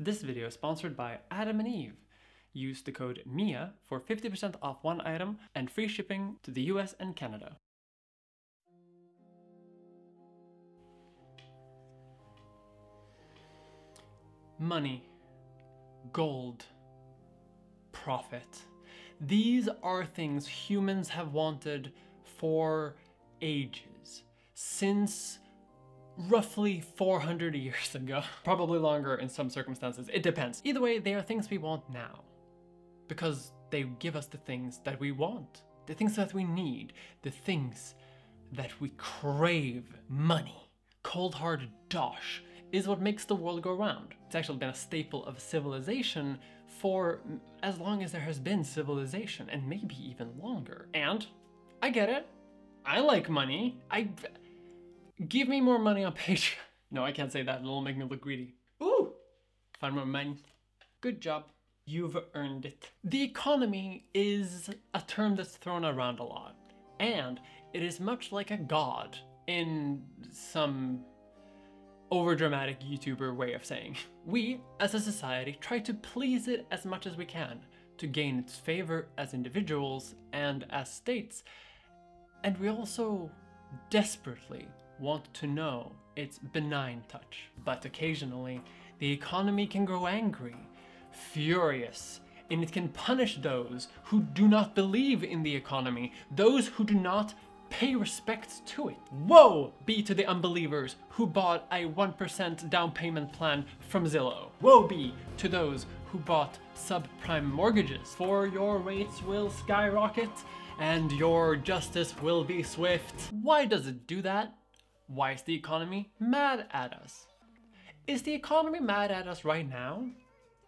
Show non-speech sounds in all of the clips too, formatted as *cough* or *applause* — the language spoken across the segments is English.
This video is sponsored by Adam and Eve. Use the code MIA for 50% off one item and free shipping to the US and Canada. Money, gold, profit. These are things humans have wanted for ages. Since roughly 400 years ago. *laughs* Probably longer in some circumstances. It depends. Either way, they are things we want now. Because they give us the things that we want, the things that we need, the things that we crave. Money, cold hard dosh, is what makes the world go round. It's actually been a staple of civilization for as long as there has been civilization, and maybe even longer. And I get it. I like money. I Give me more money on Patreon. *laughs* No, I can't say that. It'll make me look greedy. Ooh! Find more money. Good job. You've earned it. The economy is a term that's thrown around a lot. And it is much like a god in some overdramatic YouTuber way of saying. *laughs* We, as a society, try to please it as much as we can to gain its favor as individuals and as states. And we also desperately want to know its benign touch. But occasionally, the economy can grow angry, furious, and it can punish those who do not believe in the economy, those who do not pay respects to it. Woe be to the unbelievers who bought a 1% down payment plan from Zillow. Woe be to those who bought subprime mortgages, for your rates will skyrocket and your justice will be swift. Why does it do that? Why is the economy mad at us? Is the economy mad at us right now?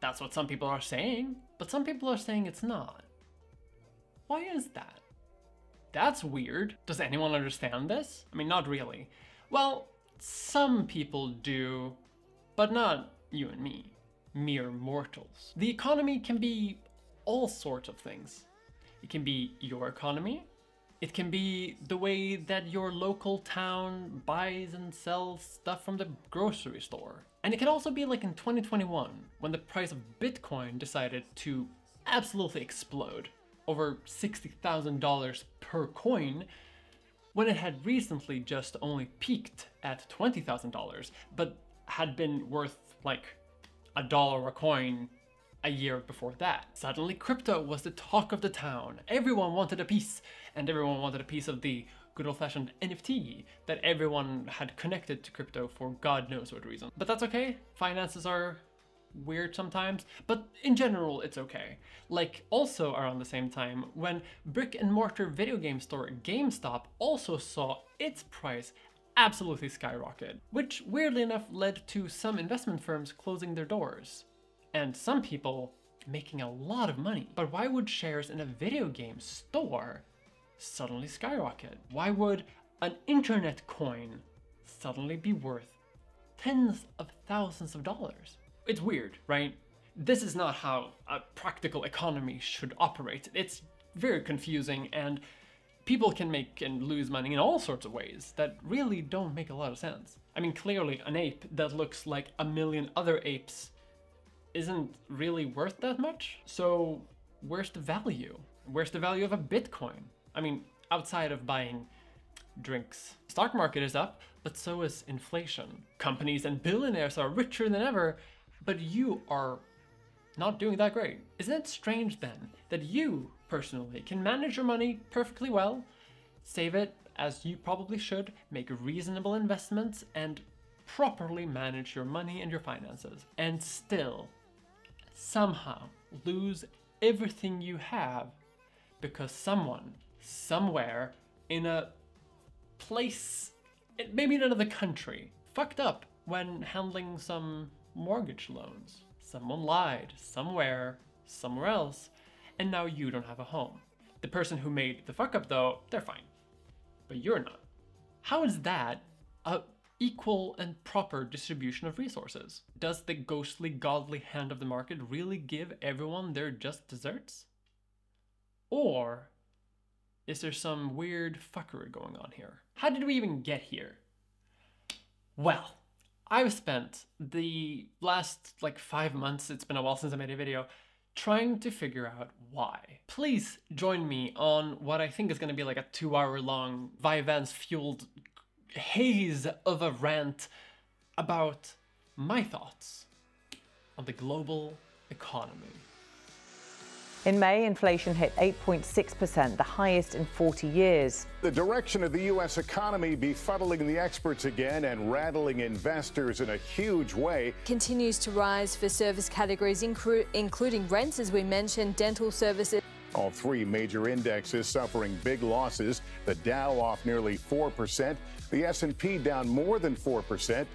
That's what some people are saying, but some people are saying it's not. Why is that? That's weird. Does anyone understand this? I mean, not really. Well, some people do, but not you and me, mere mortals. The economy can be all sorts of things. It can be your economy, it can be the way that your local town buys and sells stuff from the grocery store. And it can also be like in 2021, when the price of Bitcoin decided to absolutely explode, over $60,000 per coin, when it had recently just only peaked at $20,000, but had been worth like a dollar a coin a year before that. Suddenly crypto was the talk of the town. Everyone wanted a piece, and everyone wanted a piece of the good old-fashioned NFT that everyone had connected to crypto for God knows what reason. But that's okay. Finances are weird sometimes, but in general it's okay. Like also around the same time when brick and mortar video game store GameStop also saw its price absolutely skyrocket, which weirdly enough led to some investment firms closing their doors and some people making a lot of money. But why would shares in a video game store suddenly skyrocket? Why would an internet coin suddenly be worth tens of thousands of dollars? It's weird, right? This is not how a practical economy should operate. It's very confusing and people can make and lose money in all sorts of ways that really don't make a lot of sense. I mean, clearly an ape that looks like a million other apes isn't really worth that much. So where's the value? Where's the value of a Bitcoin? I mean, outside of buying drinks. Stock market is up, but so is inflation. Companies and billionaires are richer than ever, but you are not doing that great. Isn't it strange then that you personally can manage your money perfectly well, save it as you probably should, make reasonable investments, and properly manage your money and your finances, and still somehow lose everything you have because someone, somewhere, in a place, eh, maybe in another country, fucked up when handling some mortgage loans. Someone lied somewhere, somewhere else, and now you don't have a home. The person who made the fuck up though, they're fine. But you're not. How is that a equal and proper distribution of resources? Does the ghostly godly hand of the market really give everyone their just desserts? Or is there some weird fuckery going on here? How did we even get here? Well, I've spent the last like five months, it's been a while since I made a video, trying to figure out why. Please join me on what I think is going to be like a two hour long Vyvanse fueled haze of a rant about my thoughts on the global economy. In May, inflation hit 8.6%, the highest in 40 years. The direction of the U.S. economy befuddling the experts again and rattling investors in a huge way. Continues to rise for service categories, including rents, as we mentioned, dental services. All three major indexes suffering big losses. The Dow off nearly 4%, the S&P down more than 4%,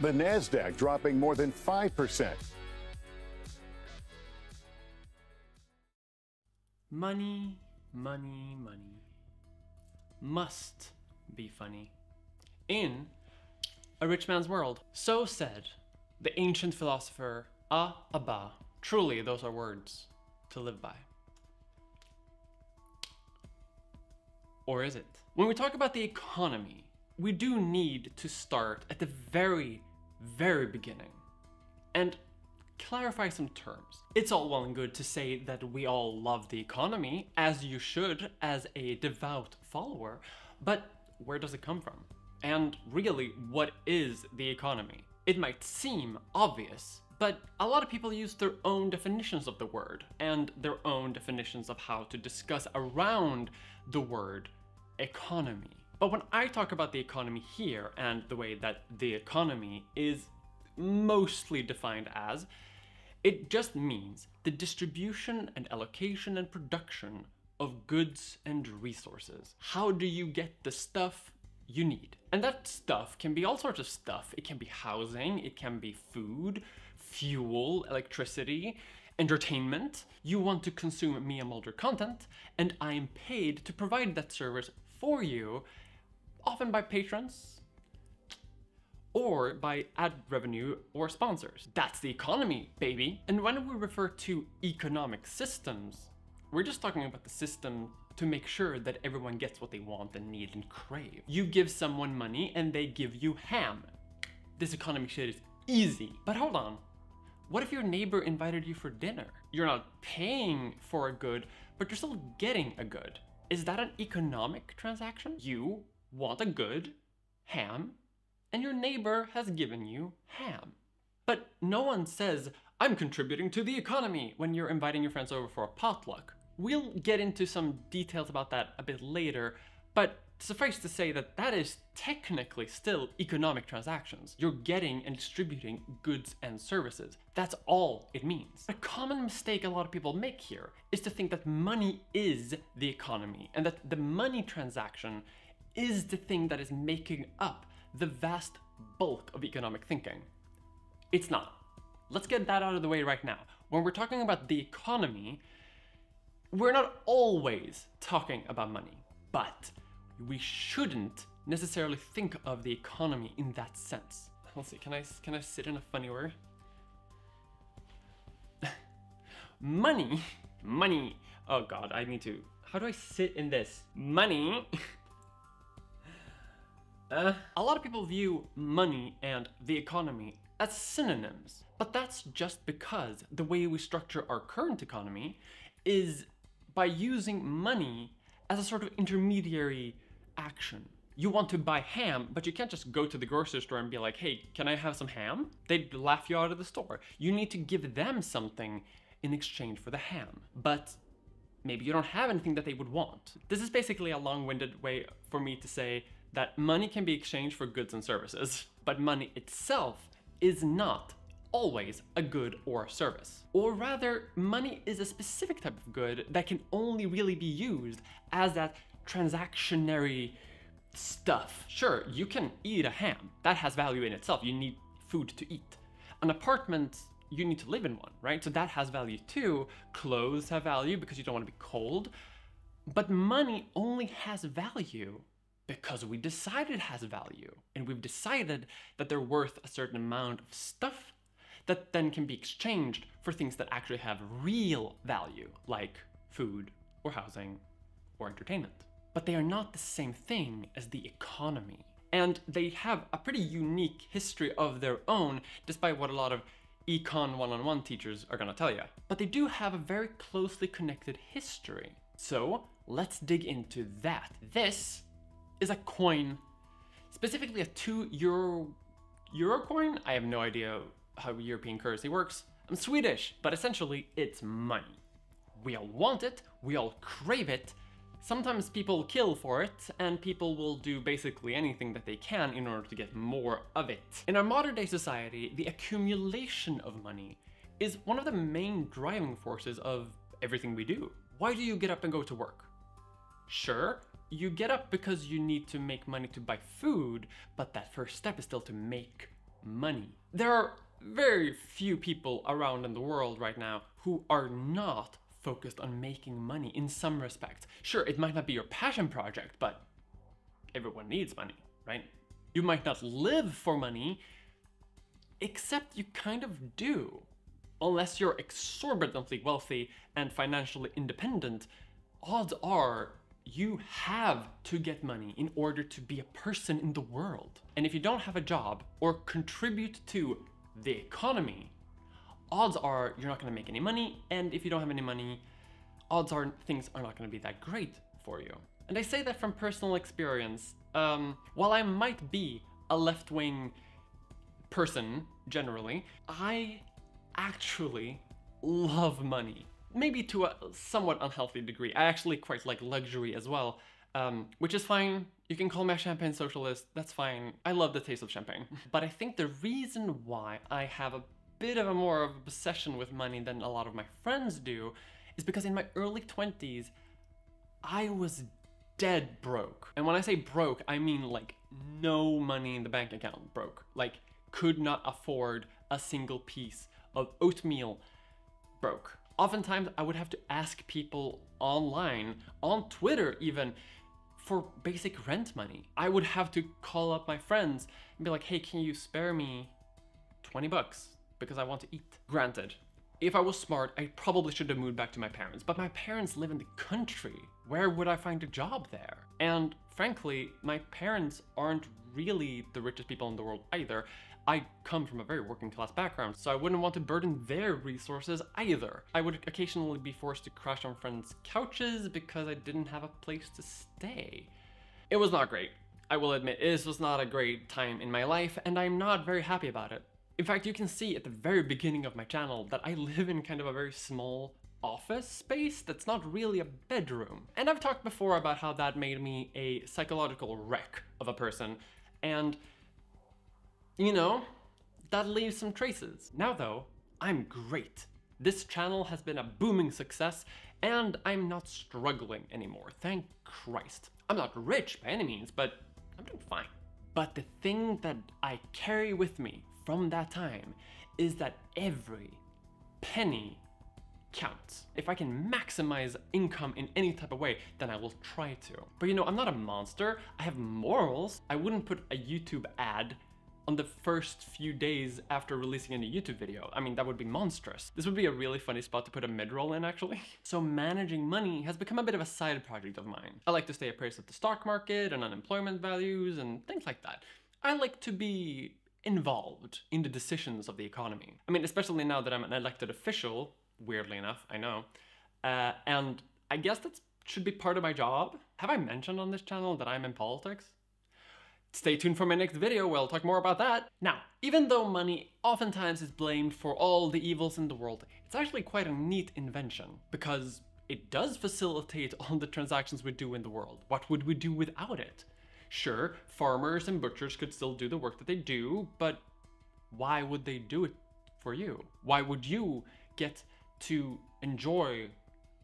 the Nasdaq dropping more than 5%. Money, money, money. Must be funny. In A Rich Man's World. So said the ancient philosopher A Abba. Truly, those are words to live by. Or is it? When we talk about the economy, we do need to start at the very, very beginning. And clarify some terms. It's all well and good to say that we all love the economy, as you should as a devout follower, but where does it come from? And really, what is the economy? It might seem obvious, but a lot of people use their own definitions of the word and their own definitions of how to discuss around the word economy. But when I talk about the economy here and the way that the economy is mostly defined as, it just means the distribution and allocation and production of goods and resources. How do you get the stuff you need? And that stuff can be all sorts of stuff. It can be housing, it can be food, fuel, electricity, entertainment. You want to consume Mia Mulder content, and I am paid to provide that service for you, often by patrons, or by ad revenue or sponsors. That's the economy, baby. And when we refer to economic systems, we're just talking about the system to make sure that everyone gets what they want and need and crave. You give someone money and they give you ham. This economy shit is easy. But hold on. What if your neighbor invited you for dinner? You're not paying for a good, but you're still getting a good. Is that an economic transaction? You want a good, ham, and your neighbor has given you ham. But no one says, I'm contributing to the economy when you're inviting your friends over for a potluck. We'll get into some details about that a bit later, but suffice to say that that is technically still economic transactions. You're getting and distributing goods and services. That's all it means. A common mistake a lot of people make here is to think that money is the economy and that the money transaction is the thing that is making up the vast bulk of economic thinking. It's not. Let's get that out of the way right now. When we're talking about the economy, we're not always talking about money, but we shouldn't necessarily think of the economy in that sense. Let's see, can I, can I sit in a funny word? *laughs* money, money, oh god, I need to, how do I sit in this? Money *laughs* Uh, a lot of people view money and the economy as synonyms, but that's just because the way we structure our current economy is by using money as a sort of intermediary action. You want to buy ham, but you can't just go to the grocery store and be like, hey, can I have some ham? They'd laugh you out of the store. You need to give them something in exchange for the ham. But maybe you don't have anything that they would want. This is basically a long-winded way for me to say that money can be exchanged for goods and services, but money itself is not always a good or service. Or rather, money is a specific type of good that can only really be used as that transactionary stuff. Sure, you can eat a ham. That has value in itself. You need food to eat. An apartment, you need to live in one, right? So that has value too. Clothes have value because you don't want to be cold. But money only has value because we decided it has value and we've decided that they're worth a certain amount of stuff that then can be exchanged for things that actually have real value, like food or housing or entertainment. But they are not the same thing as the economy. And they have a pretty unique history of their own, despite what a lot of econ one-on-one teachers are gonna tell you. But they do have a very closely connected history. So let's dig into that. This is a coin, specifically a two euro, euro coin? I have no idea how European currency works. I'm Swedish, but essentially it's money. We all want it, we all crave it, Sometimes people kill for it, and people will do basically anything that they can in order to get more of it. In our modern day society, the accumulation of money is one of the main driving forces of everything we do. Why do you get up and go to work? Sure, you get up because you need to make money to buy food, but that first step is still to make money. There are very few people around in the world right now who are not focused on making money in some respects. Sure, it might not be your passion project, but everyone needs money, right? You might not live for money, except you kind of do. Unless you're exorbitantly wealthy and financially independent, odds are you have to get money in order to be a person in the world. And if you don't have a job or contribute to the economy, odds are you're not going to make any money, and if you don't have any money, odds are things are not going to be that great for you. And I say that from personal experience. Um, while I might be a left wing person generally, I actually love money. Maybe to a somewhat unhealthy degree. I actually quite like luxury as well, um, which is fine. You can call me a champagne socialist, that's fine. I love the taste of champagne. *laughs* but I think the reason why I have a bit of a more of obsession with money than a lot of my friends do is because in my early 20s, I was dead broke. And when I say broke, I mean like no money in the bank account broke. Like could not afford a single piece of oatmeal broke. Oftentimes I would have to ask people online, on Twitter even, for basic rent money. I would have to call up my friends and be like, hey, can you spare me 20 bucks? because I want to eat. Granted, if I was smart, I probably should have moved back to my parents, but my parents live in the country. Where would I find a job there? And frankly, my parents aren't really the richest people in the world either. I come from a very working class background, so I wouldn't want to burden their resources either. I would occasionally be forced to crash on friends' couches because I didn't have a place to stay. It was not great. I will admit, this was not a great time in my life, and I'm not very happy about it. In fact, you can see at the very beginning of my channel that I live in kind of a very small office space that's not really a bedroom. And I've talked before about how that made me a psychological wreck of a person, and you know, that leaves some traces. Now though, I'm great. This channel has been a booming success, and I'm not struggling anymore, thank Christ. I'm not rich by any means, but I'm doing fine. But the thing that I carry with me from that time is that every penny counts. If I can maximize income in any type of way, then I will try to. But you know, I'm not a monster. I have morals. I wouldn't put a YouTube ad on the first few days after releasing a new YouTube video. I mean, that would be monstrous. This would be a really funny spot to put a mid-roll in, actually. *laughs* So managing money has become a bit of a side project of mine. I like to stay appraised of the stock market and unemployment values and things like that. I like to be involved in the decisions of the economy. I mean, especially now that I'm an elected official, weirdly enough, I know, uh, and I guess that should be part of my job. Have I mentioned on this channel that I'm in politics? Stay tuned for my next video where I'll talk more about that. Now, even though money oftentimes is blamed for all the evils in the world, it's actually quite a neat invention because it does facilitate *laughs* all the transactions we do in the world. What would we do without it? Sure, farmers and butchers could still do the work that they do, but why would they do it for you? Why would you get to enjoy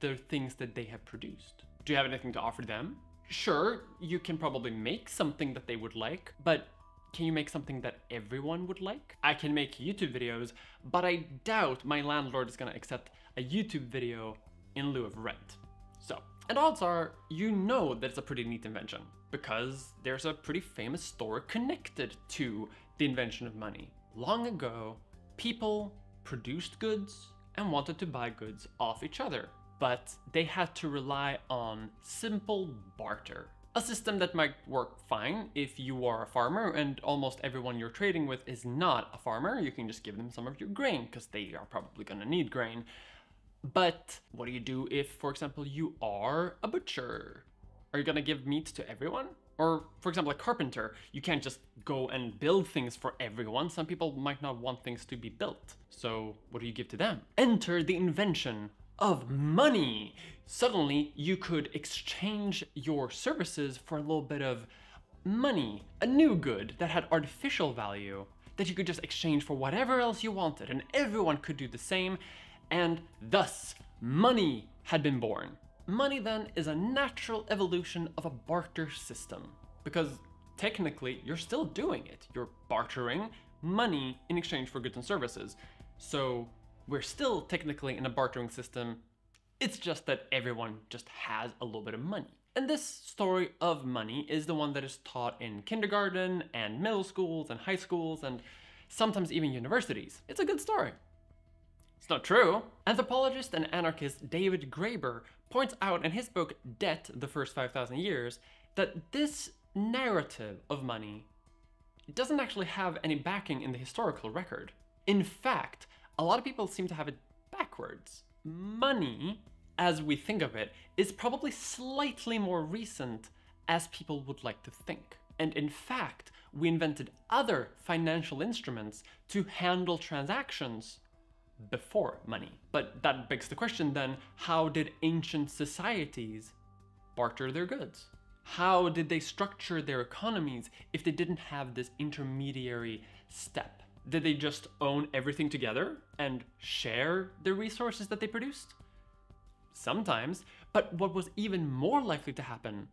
the things that they have produced? Do you have anything to offer them? Sure, you can probably make something that they would like, but can you make something that everyone would like? I can make YouTube videos, but I doubt my landlord is gonna accept a YouTube video in lieu of rent. So, and odds are you know that it's a pretty neat invention because there's a pretty famous story connected to the invention of money. Long ago, people produced goods and wanted to buy goods off each other, but they had to rely on simple barter. A system that might work fine if you are a farmer and almost everyone you're trading with is not a farmer. You can just give them some of your grain because they are probably gonna need grain. But what do you do if, for example, you are a butcher? Are you gonna give meat to everyone? Or, for example, a carpenter, you can't just go and build things for everyone. Some people might not want things to be built. So, what do you give to them? Enter the invention of money. Suddenly, you could exchange your services for a little bit of money, a new good that had artificial value that you could just exchange for whatever else you wanted, and everyone could do the same, and thus, money had been born. Money then is a natural evolution of a barter system, because technically you're still doing it. You're bartering money in exchange for goods and services. So we're still technically in a bartering system. It's just that everyone just has a little bit of money. And this story of money is the one that is taught in kindergarten and middle schools and high schools and sometimes even universities. It's a good story. It's not true. Anthropologist and anarchist David Graeber points out in his book Debt, the First 5,000 Years, that this narrative of money doesn't actually have any backing in the historical record. In fact, a lot of people seem to have it backwards. Money, as we think of it, is probably slightly more recent as people would like to think. And in fact, we invented other financial instruments to handle transactions before money. But that begs the question then how did ancient societies barter their goods? How did they structure their economies if they didn't have this intermediary step? Did they just own everything together and share the resources that they produced? Sometimes, but what was even more likely to happen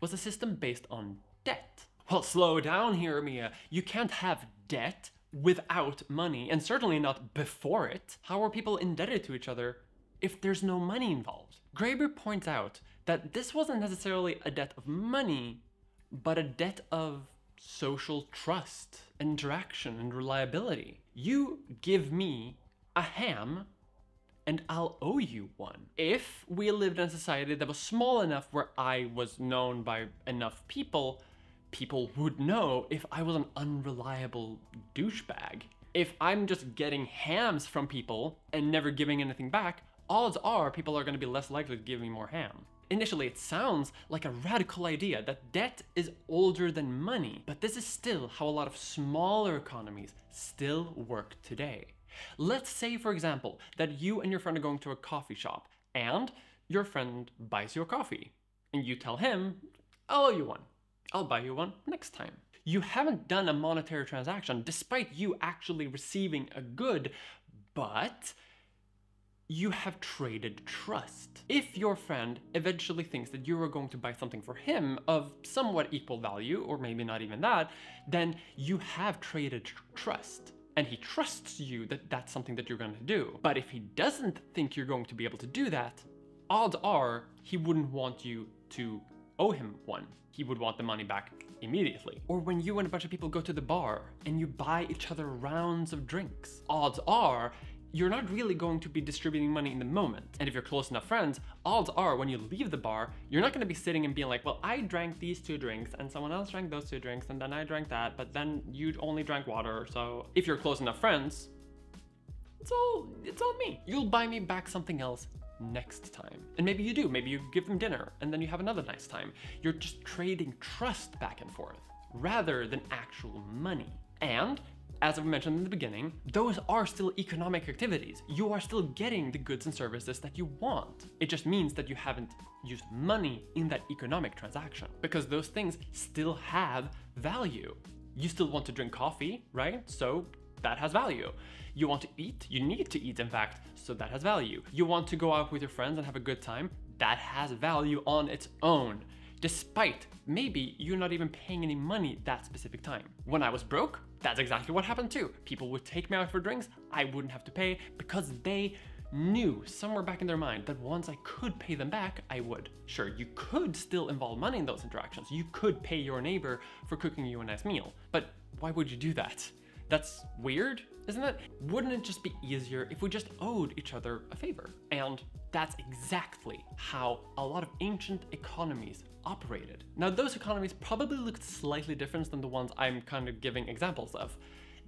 was a system based on debt. Well, slow down here, Mia. You can't have debt without money, and certainly not before it. How are people indebted to each other if there's no money involved? Graeber points out that this wasn't necessarily a debt of money, but a debt of social trust, interaction, and reliability. You give me a ham and I'll owe you one. If we lived in a society that was small enough where I was known by enough people, people would know if I was an unreliable douchebag. If I'm just getting hams from people and never giving anything back, odds are people are going to be less likely to give me more ham. Initially, it sounds like a radical idea that debt is older than money, but this is still how a lot of smaller economies still work today. Let's say, for example, that you and your friend are going to a coffee shop and your friend buys you a coffee, and you tell him, I'll owe you one. I'll buy you one next time. You haven't done a monetary transaction despite you actually receiving a good, but you have traded trust. If your friend eventually thinks that you are going to buy something for him of somewhat equal value, or maybe not even that, then you have traded tr- trust. And he trusts you that that's something that you're going to do. But if he doesn't think you're going to be able to do that, odds are he wouldn't want you to owe him one. He would want the money back immediately. Or when you and a bunch of people go to the bar and you buy each other rounds of drinks, odds are you're not really going to be distributing money in the moment. And if you're close enough friends, odds are when you leave the bar, you're not gonna be sitting and being like, well, I drank these two drinks and someone else drank those two drinks and then I drank that, but then you only drank water. So if you're close enough friends, it's all it's all me. You'll buy me back something else next time. And maybe you do. Maybe you give them dinner and then you have another nice time. You're just trading trust back and forth rather than actual money. And as I mentioned in the beginning, those are still economic activities. You are still getting the goods and services that you want. It just means that you haven't used money in that economic transaction because those things still have value. You still want to drink coffee, right? So that has value. You want to eat, you need to eat, in fact, so that has value. You want to go out with your friends and have a good time, that has value on its own despite maybe you're not even paying any money that specific time. When I was broke, that's exactly what happened too. People would take me out for drinks, I wouldn't have to pay because they knew somewhere back in their mind that once I could pay them back, I would. Sure, you could still involve money in those interactions. You could pay your neighbor for cooking you a nice meal, but why would you do that? That's weird isn't it? Wouldn't it just be easier if we just owed each other a favor? And that's exactly how a lot of ancient economies operated. Now, those economies probably looked slightly different than the ones I'm kind of giving examples of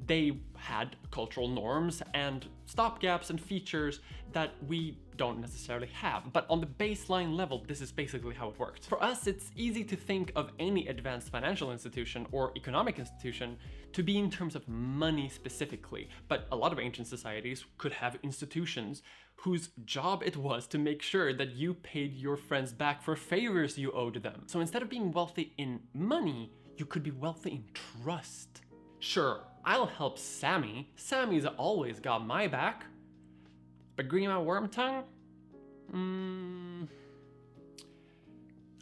they had cultural norms and stopgaps and features that we don't necessarily have. But on the baseline level, this is basically how it worked. For us, it's easy to think of any advanced financial institution or economic institution to be in terms of money specifically. But a lot of ancient societies could have institutions whose job it was to make sure that you paid your friends back for favors you owed them. So instead of being wealthy in money, you could be wealthy in trust. Sure, I'll help Sammy. Sammy's always got my back. But Grima Wormtongue? Mm,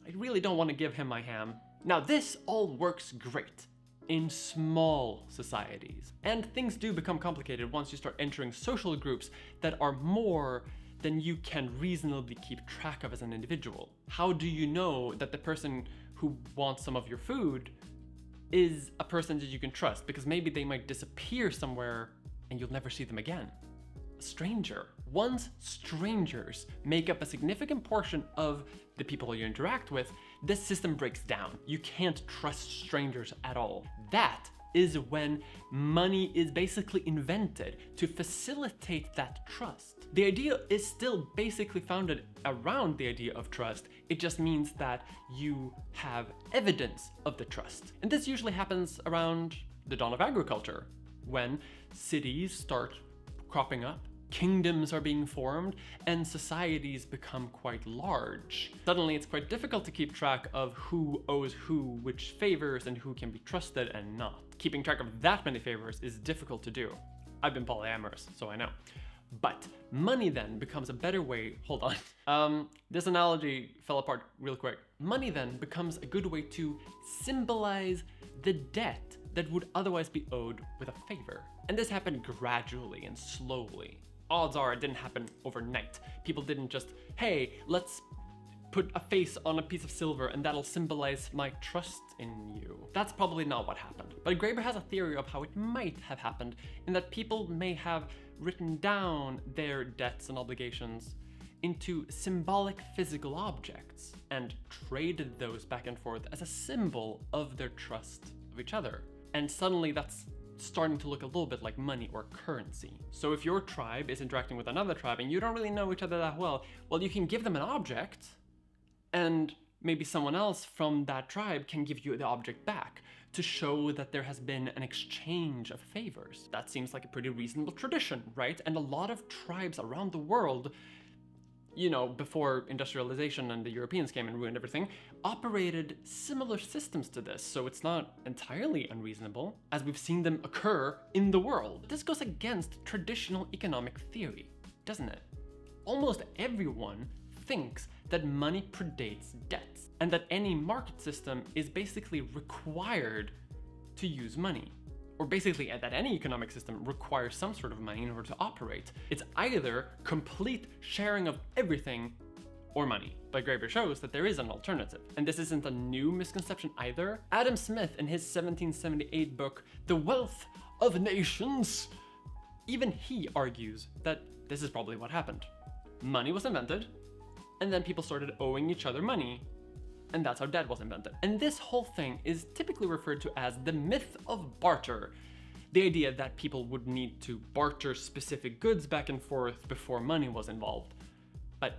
I really don't want to give him my ham. Now this all works great in small societies. And things do become complicated once you start entering social groups that are more than you can reasonably keep track of as an individual. How do you know that the person who wants some of your food is a person that you can trust because maybe they might disappear somewhere and you'll never see them again. A stranger. Once strangers make up a significant portion of the people you interact with, this system breaks down. You can't trust strangers at all. That is when money is basically invented to facilitate that trust. The idea is still basically founded around the idea of trust. It just means that you have evidence of the trust. And this usually happens around the dawn of agriculture, when cities start cropping up kingdoms are being formed, and societies become quite large. Suddenly it's quite difficult to keep track of who owes who which favors and who can be trusted and not. Keeping track of that many favors is difficult to do. I've been polyamorous, so I know. But money then becomes a better way, *laughs* hold on. Um, this analogy fell apart real quick. Money then becomes a good way to symbolize the debt that would otherwise be owed with a favor. And this happened gradually and slowly odds are it didn't happen overnight. People didn't just, hey, let's put a face on a piece of silver and that'll symbolize my trust in you. That's probably not what happened. But Graeber has a theory of how it might have happened in that people may have written down their debts and obligations into symbolic physical objects and traded those back and forth as a symbol of their trust of each other. And suddenly that's starting to look a little bit like money or currency. So if your tribe is interacting with another tribe and you don't really know each other that well, well, you can give them an object and maybe someone else from that tribe can give you the object back to show that there has been an exchange of favors. That seems like a pretty reasonable tradition, right? And a lot of tribes around the world you know, before industrialization and the Europeans came and ruined everything, operated similar systems to this, so it's not entirely unreasonable, as we've seen them occur in the world. This goes against traditional economic theory, doesn't it? Almost everyone thinks that money predates debts, and that any market system is basically required to use money or basically that any economic system requires some sort of money in order to operate. It's either complete sharing of everything or money. But Graeber shows that there is an alternative. And this isn't a new misconception either. Adam Smith in his 1778 book, The Wealth of Nations, even he argues that this is probably what happened. Money was invented, and then people started owing each other money and that's how debt was invented. And this whole thing is typically referred to as the myth of barter. The idea that people would need to barter specific goods back and forth before money was involved. But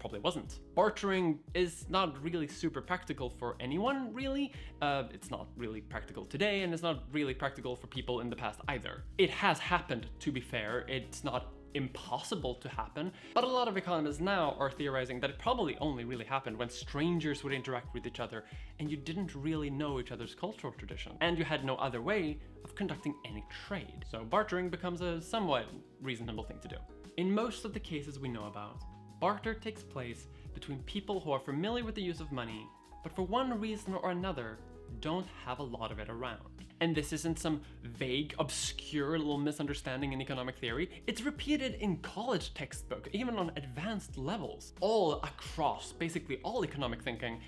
probably wasn't. Bartering is not really super practical for anyone, really. Uh, it's not really practical today, and it's not really practical for people in the past either. It has happened, to be fair. It's not impossible to happen, but a lot of economists now are theorizing that it probably only really happened when strangers would interact with each other and you didn't really know each other's cultural tradition, and you had no other way of conducting any trade. So bartering becomes a somewhat reasonable thing to do. In most of the cases we know about, barter takes place between people who are familiar with the use of money, but for one reason or another don't have a lot of it around. And this isn't some vague, obscure little misunderstanding in economic theory. It's repeated in college textbook, even on advanced levels. All across basically all economic thinking,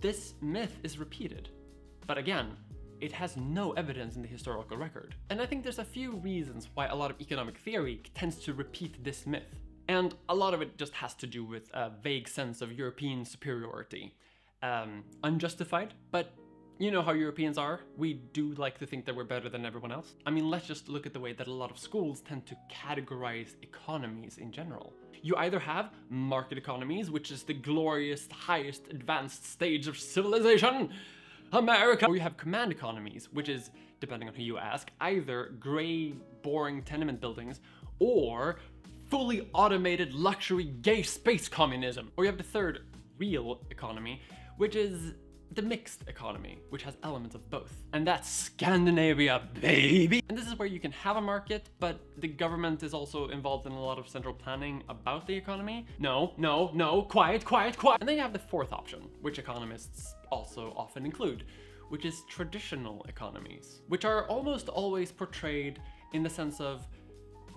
this myth is repeated. But again, it has no evidence in the historical record. And I think there's a few reasons why a lot of economic theory tends to repeat this myth. And a lot of it just has to do with a vague sense of European superiority. Um, unjustified, but you know how Europeans are. We do like to think that we're better than everyone else. I mean, let's just look at the way that a lot of schools tend to categorize economies in general. You either have market economies, which is the glorious, highest advanced stage of civilization, America, or you have command economies, which is, depending on who you ask, either gray, boring tenement buildings or fully automated luxury gay space communism. Or you have the third real economy, which is the mixed economy, which has elements of both. And that's Scandinavia, baby! And this is where you can have a market, but the government is also involved in a lot of central planning about the economy. No, no, no, quiet, quiet, quiet! And then you have the fourth option, which economists also often include, which is traditional economies, which are almost always portrayed in the sense of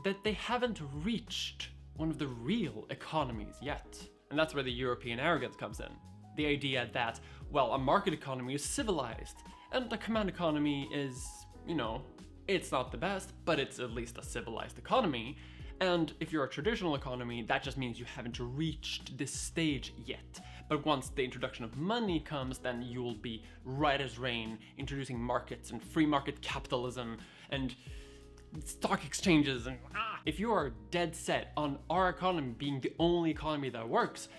that they haven't reached one of the real economies yet. And that's where the European arrogance comes in. The idea that well, a market economy is civilized, and a command economy is, you know, it's not the best, but it's at least a civilized economy. And if you're a traditional economy, that just means you haven't reached this stage yet. But once the introduction of money comes, then you'll be right as rain, introducing markets and free market capitalism and stock exchanges and ah. If you are dead set on our economy being the only economy that works,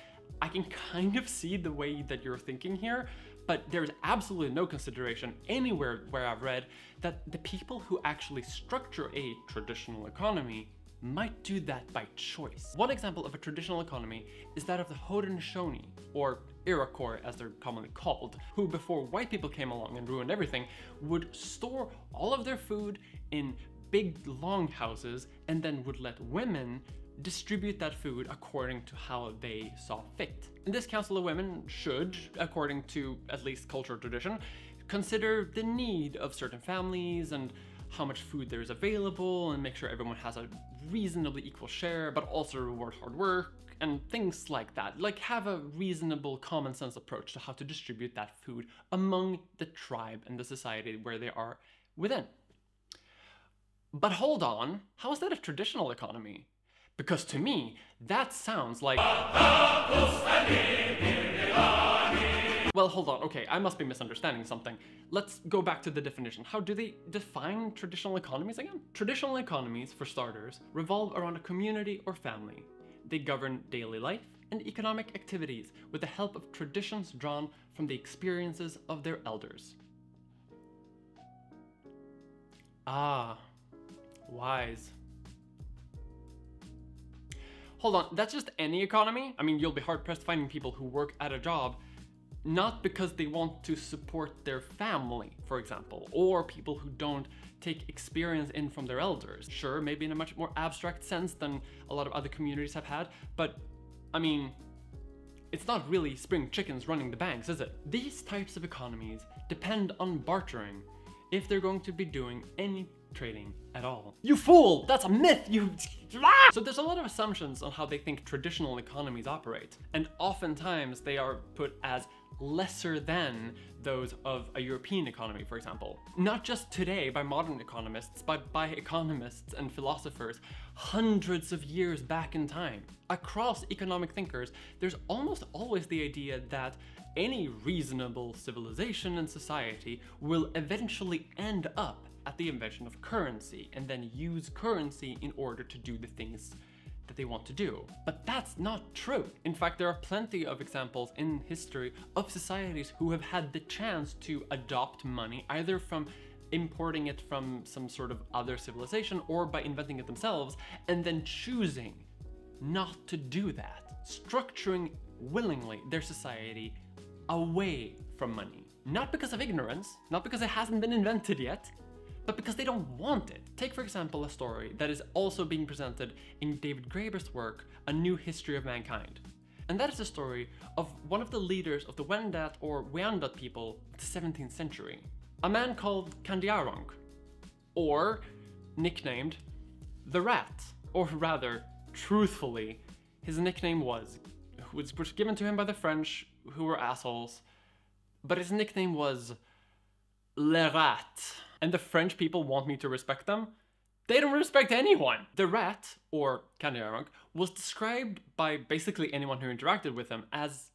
I can kind of see the way that you're thinking here, but there's absolutely no consideration anywhere where I've read that the people who actually structure a traditional economy might do that by choice. One example of a traditional economy is that of the Haudenosaunee, or Iroquois as they're commonly called, who before white people came along and ruined everything, would store all of their food in big long houses and then would let women distribute that food according to how they saw fit. And this Council of Women should, according to at least cultural tradition, consider the need of certain families and how much food there is available and make sure everyone has a reasonably equal share, but also reward hard work and things like that. Like have a reasonable common sense approach to how to distribute that food among the tribe and the society where they are within. But hold on, how is that a traditional economy? Because to me, that sounds like. Well, hold on, okay, I must be misunderstanding something. Let's go back to the definition. How do they define traditional economies again? Traditional economies, for starters, revolve around a community or family. They govern daily life and economic activities with the help of traditions drawn from the experiences of their elders. Ah, wise. Hold on, that's just any economy? I mean, you'll be hard pressed finding people who work at a job not because they want to support their family, for example, or people who don't take experience in from their elders. Sure, maybe in a much more abstract sense than a lot of other communities have had, but I mean, it's not really spring chickens running the banks, is it? These types of economies depend on bartering if they're going to be doing any trading at all. You fool! That's a myth! You... *laughs* Ah! So there's a lot of assumptions on how they think traditional economies operate, and oftentimes they are put as lesser than those of a European economy, for example. Not just today by modern economists, but by economists and philosophers hundreds of years back in time. Across economic thinkers, there's almost always the idea that any reasonable civilization and society will eventually end up at the invention of currency and then use currency in order to do the things that they want to do. But that's not true. In fact, there are plenty of examples in history of societies who have had the chance to adopt money either from importing it from some sort of other civilization or by inventing it themselves and then choosing not to do that, structuring willingly their society away from money. Not because of ignorance, not because it hasn't been invented yet, but because they don't want it. Take, for example, a story that is also being presented in David Graeber's work, A New History of Mankind. And that is the story of one of the leaders of the Wendat or Wyandot people of the 17th century, a man called Kandiaronk, or nicknamed the Rat, or rather, truthfully, his nickname was, was given to him by the French, who were assholes, but his nickname was Le Rat. And the French people want me to respect them? They don't respect anyone! The rat, or Kandiaronk, was described by basically anyone who interacted with him as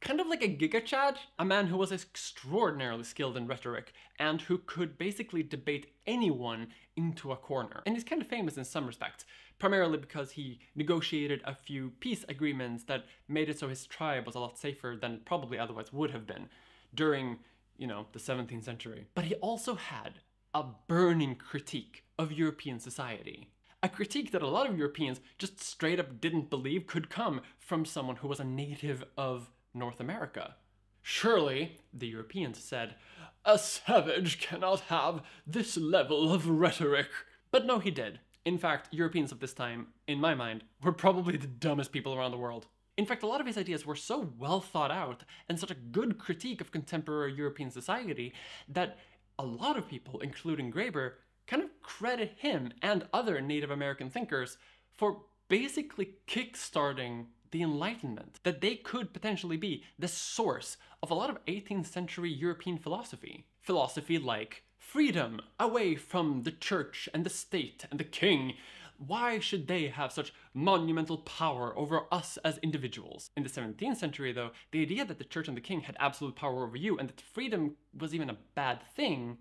kind of like a Giga Chad, a man who was extraordinarily skilled in rhetoric and who could basically debate anyone into a corner. And he's kind of famous in some respects, primarily because he negotiated a few peace agreements that made it so his tribe was a lot safer than it probably otherwise would have been during, you know, the 17th century. But he also had a burning critique of European society. A critique that a lot of Europeans just straight up didn't believe could come from someone who was a native of North America. Surely, the Europeans said, a savage cannot have this level of rhetoric. But no, he did. In fact, Europeans of this time, in my mind, were probably the dumbest people around the world. In fact, a lot of his ideas were so well thought out and such a good critique of contemporary European society that a lot of people, including Graeber, kind of credit him and other Native American thinkers for basically kickstarting the Enlightenment, that they could potentially be the source of a lot of 18th century European philosophy. Philosophy like freedom, away from the church and the state and the king. Why should they have such monumental power over us as individuals? In the 17th century, though, the idea that the church and the king had absolute power over you and that freedom was even a bad thing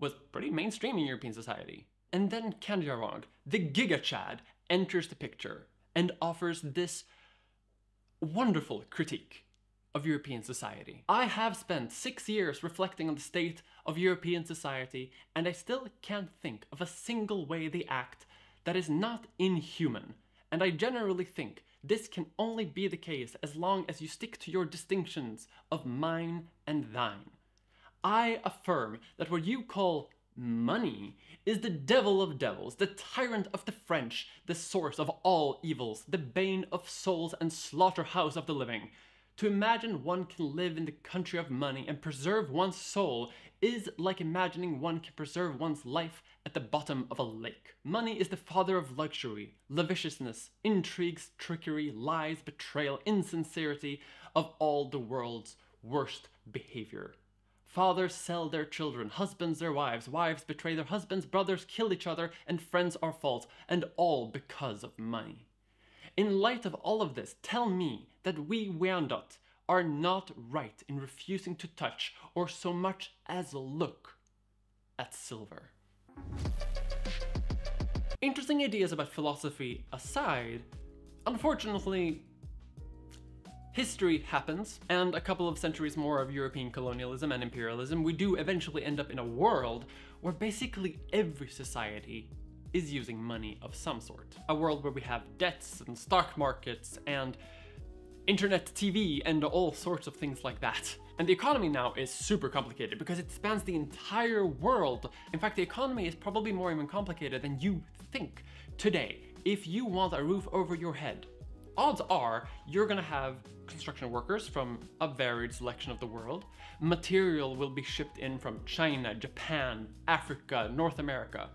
was pretty mainstream in European society. And then Kandiaronk, the Giga Chad, enters the picture and offers this wonderful critique of European society. I have spent six years reflecting on the state of European society, and I still can't think of a single way they act that is not inhuman. And I generally think this can only be the case as long as you stick to your distinctions of mine and thine. I affirm that what you call money is the devil of devils, the tyrant of the French, the source of all evils, the bane of souls and slaughterhouse of the living. To imagine one can live in the country of money and preserve one's soul is like imagining one can preserve one's life at the bottom of a lake. Money is the father of luxury, lasciviousness, intrigues, trickery, lies, betrayal, insincerity, of all the world's worst behavior. Fathers sell their children, husbands their wives, wives betray their husbands, brothers kill each other, and friends are false, and all because of money. In light of all of this, tell me that we Wyandot are not right in refusing to touch or so much as look at silver. Interesting ideas about philosophy aside, unfortunately, history happens, and a couple of centuries more of European colonialism and imperialism, we do eventually end up in a world where basically every society is using money of some sort. A world where we have debts and stock markets and internet TV and all sorts of things like that. And the economy now is super complicated because it spans the entire world. In fact, the economy is probably more even complicated than you think. Today, if you want a roof over your head, odds are you're gonna have construction workers from a varied selection of the world. Material will be shipped in from China, Japan, Africa, North America.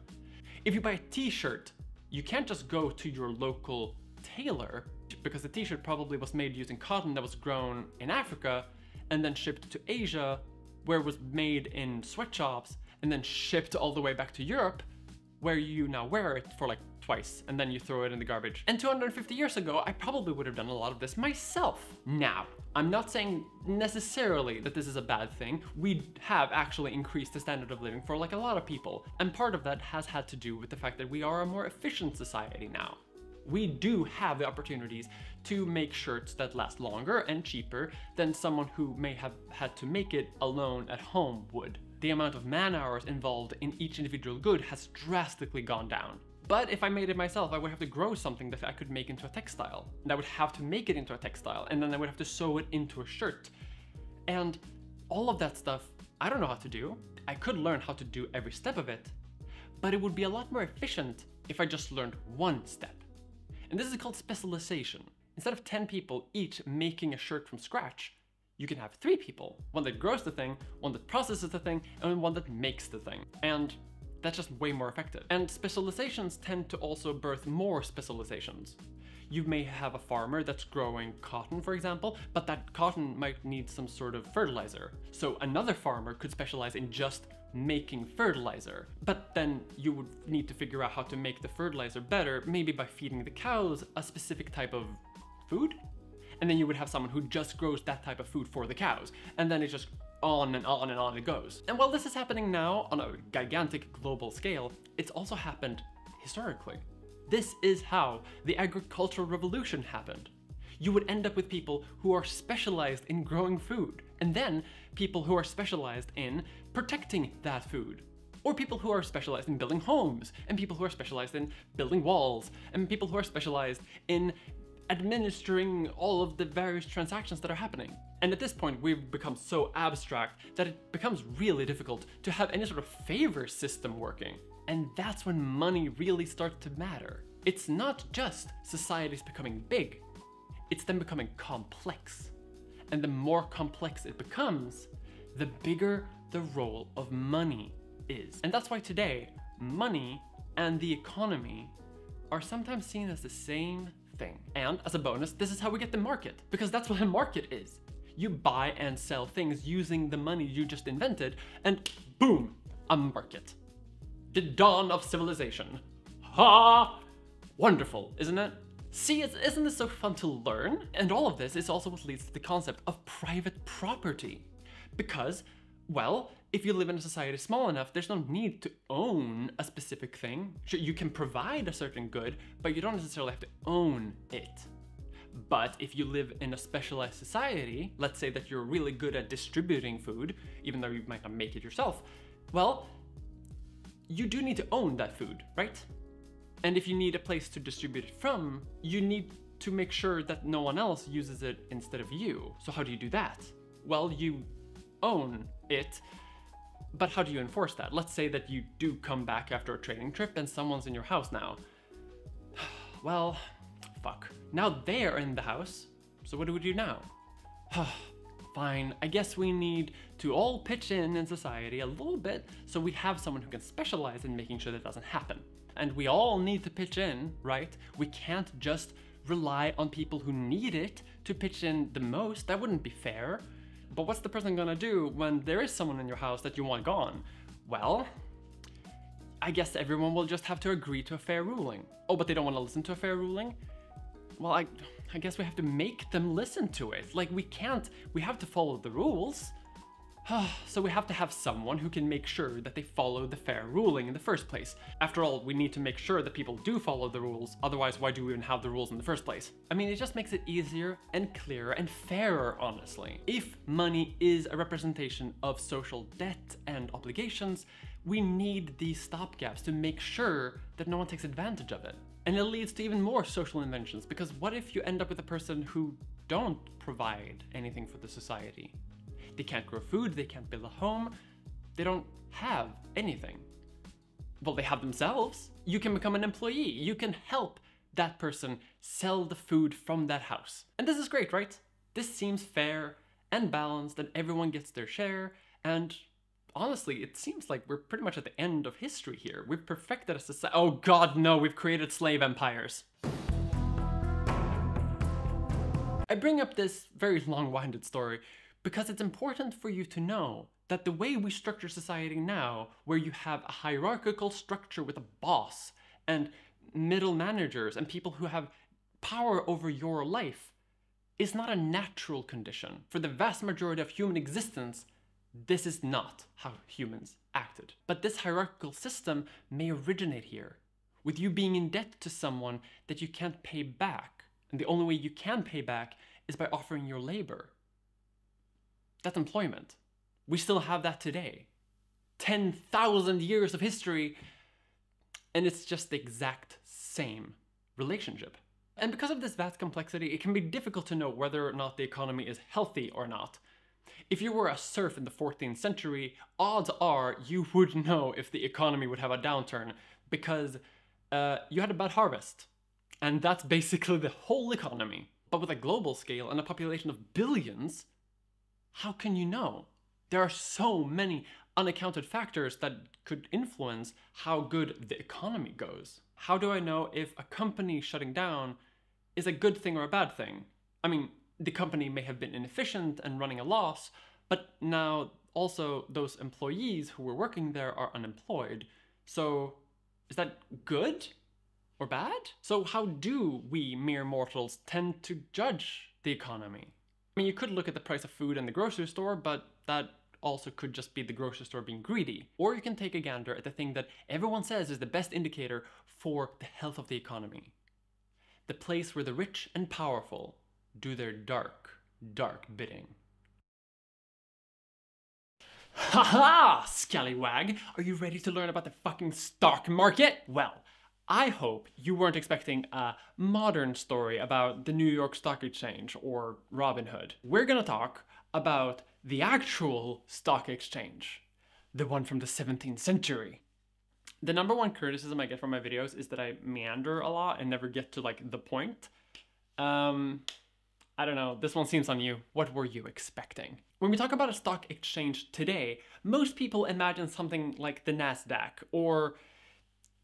If you buy a t-shirt, you can't just go to your local tailor because the t-shirt probably was made using cotton that was grown in Africa and then shipped to Asia where it was made in sweatshops and then shipped all the way back to Europe where you now wear it for like twice and then you throw it in the garbage. And 250 years ago, I probably would have done a lot of this myself. Now, I'm not saying necessarily that this is a bad thing. We have actually increased the standard of living for like a lot of people. And part of that has had to do with the fact that we are a more efficient society now. We do have the opportunities to make shirts that last longer and cheaper than someone who may have had to make it alone at home would. The amount of man hours involved in each individual good has drastically gone down. But if I made it myself, I would have to grow something that I could make into a textile. And I would have to make it into a textile, and then I would have to sew it into a shirt. And all of that stuff, I don't know how to do. I could learn how to do every step of it, but it would be a lot more efficient if I just learned one step. And this is called specialization. Instead of 10 people each making a shirt from scratch, you can have three people. One that grows the thing, one that processes the thing, and one that makes the thing. And that's just way more effective. And specializations tend to also birth more specializations. You may have a farmer that's growing cotton, for example, but that cotton might need some sort of fertilizer. So another farmer could specialize in just making fertilizer. But then you would need to figure out how to make the fertilizer better, maybe by feeding the cows a specific type of food? And then you would have someone who just grows that type of food for the cows. And then it just on and on and on it goes. And while this is happening now on a gigantic global scale, it's also happened historically. This is how the agricultural revolution happened. You would end up with people who are specialized in growing food, and then people who are specialized in protecting that food. Or people who are specialized in building homes, and people who are specialized in building walls, and people who are specialized in administering all of the various transactions that are happening. And at this point, we've become so abstract that it becomes really difficult to have any sort of favor system working. And that's when money really starts to matter. It's not just societies becoming big, it's them becoming complex. And the more complex it becomes, the bigger the role of money is. And that's why today, money and the economy are sometimes seen as the same thing. And as a bonus, this is how we get the market, because that's what a market is. You buy and sell things using the money you just invented, and boom, a market. The dawn of civilization. Ha! Wonderful, isn't it? See, isn't this so fun to learn? And all of this is also what leads to the concept of private property. Because, well, if you live in a society small enough, there's no need to own a specific thing. You can provide a certain good, but you don't necessarily have to own it. But if you live in a specialized society, let's say that you're really good at distributing food, even though you might not make it yourself, well, you do need to own that food, right? And if you need a place to distribute it from, you need to make sure that no one else uses it instead of you. So how do you do that? Well, you own it, but how do you enforce that? Let's say that you do come back after a training trip and someone's in your house now. *sighs* well, fuck. Now they're in the house, so what do we do now? *sighs* Fine, I guess we need to all pitch in in society a little bit so we have someone who can specialize in making sure that doesn't happen. And we all need to pitch in, right? We can't just rely on people who need it to pitch in the most. That wouldn't be fair. But what's the person gonna do when there is someone in your house that you want gone? Well, I guess everyone will just have to agree to a fair ruling. Oh, but they don't want to listen to a fair ruling? Well, I, I guess we have to make them listen to it. Like, we can't, we have to follow the rules. *sighs* so we have to have someone who can make sure that they follow the fair ruling in the first place. After all, we need to make sure that people do follow the rules, otherwise why do we even have the rules in the first place? I mean, it just makes it easier and clearer and fairer, honestly. If money is a representation of social debt and obligations, we need these stopgaps to make sure that no one takes advantage of it. And it leads to even more social inventions, because what if you end up with a person who don't provide anything for the society? They can't grow food, they can't build a home, they don't have anything. Well, they have themselves. You can become an employee. You can help that person sell the food from that house. And this is great, right? This seems fair and balanced, and everyone gets their share. And honestly, it seems like we're pretty much at the end of history here. We've perfected a society. Oh god, no, we've created slave empires. I bring up this very long winded story because it's important for you to know that the way we structure society now, where you have a hierarchical structure with a boss and middle managers and people who have power over your life, is not a natural condition. For the vast majority of human existence, this is not how humans acted. But this hierarchical system may originate here, with you being in debt to someone that you can't pay back. And the only way you can pay back is by offering your labor. That's employment. We still have that today. 10,000 years of history, and it's just the exact same relationship. And because of this vast complexity, it can be difficult to know whether or not the economy is healthy or not. If you were a serf in the 14th century, odds are you would know if the economy would have a downturn because uh, you had a bad harvest. And that's basically the whole economy. But with a global scale and a population of billions, how can you know? There are so many unaccounted factors that could influence how good the economy goes. How do I know if a company shutting down is a good thing or a bad thing. I mean, the company may have been inefficient and running a loss, but now also those employees who were working there are unemployed. So is that good or bad? So how do we mere mortals tend to judge the economy? I mean, you could look at the price of food in the grocery store, but that also could just be the grocery store being greedy. Or you can take a gander at the thing that everyone says is the best indicator for the health of the economy. The place where the rich and powerful do their dark, dark bidding. Haha, scallywag! Are you ready to learn about the fucking stock market? Well, I hope you weren't expecting a modern story about the New York Stock Exchange or Robinhood. We're gonna talk about the actual stock exchange, the one from the 17th century. The number one criticism I get from my videos is that I meander a lot and never get to like the point. Um, I don't know, this one seems on you. What were you expecting? When we talk about a stock exchange today, most people imagine something like the NASDAQ or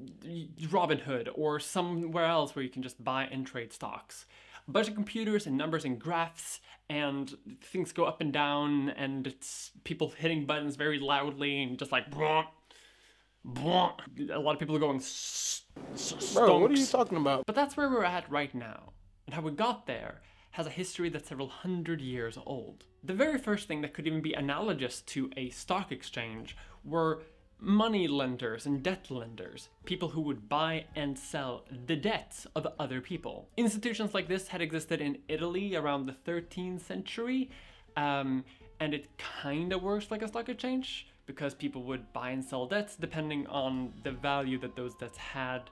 Robinhood or somewhere else where you can just buy and trade stocks. A bunch of computers and numbers and graphs and things go up and down and it's people hitting buttons very loudly and just like blah, blah. a lot of people are going Bro, what are you talking about? But that's where we're at right now. And how we got there has a history that's several hundred years old. The very first thing that could even be analogous to a stock exchange were money lenders and debt lenders, people who would buy and sell the debts of other people. Institutions like this had existed in Italy around the 13th century, um, and it kind of works like a stock exchange because people would buy and sell debts depending on the value that those debts had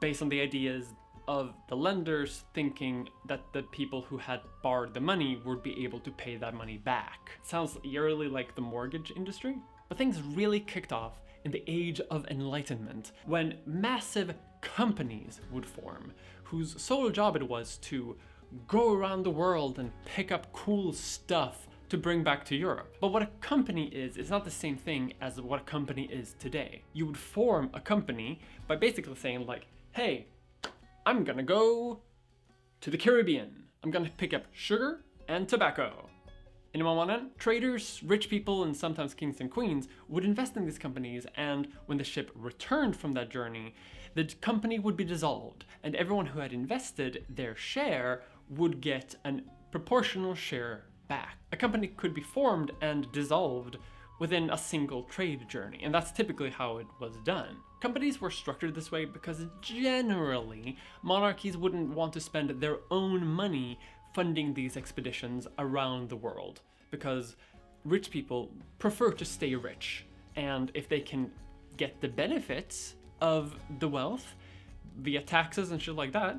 based on the ideas of the lenders thinking that the people who had borrowed the money would be able to pay that money back. Sounds eerily like the mortgage industry. But things really kicked off in the Age of Enlightenment, when massive companies would form, whose sole job it was to go around the world and pick up cool stuff to bring back to Europe. But what a company is, is not the same thing as what a company is today. You would form a company by basically saying like, hey, I'm gonna go to the Caribbean. I'm gonna pick up sugar and tobacco. In? Traders, rich people, and sometimes kings and queens would invest in these companies, and when the ship returned from that journey, the company would be dissolved, and everyone who had invested their share would get a proportional share back. A company could be formed and dissolved within a single trade journey, and that's typically how it was done. Companies were structured this way because generally, monarchies wouldn't want to spend their own money funding these expeditions around the world because rich people prefer to stay rich. And if they can get the benefits of the wealth via taxes and shit like that,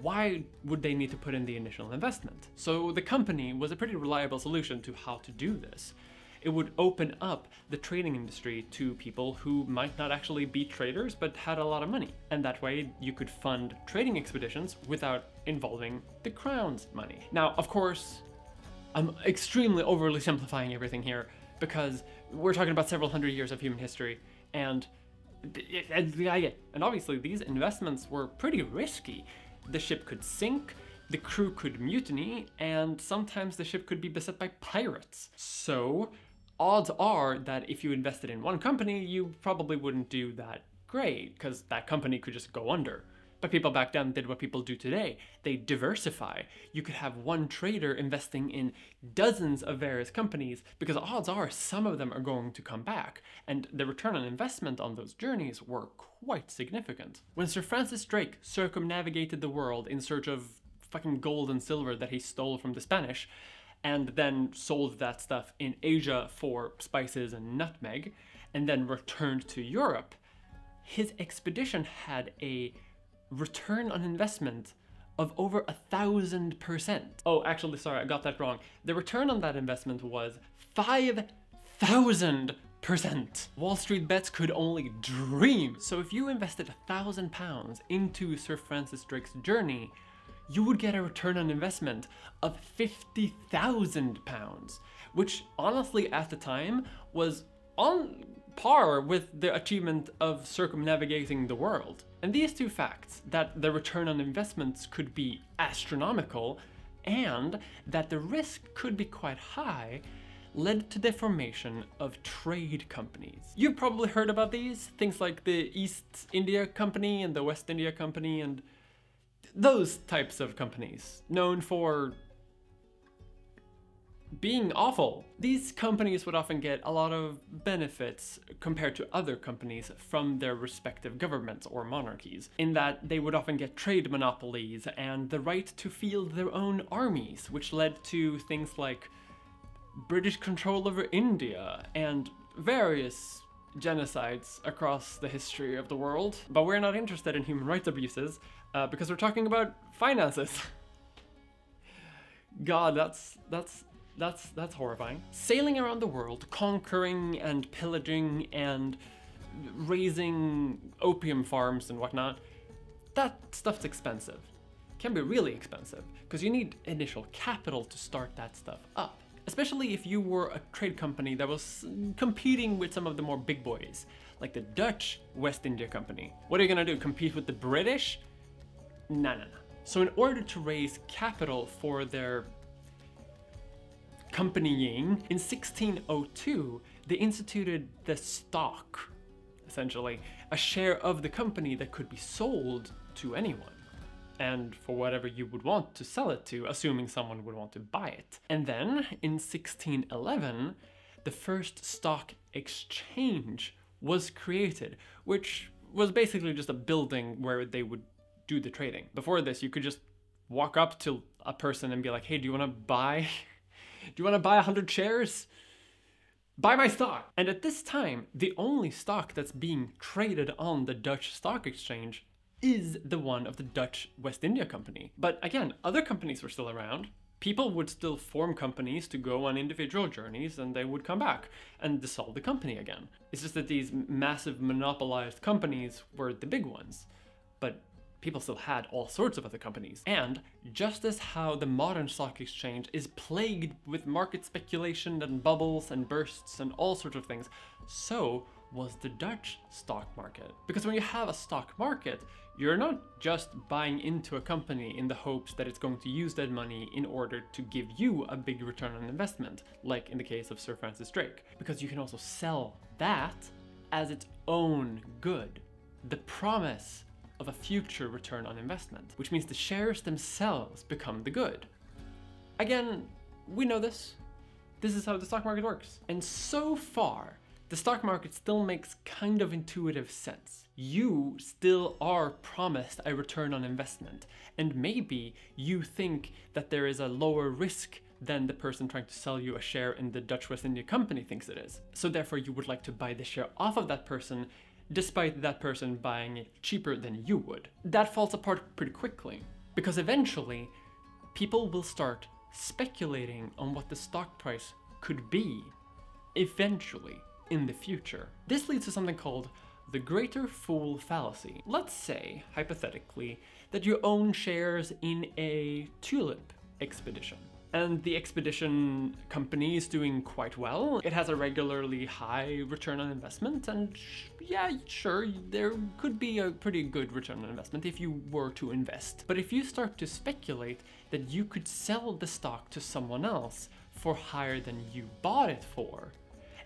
why would they need to put in the initial investment? So the company was a pretty reliable solution to how to do this it would open up the trading industry to people who might not actually be traders but had a lot of money. And that way you could fund trading expeditions without involving the crown's money. Now, of course, I'm extremely overly simplifying everything here because we're talking about several hundred years of human history and and obviously these investments were pretty risky. The ship could sink, the crew could mutiny, and sometimes the ship could be beset by pirates. So odds are that if you invested in one company, you probably wouldn't do that great because that company could just go under. But people back then did what people do today. They diversify. You could have one trader investing in dozens of various companies because odds are some of them are going to come back. And the return on investment on those journeys were quite significant. When Sir Francis Drake circumnavigated the world in search of fucking gold and silver that he stole from the Spanish, and then sold that stuff in Asia for spices and nutmeg, and then returned to Europe, his expedition had a return on investment of over a thousand percent. Oh, actually, sorry, I got that wrong. The return on that investment was 5,000 percent. Wall Street bets could only dream. So if you invested a thousand pounds into Sir Francis Drake's journey, you would get a return on investment of 50,000 pounds, which honestly at the time was on par with the achievement of circumnavigating the world. And these two facts, that the return on investments could be astronomical and that the risk could be quite high, led to the formation of trade companies. You've probably heard about these, things like the East India Company and the West India Company and those types of companies, known for being awful. These companies would often get a lot of benefits compared to other companies from their respective governments or monarchies, in that they would often get trade monopolies and the right to field their own armies, which led to things like British control over India and various genocides across the history of the world. But we're not interested in human rights abuses uh, because we're talking about finances. *laughs* God, that's that's that's that's horrifying. Sailing around the world, conquering and pillaging and raising opium farms and whatnot, that stuff's expensive. Can be really expensive because you need initial capital to start that stuff up. Especially if you were a trade company that was competing with some of the more big boys, like the Dutch West India Company. What are you gonna do? Compete with the British? No, no, no. So in order to raise capital for their companying, in 1602, they instituted the stock, essentially, a share of the company that could be sold to anyone. And for whatever you would want to sell it to, assuming someone would want to buy it. And then in 1611, the first stock exchange was created, which was basically just a building where they would do the trading. Before this, you could just walk up to a person and be like, hey, do you want to buy *laughs* do you want to buy 100 shares? Buy my stock. And at this time, the only stock that's being traded on the Dutch stock exchange is the one of the Dutch West India Company. But again, other companies were still around. People would still form companies to go on individual journeys and they would come back and dissolve the company again. It's just that these massive monopolized companies were the big ones. But people still had all sorts of other companies. And just as how the modern stock exchange is plagued with market speculation and bubbles and bursts and all sorts of things, so was the Dutch stock market. Because when you have a stock market, you're not just buying into a company in the hopes that it's going to use that money in order to give you a big return on investment, like in the case of Sir Francis Drake, because you can also sell that as its own good. The promise of a future return on investment, which means the shares themselves become the good. Again, we know this. This is how the stock market works. And so far, the stock market still makes kind of intuitive sense. You still are promised a return on investment, and maybe you think that there is a lower risk than the person trying to sell you a share in the Dutch West India Company thinks it is. So therefore you would like to buy the share off of that person despite that person buying it cheaper than you would. That falls apart pretty quickly, because eventually people will start speculating on what the stock price could be eventually in the future. This leads to something called the greater fool fallacy. Let's say, hypothetically, that you own shares in a tulip expedition and the expedition company is doing quite well. It has a regularly high return on investment, and yeah, sure, there could be a pretty good return on investment if you were to invest. But if you start to speculate that you could sell the stock to someone else for higher than you bought it for,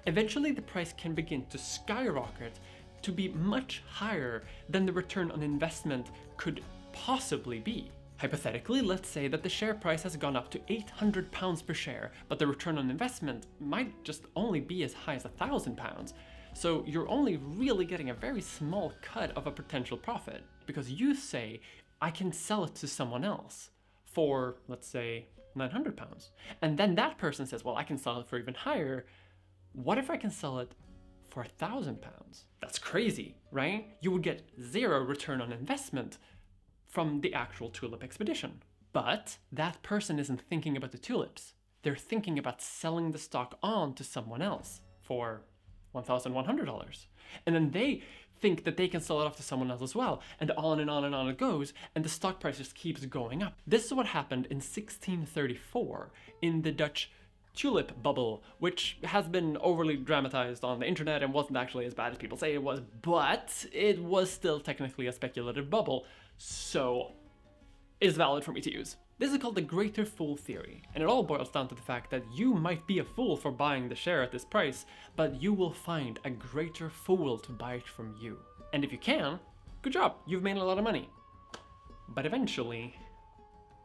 eventually the price can begin to skyrocket to be much higher than the return on investment could possibly be. Hypothetically, let's say that the share price has gone up to 800 pounds per share, but the return on investment might just only be as high as 1000 pounds. So you're only really getting a very small cut of a potential profit because you say, I can sell it to someone else for, let's say, 900 pounds. And then that person says, well, I can sell it for even higher. What if I can sell it for a thousand pounds? That's crazy, right? You would get zero return on investment from the actual tulip expedition. But that person isn't thinking about the tulips. They're thinking about selling the stock on to someone else for $1,100. And then they think that they can sell it off to someone else as well. And on and on and on it goes, and the stock price just keeps going up. This is what happened in 1634 in the Dutch tulip bubble, which has been overly dramatized on the internet and wasn't actually as bad as people say it was, but it was still technically a speculative bubble, so is valid for me to use. This is called the greater fool theory, and it all boils down to the fact that you might be a fool for buying the share at this price, but you will find a greater fool to buy it from you. And if you can, good job, you've made a lot of money. But eventually,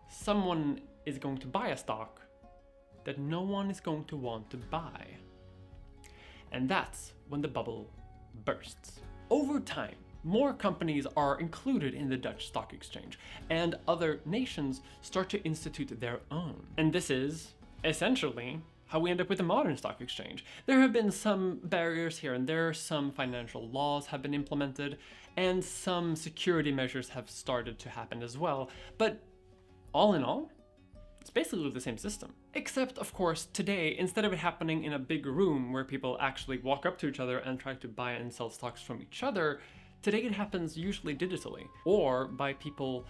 someone is going to buy a stock that no one is going to want to buy. And that's when the bubble bursts. Over time, more companies are included in the Dutch stock exchange, and other nations start to institute their own. And this is, essentially, how we end up with the modern stock exchange. There have been some barriers here and there, some financial laws have been implemented, and some security measures have started to happen as well. But all in all, it's basically the same system. Except, of course, today, instead of it happening in a big room where people actually walk up to each other and try to buy and sell stocks from each other, today it happens usually digitally, or by people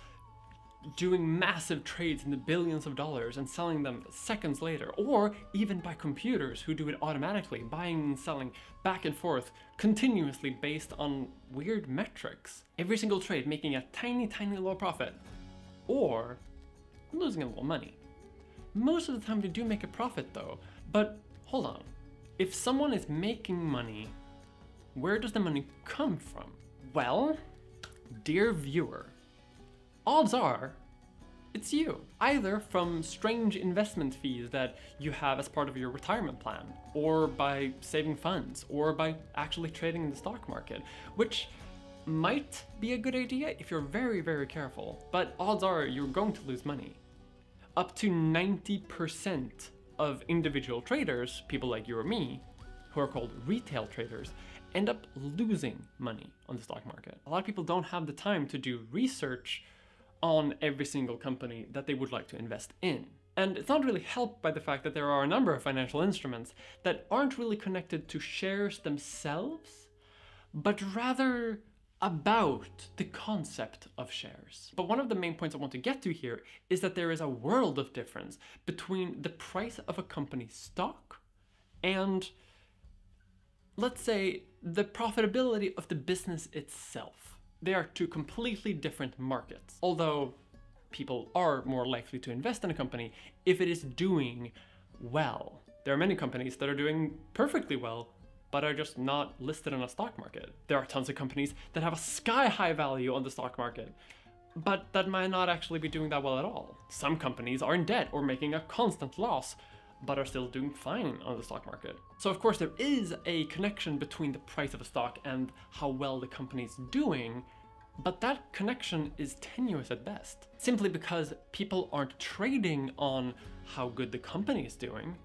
doing massive trades in the billions of dollars and selling them seconds later, or even by computers who do it automatically, buying and selling back and forth continuously based on weird metrics. Every single trade making a tiny, tiny low profit, or losing a little money. Most of the time they do make a profit though, but hold on. If someone is making money, where does the money come from? Well, dear viewer, odds are it's you. Either from strange investment fees that you have as part of your retirement plan, or by saving funds, or by actually trading in the stock market, which might be a good idea if you're very, very careful, but odds are you're going to lose money up to 90% of individual traders, people like you or me, who are called retail traders, end up losing money on the stock market. A lot of people don't have the time to do research on every single company that they would like to invest in. And it's not really helped by the fact that there are a number of financial instruments that aren't really connected to shares themselves, but rather about the concept of shares. But one of the main points I want to get to here is that there is a world of difference between the price of a company's stock and, let's say, the profitability of the business itself. They are two completely different markets. Although people are more likely to invest in a company if it is doing well. There are many companies that are doing perfectly well but are just not listed on a stock market. There are tons of companies that have a sky high value on the stock market, but that might not actually be doing that well at all. Some companies are in debt or making a constant loss, but are still doing fine on the stock market. So of course there is a connection between the price of a stock and how well the company is doing, but that connection is tenuous at best. Simply because people aren't trading on how good the company is doing,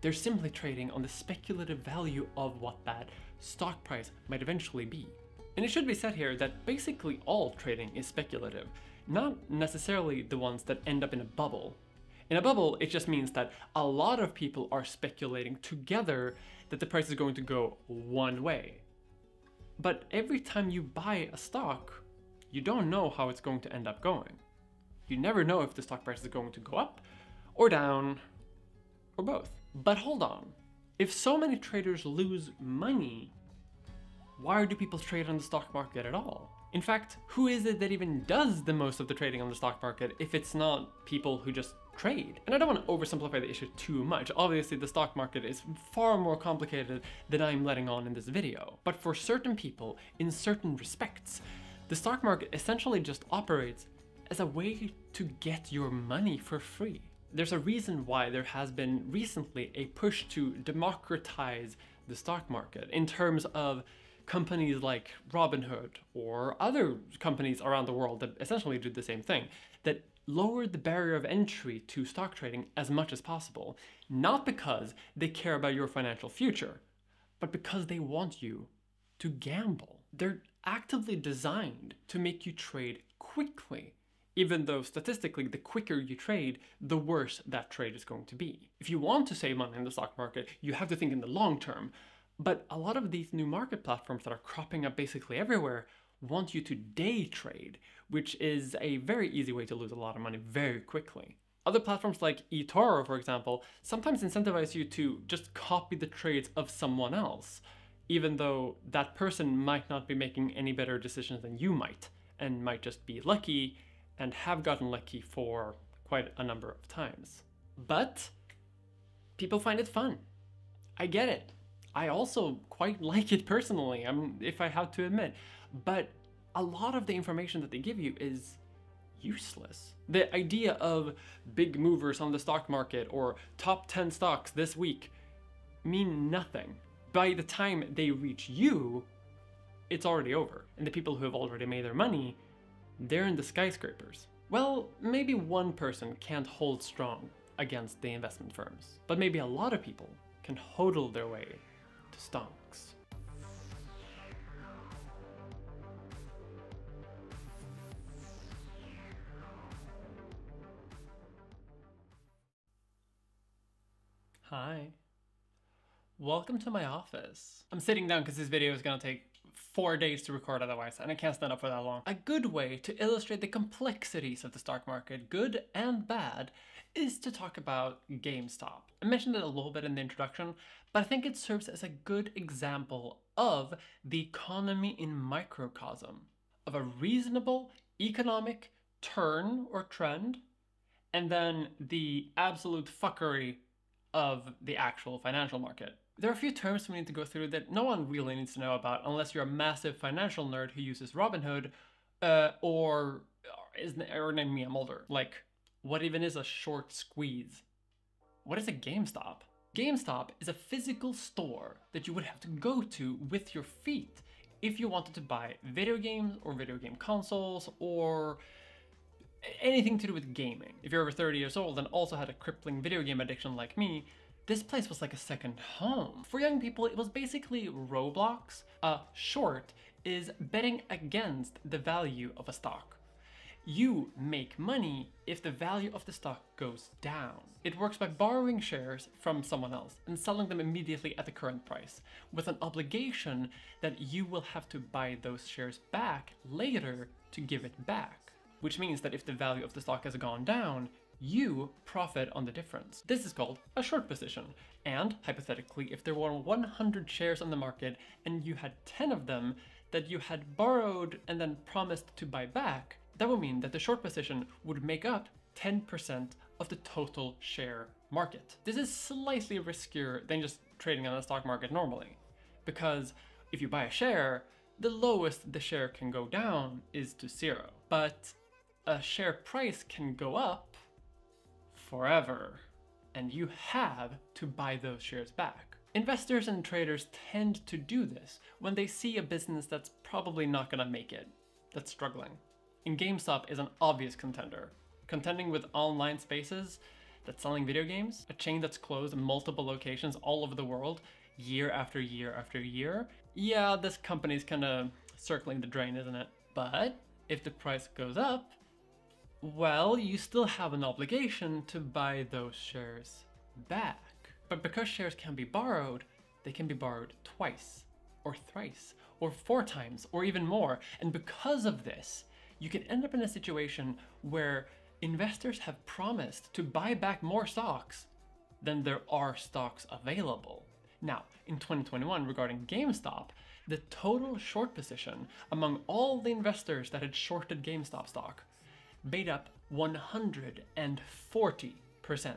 they're simply trading on the speculative value of what that stock price might eventually be. And it should be said here that basically all trading is speculative, not necessarily the ones that end up in a bubble. In a bubble, it just means that a lot of people are speculating together that the price is going to go one way. But every time you buy a stock, you don't know how it's going to end up going. You never know if the stock price is going to go up or down or both. But hold on. If so many traders lose money, why do people trade on the stock market at all? In fact, who is it that even does the most of the trading on the stock market if it's not people who just trade? And I don't want to oversimplify the issue too much. Obviously, the stock market is far more complicated than I'm letting on in this video. But for certain people, in certain respects, the stock market essentially just operates as a way to get your money for free there's a reason why there has been recently a push to democratize the stock market in terms of companies like Robinhood or other companies around the world that essentially do the same thing that lowered the barrier of entry to stock trading as much as possible, not because they care about your financial future, but because they want you to gamble. They're actively designed to make you trade quickly even though statistically the quicker you trade, the worse that trade is going to be. If you want to save money in the stock market, you have to think in the long term. But a lot of these new market platforms that are cropping up basically everywhere want you to day trade, which is a very easy way to lose a lot of money very quickly. Other platforms like eToro, for example, sometimes incentivize you to just copy the trades of someone else, even though that person might not be making any better decisions than you might, and might just be lucky and have gotten lucky for quite a number of times. But people find it fun. I get it. I also quite *laughs* like it personally, I'm, if I have to admit. But a lot of the information that they give you is useless. The idea of big movers on the stock market or top 10 stocks this week mean nothing. By the time they reach you, it's already over. And the people who have already made their money, they're in the skyscrapers. Well, maybe one person can't hold strong against the investment firms, but maybe a lot of people can hodl their way to stonks. Hi. Welcome to my office. I'm sitting down because this video is gonna take four days to record otherwise, and I can't stand up for that long. A good way to illustrate the complexities of the stock market, good and bad, is to talk about GameStop. I mentioned it a little bit in the introduction, but I think it serves as a good example of the economy in microcosm, of a reasonable economic turn or trend, and then the absolute fuckery of the actual financial market. There are a few terms we need to go through that no one really needs to know about unless you're a massive financial nerd who uses Robinhood, uh, or is or name me, I'm older. Like, what even is a short squeeze? What is a GameStop? GameStop is a physical store that you would have to go to with your feet if you wanted to buy video games or video game consoles or anything to do with gaming. If you're over 30 years old and also had a crippling video game addiction like me, this place was like a second home. For young people, it was basically Roblox. A short is betting against the value of a stock. You make money if the value of the stock goes down. It works by borrowing shares from someone else and selling them immediately at the current price, with an obligation that you will have to buy those shares back later to give it back. Which means that if the value of the stock has gone down, you profit on the difference. This is called a short position. And hypothetically, if there were 100 shares on the market and you had 10 of them that you had borrowed and then promised to buy back, that would mean that the short position would make up 10% of the total share market. This is slightly riskier than just trading on the stock market normally, because if you buy a share, the lowest the share can go down is to zero. But a share price can go up forever, and you have to buy those shares back. Investors and traders tend to do this when they see a business that's probably not gonna make it, that's struggling. And GameStop is an obvious contender, contending with online spaces that's selling video games, a chain that's closed in multiple locations all over the world, year after year after year. Yeah, this company's kinda circling the drain, isn't it? But if the price goes up, well, you still have an obligation to buy those shares back. But because shares can be borrowed, they can be borrowed twice, or thrice, or four times, or even more. And because of this, you can end up in a situation where investors have promised to buy back more stocks than there are stocks available. Now, in 2021, regarding GameStop, the total short position among all the investors that had shorted GameStop stock made up 140%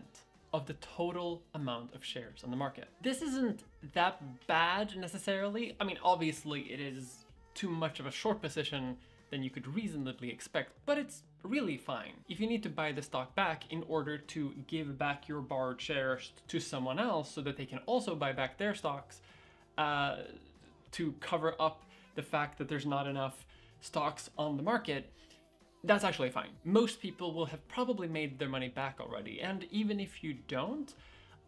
of the total amount of shares on the market. This isn't that bad necessarily. I mean, obviously it is too much of a short position than you could reasonably expect, but it's really fine. If you need to buy the stock back in order to give back your borrowed shares to someone else so that they can also buy back their stocks uh, to cover up the fact that there's not enough stocks on the market, that's actually fine. Most people will have probably made their money back already, and even if you don't,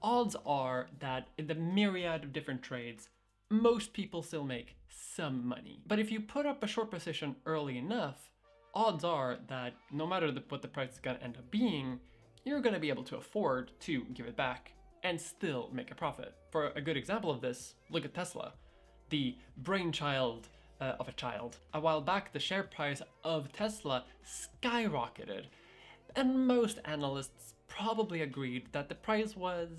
odds are that in the myriad of different trades, most people still make some money. But if you put up a short position early enough, odds are that no matter the, what the price is going to end up being, you're going to be able to afford to give it back and still make a profit. For a good example of this, look at Tesla, the brainchild uh, of a child. A while back, the share price of Tesla skyrocketed. And most analysts probably agreed that the price was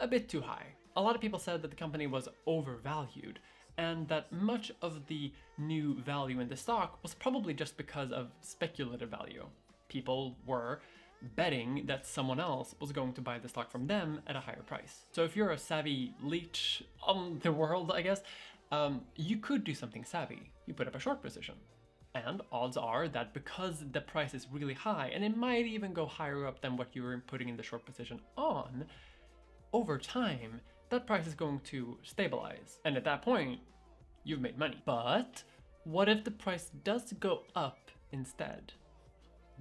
a bit too high. A lot of people said that the company was overvalued and that much of the new value in the stock was probably just because of speculative value. People were betting that someone else was going to buy the stock from them at a higher price. So if you're a savvy leech on the world, I guess, um, you could do something savvy. You put up a short position. And odds are that because the price is really high, and it might even go higher up than what you were putting in the short position on, over time, that price is going to stabilize. And at that point, you've made money. But what if the price does go up instead?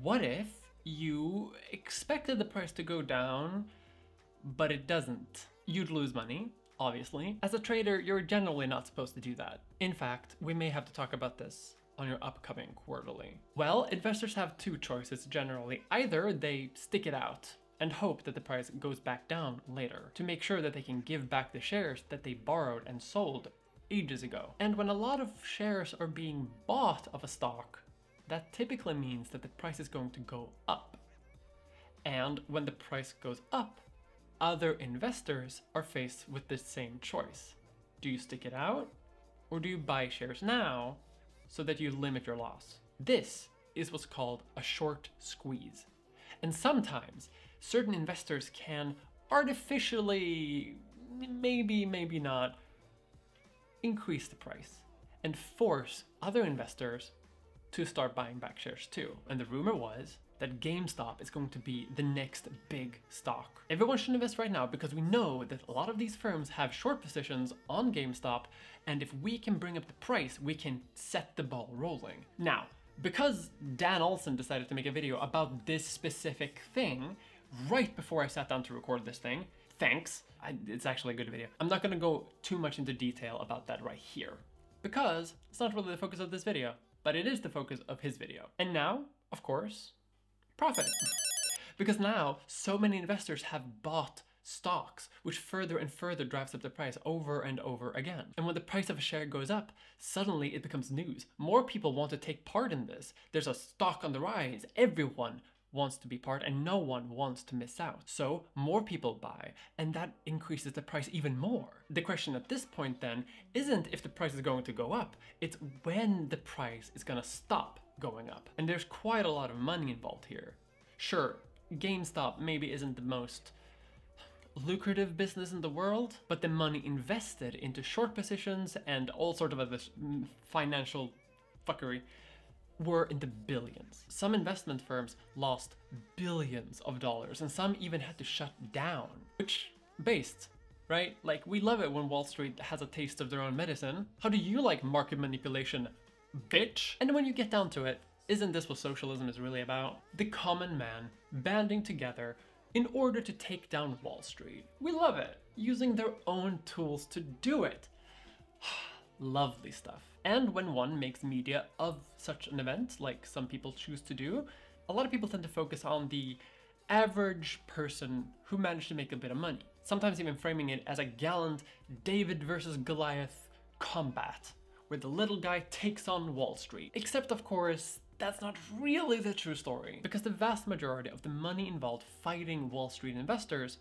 What if you expected the price to go down, but it doesn't? You'd lose money, obviously. As a trader, you're generally not supposed to do that. In fact, we may have to talk about this on your upcoming quarterly. Well, investors have two choices generally. Either they stick it out and hope that the price goes back down later to make sure that they can give back the shares that they borrowed and sold ages ago. And when a lot of shares are being bought of a stock, that typically means that the price is going to go up. And when the price goes up, other investors are faced with the same choice. Do you stick it out or do you buy shares now so that you limit your loss? This is what's called a short squeeze. And sometimes certain investors can artificially, maybe, maybe not, increase the price and force other investors to start buying back shares too. And the rumor was that GameStop is going to be the next big stock. Everyone should invest right now because we know that a lot of these firms have short positions on GameStop, and if we can bring up the price, we can set the ball rolling. Now, because Dan Olson decided to make a video about this specific thing right before I sat down to record this thing, thanks, I, it's actually a good video. I'm not gonna go too much into detail about that right here because it's not really the focus of this video, but it is the focus of his video. And now, of course, profit. because now so many investors have bought stocks, which further and further drives up the price over and over again. And when the price of a share goes up, suddenly it becomes news. More people want to take part in this. There's a stock on the rise. Everyone wants to be part and no one wants to miss out. So more people buy and that increases the price even more. The question at this point then isn't if the price is going to go up, it's when the price is gonna stop going up. And there's quite a lot of money involved here. Sure, GameStop maybe isn't the most lucrative business in the world, but the money invested into short positions and all sort of other mm, financial fuckery were in the billions. Some investment firms lost billions of dollars and some even had to shut down, which based, right? Like we love it when Wall Street has a taste of their own medicine. How do you like market manipulation, bitch? And when you get down to it, isn't this what socialism is really about? The common man banding together in order to take down Wall Street. We love it, using their own tools to do it. *sighs* Lovely stuff. And when one makes media of such an event, like some people choose to do, a lot of people tend to focus on the average person who managed to make a bit of money. Sometimes even framing it as a gallant David versus Goliath combat, where the little guy takes on Wall Street. Except, of course, that's not really the true story, because the vast majority of the money involved fighting Wall Street investors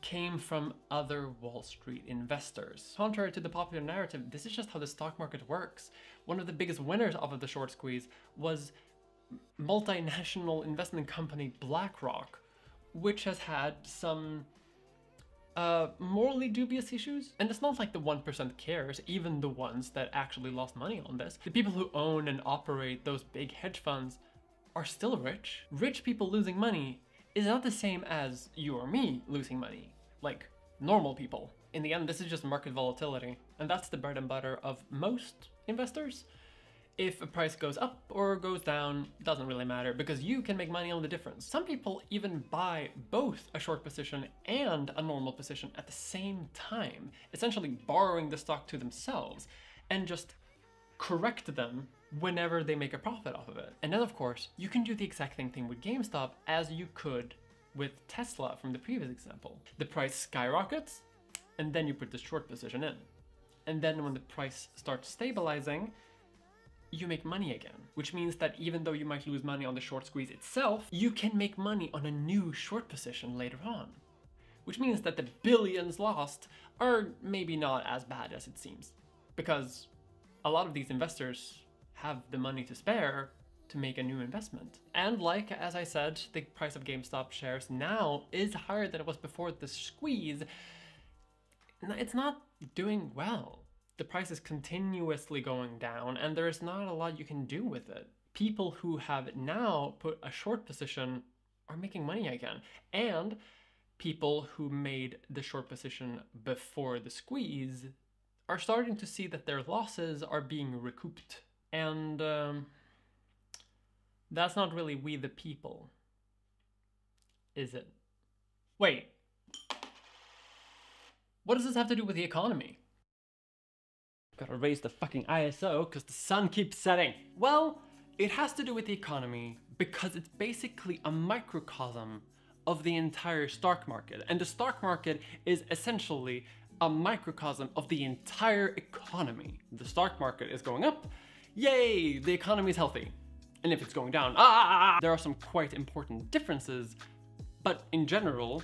came from other Wall Street investors. Contrary to the popular narrative, this is just how the stock market works. One of the biggest winners off of the short squeeze was multinational investment company BlackRock, which has had some uh, morally dubious issues. And it's not like the 1% cares, even the ones that actually lost money on this. The people who own and operate those big hedge funds are still rich. Rich people losing money is not the same as you or me losing money, like normal people. In the end, this is just market volatility, and that's the bread and butter of most investors. If a price goes up or goes down, doesn't really matter because you can make money on the difference. Some people even buy both a short position and a normal position at the same time, essentially borrowing the stock to themselves and just correct them whenever they make a profit off of it. And then of course, you can do the exact same thing with GameStop as you could with Tesla from the previous example. The price skyrockets, and then you put the short position in. And then when the price starts stabilizing, you make money again. Which means that even though you might lose money on the short squeeze itself, you can make money on a new short position later on. Which means that the billions lost are maybe not as bad as it seems. Because a lot of these investors have the money to spare to make a new investment. And like, as I said, the price of GameStop shares now is higher than it was before the squeeze. It's not doing well. The price is continuously going down and there's not a lot you can do with it. People who have now put a short position are making money again. And people who made the short position before the squeeze are starting to see that their losses are being recouped. And um, that's not really we the people, is it? Wait. What does this have to do with the economy? Gotta raise the fucking ISO because the sun keeps setting. Well, it has to do with the economy because it's basically a microcosm of the entire stock market. And the stock market is essentially a microcosm of the entire economy. The stock market is going up, yay, the economy is healthy. And if it's going down, ah, ah, ah, ah there are some quite important differences, but in general,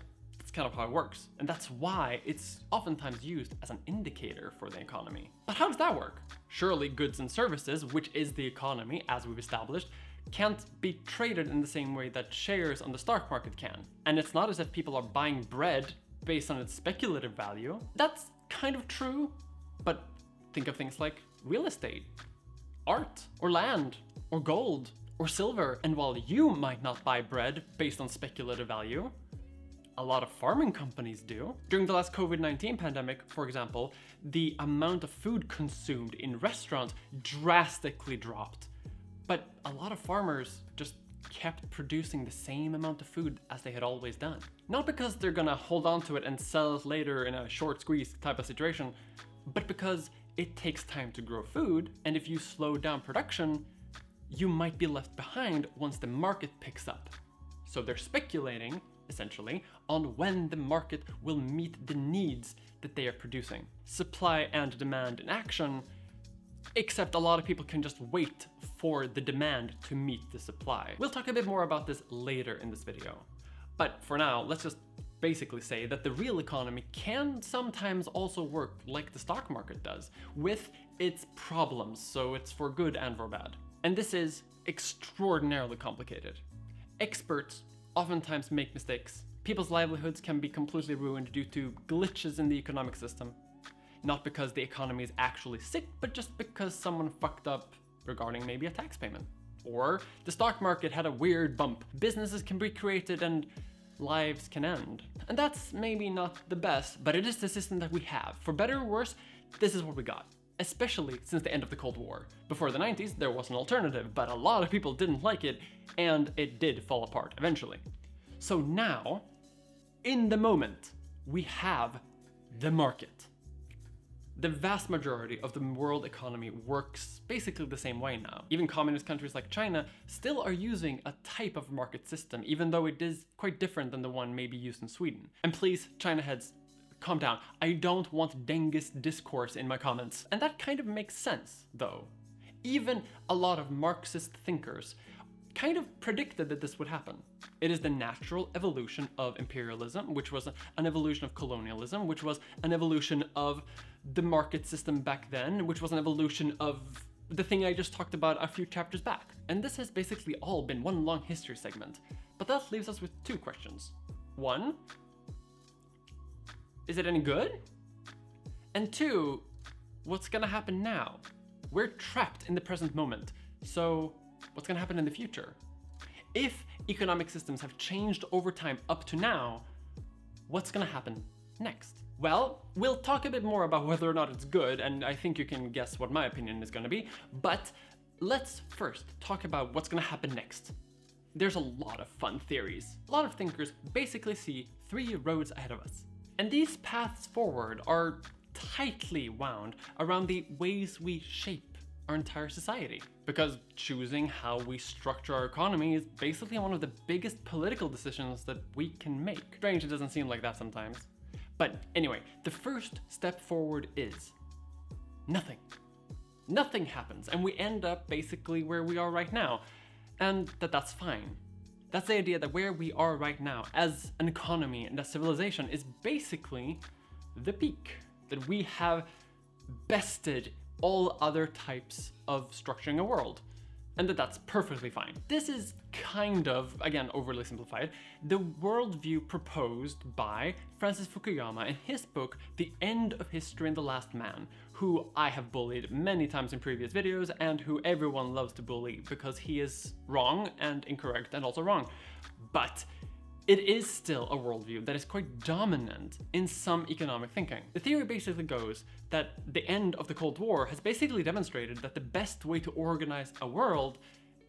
kind of how it works. And that's why it's oftentimes used as an indicator for the economy. But how does that work? Surely goods and services, which is the economy as we've established, can't be traded in the same way that shares on the stock market can. And it's not as if people are buying bread based on its speculative value. That's kind of true, but think of things like real estate, art, or land, or gold, or silver. And while you might not buy bread based on speculative value, a lot of farming companies do. During the last COVID-19 pandemic, for example, the amount of food consumed in restaurants drastically dropped. But a lot of farmers just kept producing the same amount of food as they had always done. Not because they're gonna hold on to it and sell it later in a short squeeze type of situation, but because it takes time to grow food, and if you slow down production, you might be left behind once the market picks up. So they're speculating, essentially, on when the market will meet the needs that they are producing. Supply and demand in action, except a lot of people can just wait for the demand to meet the supply. We'll talk a bit more about this later in this video. But for now, let's just basically say that the real economy can sometimes also work like the stock market does, with its problems, so it's for good and for bad. And this is extraordinarily complicated. Experts oftentimes make mistakes. People's livelihoods can be completely ruined due to glitches in the economic system. Not because the economy is actually sick, but just because someone fucked up regarding maybe a tax payment. Or the stock market had a weird bump. Businesses can be created and lives can end. And that's maybe not the best, but it is the system that we have. For better or worse, this is what we got especially since the end of the Cold War. Before the 90s, there was an alternative, but a lot of people didn't like it, and it did fall apart eventually. So now, in the moment, we have the market. The vast majority of the world economy works basically the same way now. Even communist countries like China still are using a type of market system, even though it is quite different than the one maybe used in Sweden. And please, China heads, calm down. I don't want Dengist discourse in my comments. And that kind of makes sense, though. Even a lot of Marxist thinkers kind of predicted that this would happen. It is the natural evolution of imperialism, which was an evolution of colonialism, which was an evolution of the market system back then, which was an evolution of the thing I just talked about a few chapters back. And this has basically all been one long history segment. But that leaves us with two questions. One, is it any good? And two, what's gonna happen now? We're trapped in the present moment, so what's gonna happen in the future? If economic systems have changed over time up to now, what's gonna happen next? Well, we'll talk a bit more about whether or not it's good, and I think you can guess what my opinion is gonna be, but let's first talk about what's gonna happen next. There's a lot of fun theories. A lot of thinkers basically see three roads ahead of us. And these paths forward are tightly wound around the ways we shape our entire society. Because choosing how we structure our economy is basically one of the biggest political decisions that we can make. Strange it doesn't seem like that sometimes. But anyway, the first step forward is nothing. Nothing happens, and we end up basically where we are right now. And that that's fine. That's the idea that where we are right now as an economy and a civilization is basically the peak. That we have bested all other types of structuring a world and that that's perfectly fine. This is kind of, again, overly simplified, the worldview proposed by Francis Fukuyama in his book, The End of History and the Last Man, who I have bullied many times in previous videos and who everyone loves to bully because he is wrong and incorrect and also wrong. But it is still a worldview that is quite dominant in some economic thinking. The theory basically goes that the end of the Cold War has basically demonstrated that the best way to organize a world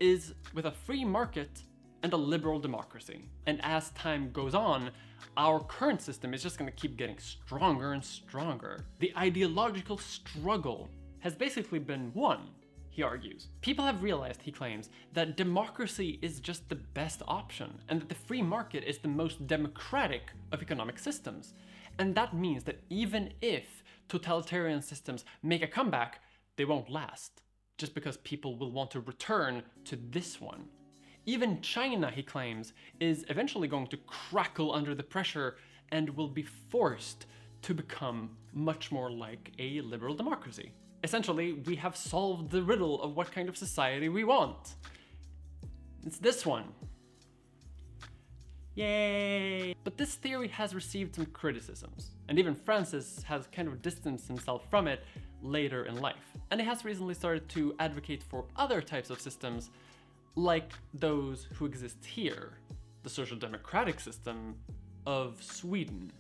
is with a free market and a liberal democracy. And as time goes on, our current system is just going to keep getting stronger and stronger. The ideological struggle has basically been won he argues. People have realized, he claims, that democracy is just the best option, and that the free market is the most democratic of economic systems. And that means that even if totalitarian systems make a comeback, they won't last, just because people will want to return to this one. Even China, he claims, is eventually going to crackle under the pressure and will be forced to become much more like a liberal democracy. Essentially, we have solved the riddle of what kind of society we want. It's this one. Yay! But this theory has received some criticisms, and even Francis has kind of distanced himself from it later in life. And he has recently started to advocate for other types of systems, like those who exist here, the social democratic system of Sweden.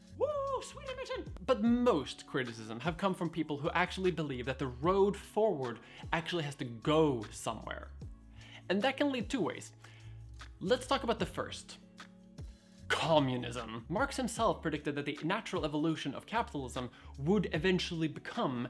Sweden mission! But most criticism have come from people who actually believe that the road forward actually has to go somewhere. And that can lead two ways. Let's talk about the first. Communism. Marx himself predicted that the natural evolution of capitalism would eventually become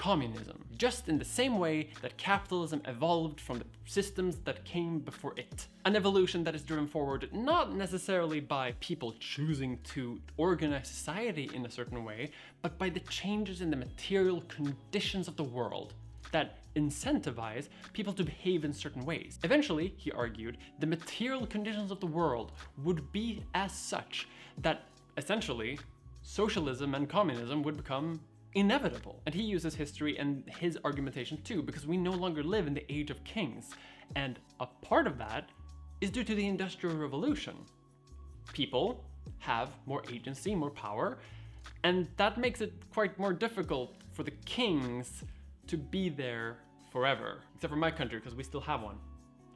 communism, just in the same way that capitalism evolved from the systems that came before it. An evolution that is driven forward not necessarily by people choosing to organize society in a certain way, but by the changes in the material conditions of the world that incentivize people to behave in certain ways. Eventually, he argued, the material conditions of the world would be as such that essentially socialism and communism would become inevitable. And he uses history and his argumentation too, because we no longer live in the age of kings. And a part of that is due to the Industrial Revolution. People have more agency, more power, and that makes it quite more difficult for the kings to be there forever. Except for my country, because we still have one.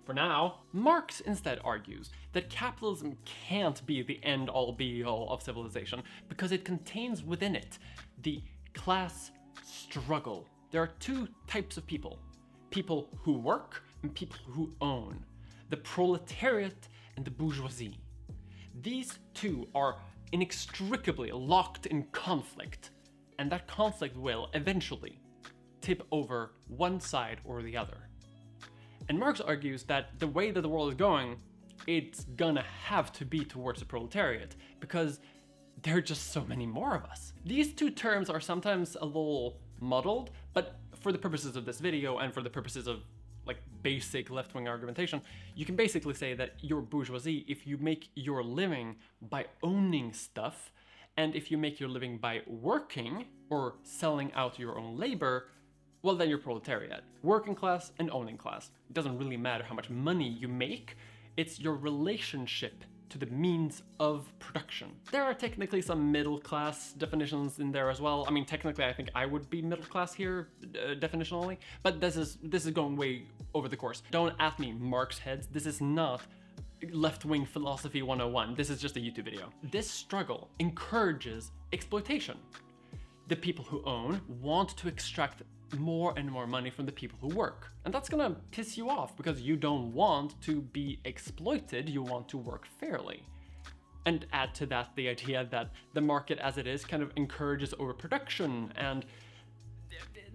For now, Marx instead argues that capitalism can't be the end all be all of civilization because it contains within it the class struggle. There are two types of people people who work and people who own, the proletariat and the bourgeoisie. These two are inextricably locked in conflict, and that conflict will eventually tip over one side or the other. And Marx argues that the way that the world is going, it's gonna have to be towards the proletariat, because there are just so many more of us. These two terms are sometimes a little muddled, but for the purposes of this video and for the purposes of like basic left-wing argumentation, you can basically say that you're bourgeoisie if you make your living by owning stuff, and if you make your living by working or selling out your own labor, well then you're proletariat. Working class and owning class. It doesn't really matter how much money you make, it's your relationship to the means of production. There are technically some middle class definitions in there as well. I mean, technically, I think I would be middle class here, uh, definitionally, but this is this is going way over the course. Don't ask me Marx heads. This is not left-wing philosophy 101. This is just a YouTube video. This struggle encourages exploitation. The people who own want to extract more and more money from the people who work. And that's gonna piss you off because you don't want to be exploited, you want to work fairly. And add to that the idea that the market as it is kind of encourages overproduction and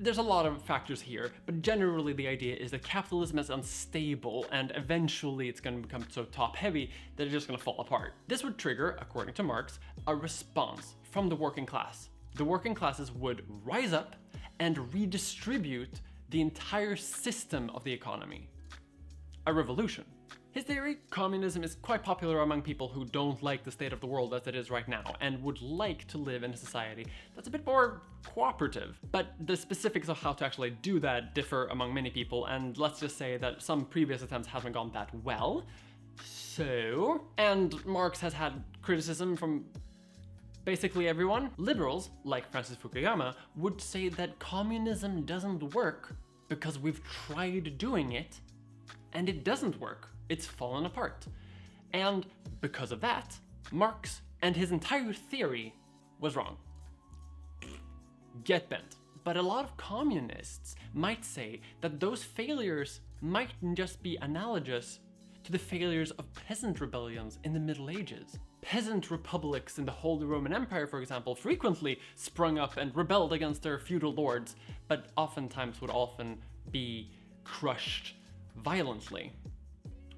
there's a lot of factors here, but generally the idea is that capitalism is unstable and eventually it's going to become so top heavy that it's just going to fall apart. This would trigger, according to Marx, a response from the working class. The working classes would rise up and redistribute the entire system of the economy. A revolution. His theory, communism, is quite popular among people who don't like the state of the world as it is right now and would like to live in a society that's a bit more cooperative. But the specifics of how to actually do that differ among many people, and let's just say that some previous attempts haven't gone that well. So, and Marx has had criticism from basically everyone. Liberals, like Francis Fukuyama, would say that communism doesn't work because we've tried doing it and it doesn't work it's fallen apart. And because of that, Marx and his entire theory was wrong. Get bent. But a lot of communists might say that those failures might just be analogous to the failures of peasant rebellions in the Middle Ages. Peasant republics in the Holy Roman Empire, for example, frequently sprung up and rebelled against their feudal lords, but oftentimes would often be crushed violently.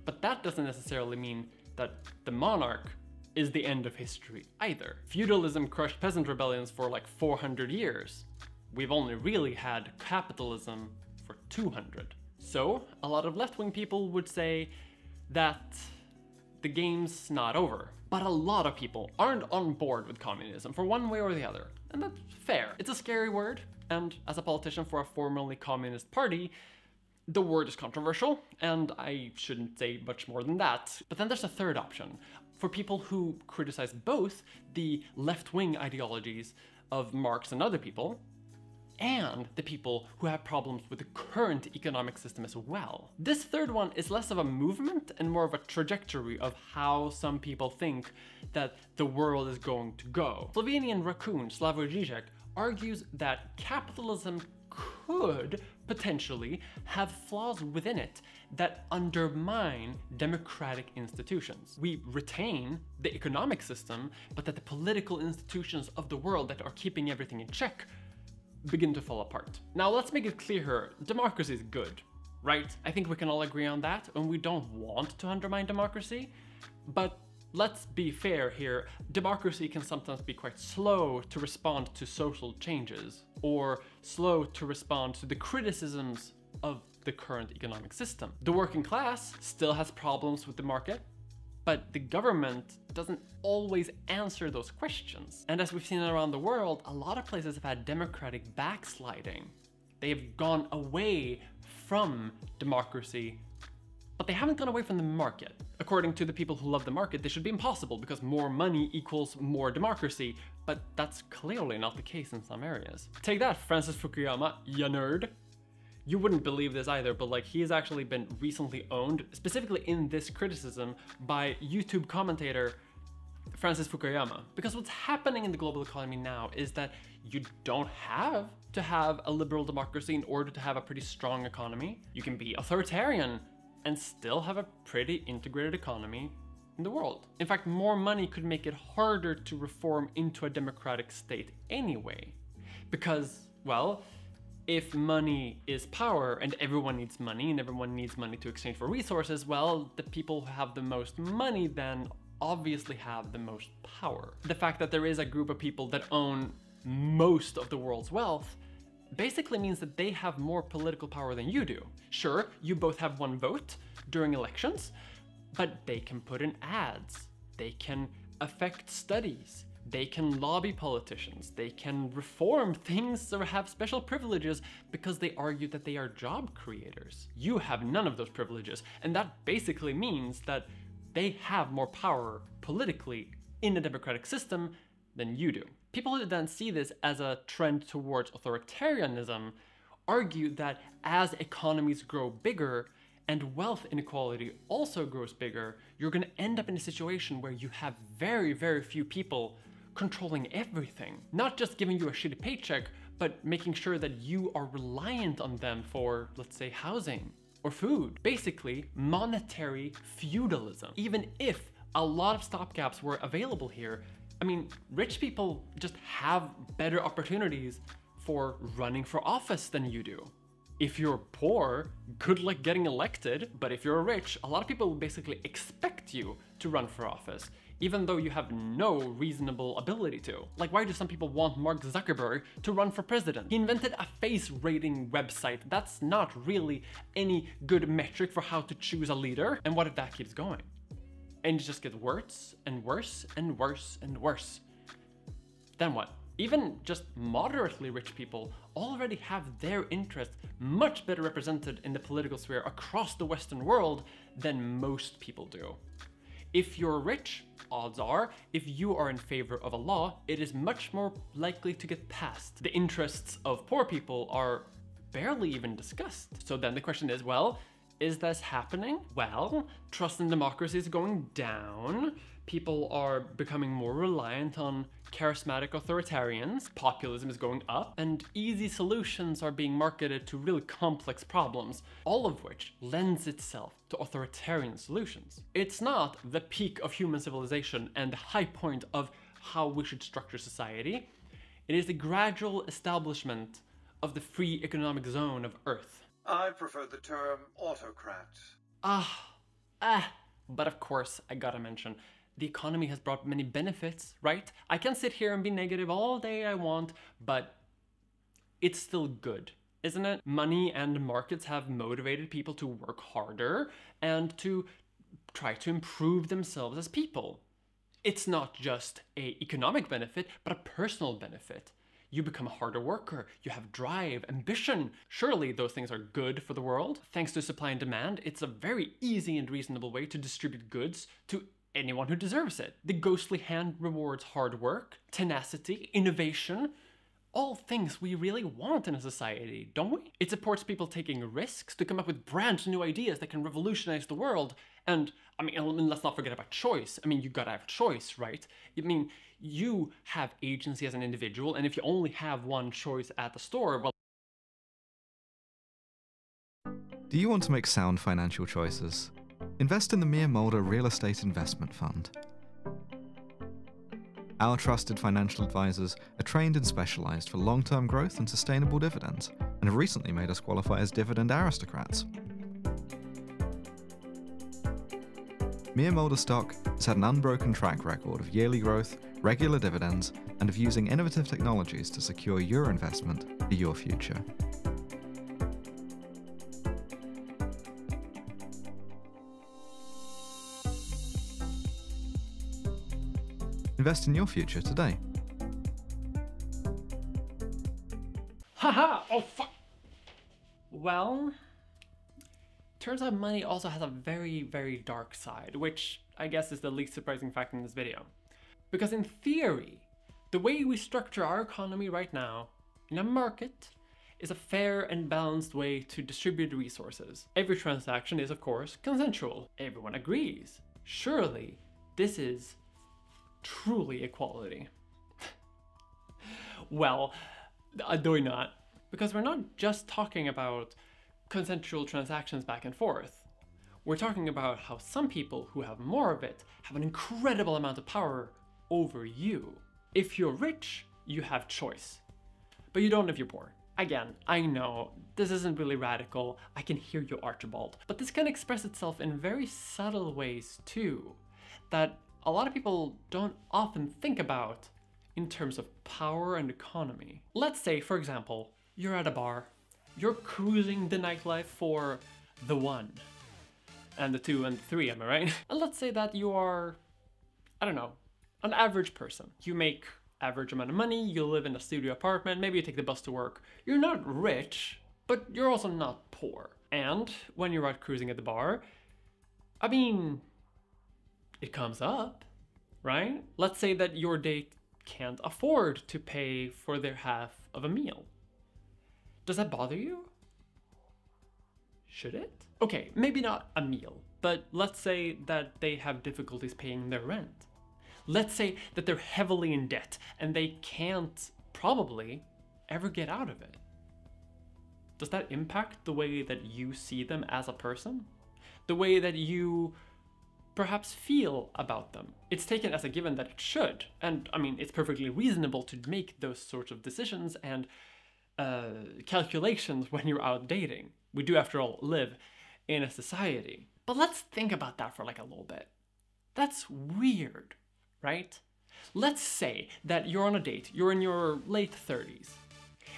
But that doesn't necessarily mean that the monarch is the end of history either. Feudalism crushed peasant rebellions for like 400 years. We've only really had capitalism for 200. So, a lot of left wing people would say that the game's not over. But a lot of people aren't on board with communism for one way or the other. And that's fair. It's a scary word, and as a politician for a formerly communist party, the word is controversial, and I shouldn't say much more than that. But then there's a third option. For people who criticize both the left wing ideologies of Marx and other people, and the people who have problems with the current economic system as well. This third one is less of a movement and more of a trajectory of how some people think that the world is going to go. Slovenian raccoon Slavoj Žižek argues that capitalism could potentially have flaws within it that undermine democratic institutions. We retain the economic system, but that the political institutions of the world that are keeping everything in check begin to fall apart. Now let's make it clear here, democracy is good, right? I think we can all agree on that, and we don't want to undermine democracy, but let's be fair here, democracy can sometimes be quite slow to respond to social changes, or slow to respond to the criticisms of the current economic system. The working class still has problems with the market, but the government doesn't always answer those questions. And as we've seen around the world, a lot of places have had democratic backsliding. They've gone away from democracy but they haven't gone away from the market. According to the people who love the market, this should be impossible because more money equals more democracy, but that's clearly not the case in some areas. Take that, Francis Fukuyama, ya nerd. You wouldn't believe this either, but like he has actually been recently owned, specifically in this criticism, by YouTube commentator Francis Fukuyama. Because what's happening in the global economy now is that you don't have to have a liberal democracy in order to have a pretty strong economy. You can be authoritarian and still have a pretty integrated economy in the world. In fact, more money could make it harder to reform into a democratic state anyway. Because, well, if money is power and everyone needs money and everyone needs money to exchange for resources, well, the people who have the most money then obviously have the most power. The fact that there is a group of people that own most of the world's wealth basically means that they have more political power than you do. Sure, you both have one vote during elections, but they can put in ads, they can affect studies, they can lobby politicians, they can reform things or have special privileges because they argue that they are job creators. You have none of those privileges, and that basically means that they have more power politically in a democratic system than you do. People who then see this as a trend towards authoritarianism argue that as economies grow bigger and wealth inequality also grows bigger, you're going to end up in a situation where you have very, very few people controlling everything. Not just giving you a shitty paycheck, but making sure that you are reliant on them for, let's say, housing or food. Basically, monetary feudalism. Even if a lot of stopgaps were available here, I mean, rich people just have better opportunities for running for office than you do. If you're poor, good luck getting elected, but if you're rich, a lot of people basically expect you to run for office, even though you have no reasonable ability to. Like, why do some people want Mark Zuckerberg to run for president? He invented a face rating website. That's not really any good metric for how to choose a leader. And what if that keeps going? And it just gets worse and worse and worse and worse. Then what? Even just moderately rich people already have their interests much better represented in the political sphere across the Western world than most people do. If you're rich, odds are, if you are in favor of a law, it is much more likely to get passed. The interests of poor people are barely even discussed. So then the question is, well, is this happening? Well, trust in democracy is going down. People are becoming more reliant on charismatic authoritarians. Populism is going up, and easy solutions are being marketed to really complex problems, all of which lends itself to authoritarian solutions. It's not the peak of human civilization and the high point of how we should structure society. It is the gradual establishment of the free economic zone of Earth. I prefer the term autocrat. Ah, ah. But of course, I gotta mention, the economy has brought many benefits, right? I can sit here and be negative all day I want, but it's still good, isn't it? Money and markets have motivated people to work harder and to try to improve themselves as people. It's not just a economic benefit, but a personal benefit you become a harder worker, you have drive, ambition. Surely those things are good for the world. Thanks to supply and demand, it's a very easy and reasonable way to distribute goods to anyone who deserves it. The ghostly hand rewards hard work, tenacity, innovation, all things we really want in a society, don't we? It supports people taking risks to come up with brand new ideas that can revolutionize the world. And I mean, let's not forget about choice. I mean, you gotta have choice, right? I mean, you have agency as an individual, and if you only have one choice at the store, well. Do you want to make sound financial choices? Invest in the Mia Mulder Real Estate Investment Fund. Our trusted financial advisors are trained and specialized for long term growth and sustainable dividends, and have recently made us qualify as dividend aristocrats. Mia Mulder stock has had an unbroken track record of yearly growth, regular dividends, and of using innovative technologies to secure your investment for your future. Invest in your future today. Haha! oh fuck! Well, Turns out money also has a very, very dark side, which I guess is the least surprising fact in this video. Because in theory, the way we structure our economy right now, in a market, is a fair and balanced way to distribute resources. Every transaction is, of course, consensual. Everyone agrees. Surely, this is truly equality. well, uh, do not. Because we're not just talking about consensual transactions back and forth. We're talking about how some people who have more of it have an incredible amount of power over you. If you're rich, you have choice. But you don't if you're poor. Again, I know, this isn't really radical, I can hear you Archibald, but this can express itself in very subtle ways too, that a lot of people don't often think about in terms of power and economy. Let's say, for example, you're at a bar you're cruising the nightlife for the one and the two and the three, am I right? *laughs* and let's say that you are, I don't know, an average person. You make average amount of money, you live in a studio apartment, maybe you take the bus to work. You're not rich, but you're also not poor. And when you're out cruising at the bar, I mean, it comes up, right? Let's say that your date can't afford to pay for their half of a meal. Does that bother you? Should it? Okay, maybe not a meal, but let's say that they have difficulties paying their rent. Let's say that they're heavily in debt and they can't probably ever get out of it. Does that impact the way that you see them as a person? The way that you perhaps feel about them? It's taken as a given that it should, and I mean, it's perfectly reasonable to make those sorts of decisions and uh, calculations when you're out dating. We do, after all, live in a society. But let's think about that for like a little bit. That's weird. right? Let's say that you're on a date, you're in your late 30s,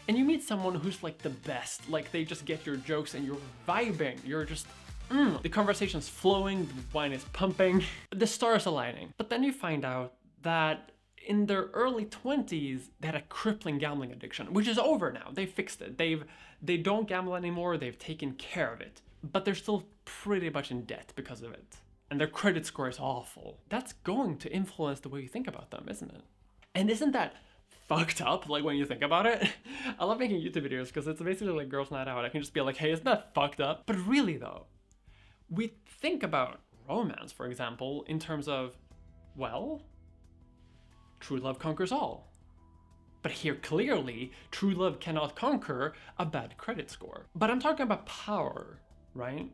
and you meet someone who's like the best, like they just get your jokes and you're vibing, you're just mm, the conversation's flowing, the wine is pumping, *laughs* the stars aligning. But then you find out that in their early 20s they had a crippling gambling addiction, which is over now. They fixed it. They've they don't gamble anymore, they've taken care of it. But they're still pretty much in debt because of it. And their credit score is awful. That's going to influence the way you think about them, isn't it? And isn't that fucked up, like when you think about it. *laughs* I love making YouTube videos because it's basically like Girls Night Out. I can just be like, hey, isn't that fucked up? But really though, we think about romance, for example, in terms of, well, true love conquers all. But here clearly, true love cannot conquer a bad credit score. But I'm talking about power, right?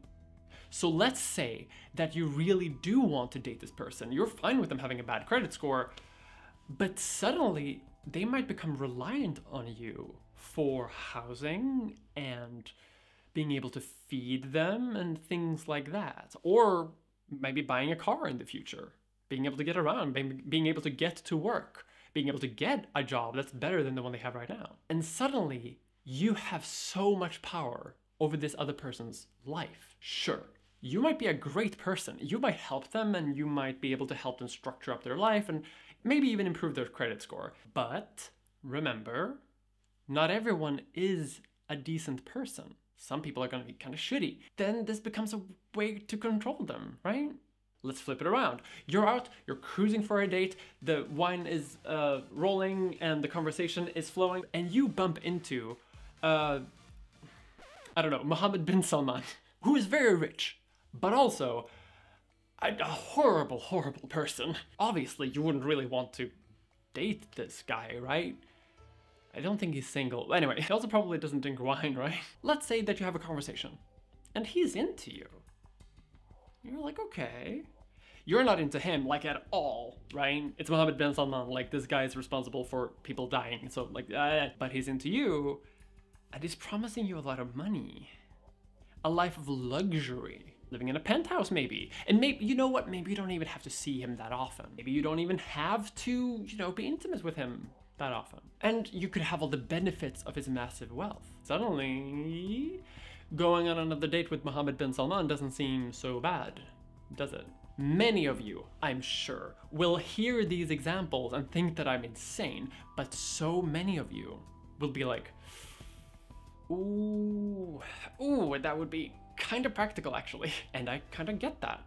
So let's say that you really do want to date this person. You're fine with them having a bad credit score, but suddenly they might become reliant on you for housing and being able to feed them and things like that. Or maybe buying a car in the future, being able to get around, being, able to get to work, being able to get a job that's better than the one they have right now. And suddenly, you have so much power over this other person's life. Sure, you might be a great person. You might help them and you might be able to help them structure up their life and maybe even improve their credit score. But remember, not everyone is a decent person. Some people are going to be kind of shitty. Then this becomes a way to control them, right? Let's flip it around. You're out, you're cruising for a date, the wine is uh, rolling and the conversation is flowing, and you bump into, uh, I don't know, Mohammed bin Salman, *laughs* who is very rich, but also a, a horrible, horrible person. Obviously, you wouldn't really want to date this guy, right? I don't think he's single. Anyway, he also probably doesn't drink wine, *laughs* right? Let's say that you have a conversation and he's into you. You're like, okay. You're not into him, like, at all, right? It's Mohammed bin Salman, like, this guy is responsible for people dying, so, like, uh, but he's into you, and he's promising you a lot of money. A life of luxury living in a penthouse maybe. And maybe, you know what, maybe you don't even have to see him that often. Maybe you don't even have to, you know, be intimate with him that often. And you could have all the benefits of his massive wealth. Suddenly, going on another date with Mohammed bin Salman doesn't seem so bad, does it? Many of you, I'm sure, will hear these examples and think that I'm insane, but so many of you will be like, ooh, ooh, that would be kind of practical actually, *laughs* and I kind of get that.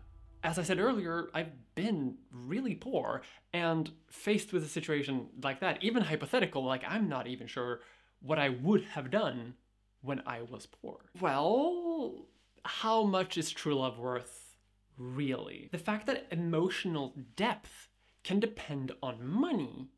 As I said earlier, I've been really poor and faced with a situation like that, even hypothetical, like I'm not even sure what I would have done when I was poor. Well, how much is true love worth, really? The fact that emotional depth can depend on money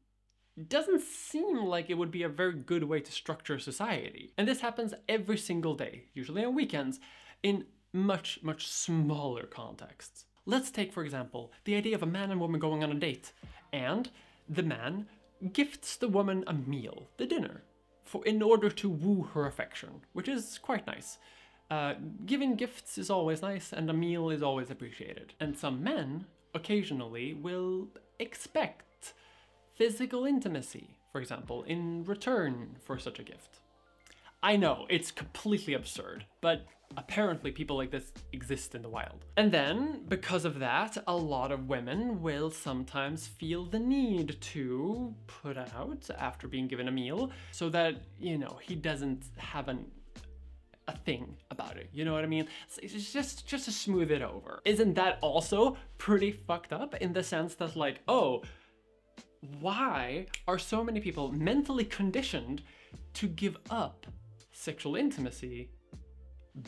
doesn't seem like it would be a very good way to structure society. And this happens every single day, usually on weekends, in much, much smaller contexts. Let's take, for example, the idea of a man and woman going on a date, and the man gifts the woman a meal, the dinner, for in order to woo her affection, which is quite nice. Uh, giving gifts is always nice, and a meal is always appreciated. And some men, occasionally, will expect physical intimacy, for example, in return for such a gift. I know, it's completely absurd, but apparently people like this exist in the wild. And then, because of that, a lot of women will sometimes feel the need to put out after being given a meal so that, you know, he doesn't have an a thing about it. You know what I mean? It's just just to smooth it over. Isn't that also pretty fucked up in the sense that like, oh, why are so many people mentally conditioned to give up sexual intimacy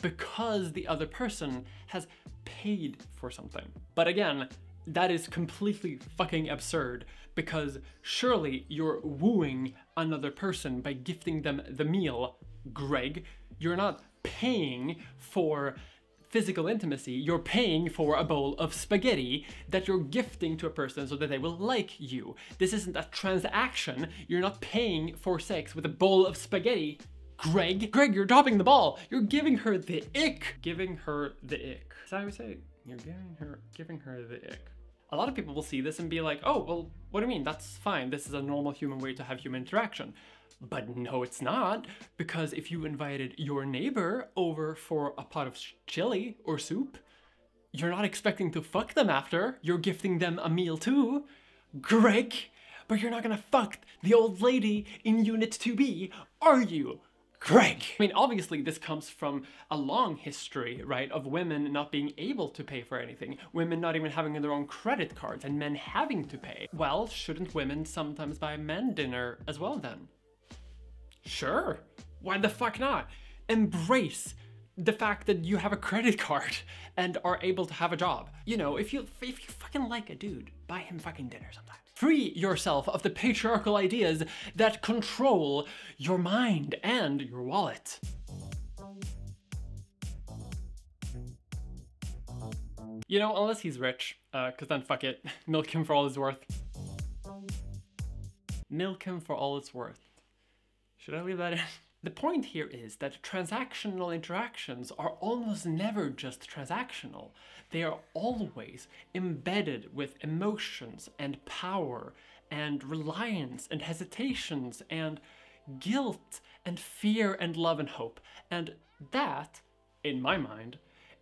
because the other person has paid for something. But again, that is completely fucking absurd because surely you're wooing another person by gifting them the meal, Greg. You're not paying for physical intimacy, you're paying for a bowl of spaghetti that you're gifting to a person so that they will like you. This isn't a transaction. You're not paying for sex with a bowl of spaghetti. Greg, Greg, you're dropping the ball. You're giving her the ick. Giving her the ick. Is that how you say? You're giving her, giving her the ick. a lot of people will see this and be like, oh, well, what do you mean? That's fine. This is a normal human way to have human interaction. But no, it's not, because if you invited your neighbor over for a pot of chili or soup, you're not expecting to fuck them after. You're gifting them a meal too. Greg, but you're not gonna fuck the old lady in Unit 2B, are you? Greg! I mean, obviously, this comes from a long history, right, of women not being able to pay for anything, women not even having their own credit cards, and men having to pay. Well, shouldn't women sometimes buy men dinner as well then? Sure. Why the fuck not? Embrace the fact that you have a credit card and are able to have a job. You know, if you if you fucking like a dude, buy him fucking dinner sometimes. Free yourself of the patriarchal ideas that control your mind and your wallet. You know, unless he's rich, uh, cause then fuck it, *laughs* milk him for all it's worth. Milk him for all it's worth. Should I leave that in? *laughs* The point here is that transactional interactions are almost never just transactional. They are always embedded with emotions and power and reliance and hesitations and guilt and fear and love and hope. And that, in my mind,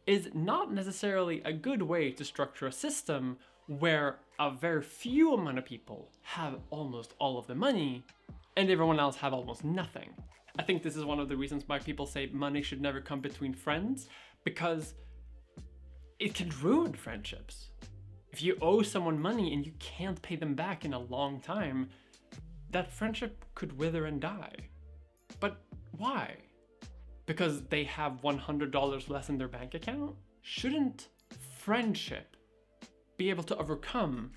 is not necessarily a good way to structure a system where a very few amount of people have almost all of the money and everyone else have almost nothing. I think this is one of the reasons why people say money should never come between friends, because it can ruin friendships. If you owe someone money and you can't pay them back in a long time, that friendship could wither and die. But why? Because they have $100 less in their bank account? Shouldn't friendship be able to overcome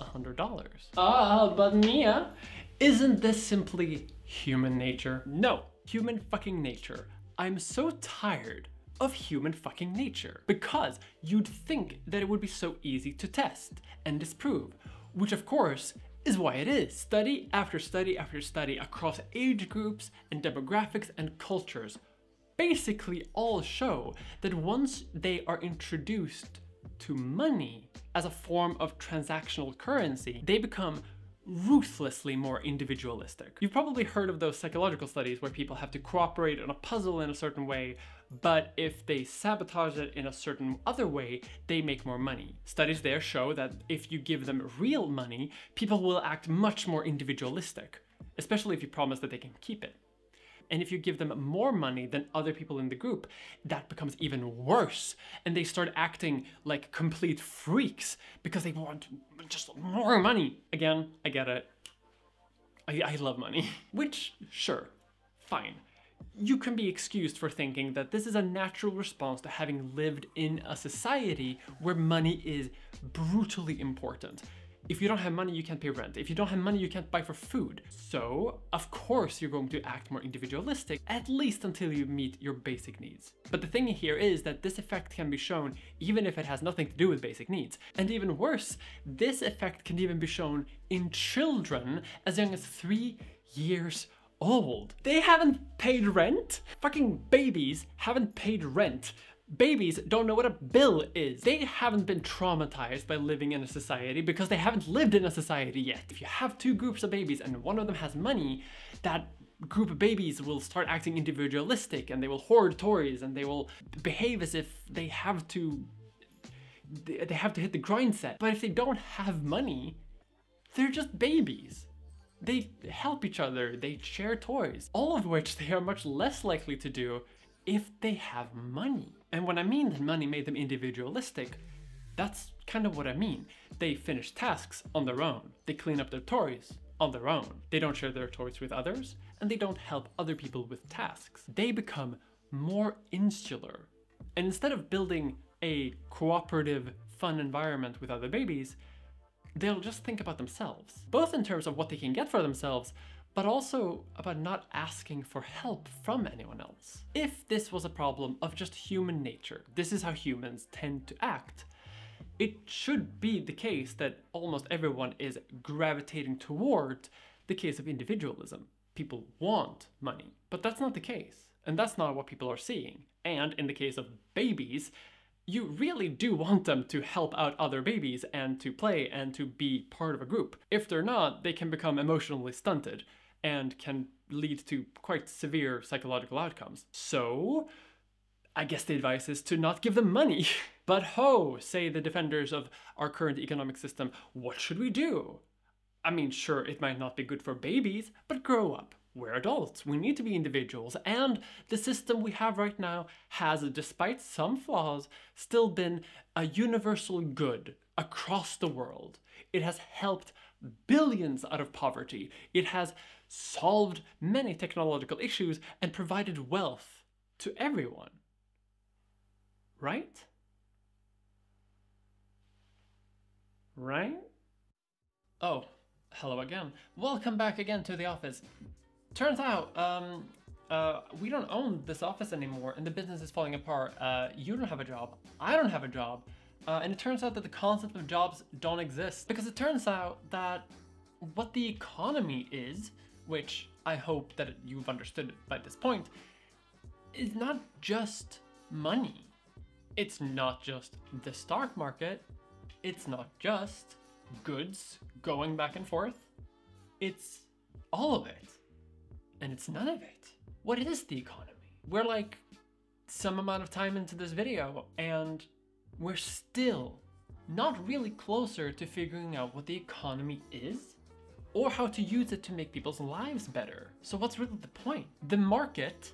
$100? Ah, but Mia, isn't this simply human nature? No, human fucking nature. I'm so tired of human fucking nature because you'd think that it would be so easy to test and disprove, which of course is why it is. Study after study after study across age groups and demographics and cultures basically all show that once they are introduced to money as a form of transactional currency, they become ruthlessly more individualistic. You've probably heard of those psychological studies where people have to cooperate on a puzzle in a certain way, but if they sabotage it in a certain other way, they make more money. Studies there show that if you give them real money, people will act much more individualistic, especially if you promise that they can keep it. And if you give them more money than other people in the group, that becomes even worse. And they start acting like complete freaks because they want just more money. Again, I get it. I, I love money. *laughs* Which, sure, fine. You can be excused for thinking that this is a natural response to having lived in a society where money is brutally important. If you don't have money, you can't pay rent. If you don't have money, you can't buy for food. So, of course, you're going to act more individualistic, at least until you meet your basic needs. But the thing here is that this effect can be shown even if it has nothing to do with basic needs. And even worse, this effect can even be shown in children as young as three years old. They haven't paid rent? Fucking babies haven't paid rent Babies don't know what a bill is. They haven't been traumatized by living in a society because they haven't lived in a society yet. If you have two groups of babies and one of them has money, that group of babies will start acting individualistic and they will hoard toys and they will behave as if they have to they have to hit the grind set. But if they don't have money, they're just babies. They help each other, they share toys, all of which they are much less likely to do if they have money. And when I mean that money made them individualistic, that's kind of what I mean. They finish tasks on their own. They clean up their toys on their own. They don't share their toys with others, and they don't help other people with tasks. They become more insular. And instead of building a cooperative, fun environment with other babies, they'll just think about themselves, both in terms of what they can get for themselves, but also about not asking for help from anyone else. If this was a problem of just human nature, this is how humans tend to act, it should be the case that almost everyone is gravitating toward the case of individualism. People want money, but that's not the case. And that's not what people are seeing. And in the case of babies, you really do want them to help out other babies and to play and to be part of a group. If they're not, they can become emotionally stunted and can lead to quite severe psychological outcomes. So, I guess the advice is to not give them money. *laughs* but ho, say the defenders of our current economic system, what should we do? I mean, sure, it might not be good for babies, but grow up. We're adults. We need to be individuals. And the system we have right now has, despite some flaws, still been a universal good across the world. It has helped billions out of poverty. It has solved many technological issues and provided wealth to everyone. Right? Right? Oh, hello again. Welcome back again to the office. Turns out, um, uh, we don't own this office anymore and the business is falling apart. Uh, you don't have a job. I don't have a job. Uh, and it turns out that the concept of jobs don't exist because it turns out that what the economy is, which I hope that you've understood by this point, is not just money. It's not just the stock market. It's not just goods going back and forth. It's all of it and it's none of it. What is the economy? We're like some amount of time into this video and we're still not really closer to figuring out what the economy is or how to use it to make people's lives better. So what's really the point? The market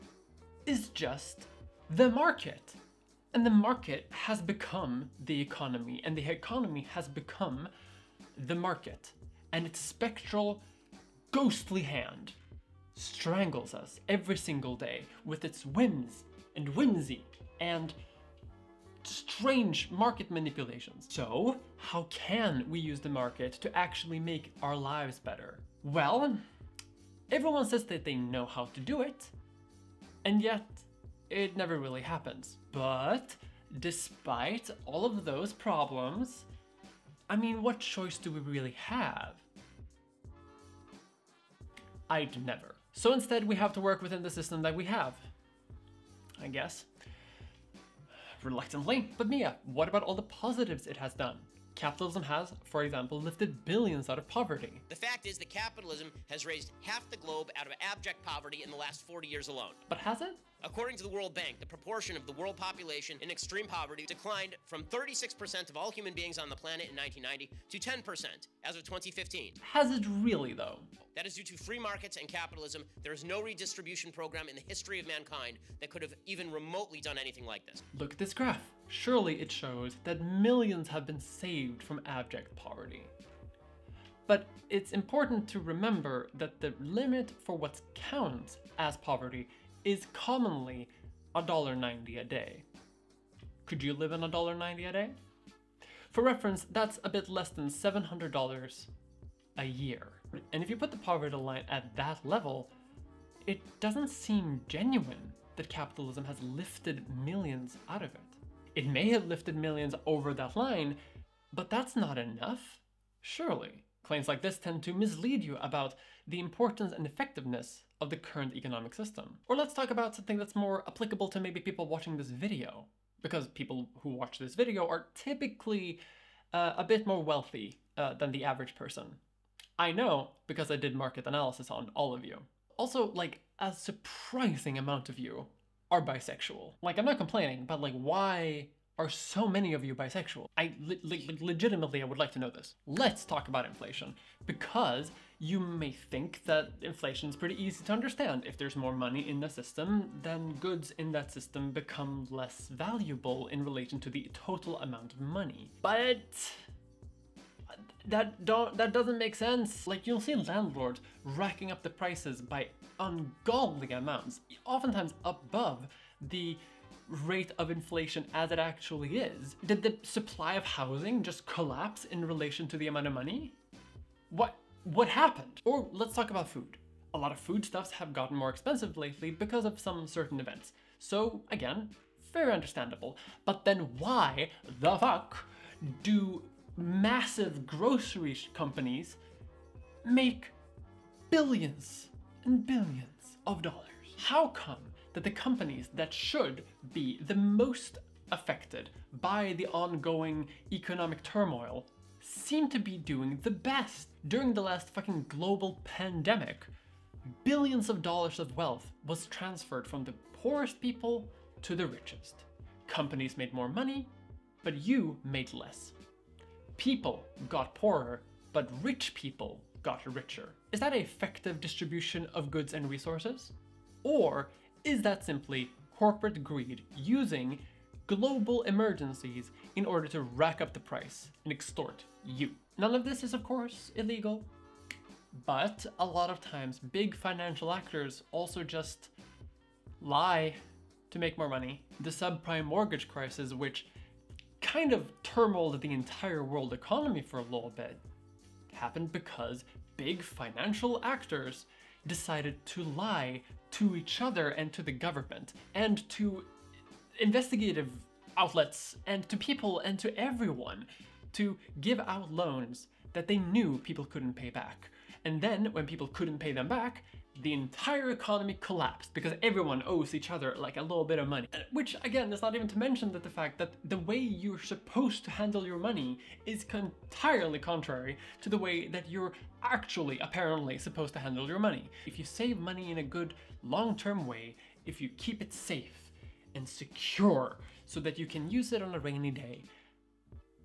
is just the market. And the market has become the economy and the economy has become the market. And its spectral, ghostly hand strangles us every single day with its whims and whimsy and strange market manipulations. So, how can we use the market to actually make our lives better? Well, everyone says that they know how to do it, and yet it never really happens. But despite all of those problems, I mean, what choice do we really have? I'd never. So instead we have to work within the system that we have. I guess. Reluctantly, but Mia, what about all the positives it has done? Capitalism has, for example, lifted billions out of poverty. The fact is that capitalism has raised half the globe out of abject poverty in the last 40 years alone. But has it? According to the World Bank, the proportion of the world population in extreme poverty declined from 36% of all human beings on the planet in 1990 to 10% as of 2015. Has it really, though? That is due to free markets and capitalism. There is no redistribution program in the history of mankind that could have even remotely done anything like this. Look at this graph. Surely it shows that millions have been saved from abject poverty. But it's important to remember that the limit for what counts as poverty is commonly $1.90 a day. Could you live on $1.90 a day? For reference, that's a bit less than $700 a year. And if you put the poverty line at that level, it doesn't seem genuine that capitalism has lifted millions out of it. It may have lifted millions over that line, but that's not enough. Surely, claims like this tend to mislead you about the importance and effectiveness of the current economic system. Or let's talk about something that's more applicable to maybe people watching this video, because people who watch this video are typically uh, a bit more wealthy uh, than the average person. I know because I did market analysis on all of you. Also, like, a surprising amount of you are bisexual. Like, I'm not complaining, but like, why are so many of you bisexual? I le le legitimately, I would like to know this. Let's talk about inflation, because you may think that inflation is pretty easy to understand. If there's more money in the system, then goods in that system become less valuable in relation to the total amount of money. But that don't that doesn't make sense. Like you'll see landlords racking up the prices by ungodly amounts, oftentimes above the rate of inflation as it actually is. Did the supply of housing just collapse in relation to the amount of money? What what happened? Or let's talk about food. A lot of foodstuffs have gotten more expensive lately because of some certain events. So again, very understandable. But then why the fuck do massive grocery companies make billions and billions of dollars. How come that the companies that should be the most affected by the ongoing economic turmoil seem to be doing the best. During the last fucking global pandemic, billions of dollars of wealth was transferred from the poorest people to the richest. Companies made more money, but you made less. People got poorer, but rich people got richer. Is that a effective distribution of goods and resources? Or is that simply corporate greed using global emergencies in order to rack up the price and extort you? None of this is, of course, illegal, but a lot of times big financial actors also just lie to make more money. The subprime mortgage crisis, which kind of turmoiled the entire world economy for a little bit, happened because big financial actors decided to lie to each other and to the government and to investigative outlets and to people and to everyone to give out loans that they knew people couldn't pay back. And then when people couldn't pay them back, the entire economy collapsed because everyone owes each other like a little bit of money. Uh, which again is not even to mention that the fact that the way you're supposed to handle your money is entirely contrary to the way that you're actually apparently supposed to handle your money. If you save money in a good long-term way, if you keep it safe and secure so that you can use it on a rainy day,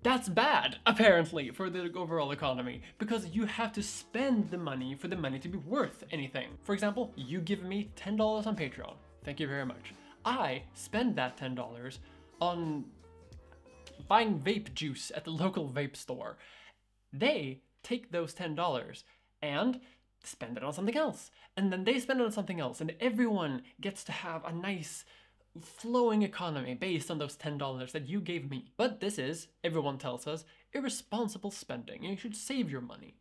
that's bad, apparently, for the overall economy, because you have to spend the money for the money to be worth anything. For example, you give me $10 on Patreon. Thank you very much. I spend that $10 on buying vape juice at the local vape store. They take those $10 and spend it on something else. And then they spend it on something else, and everyone gets to have a nice flowing economy based on those $10 that you gave me. But this is, everyone tells us, irresponsible spending you should save your money.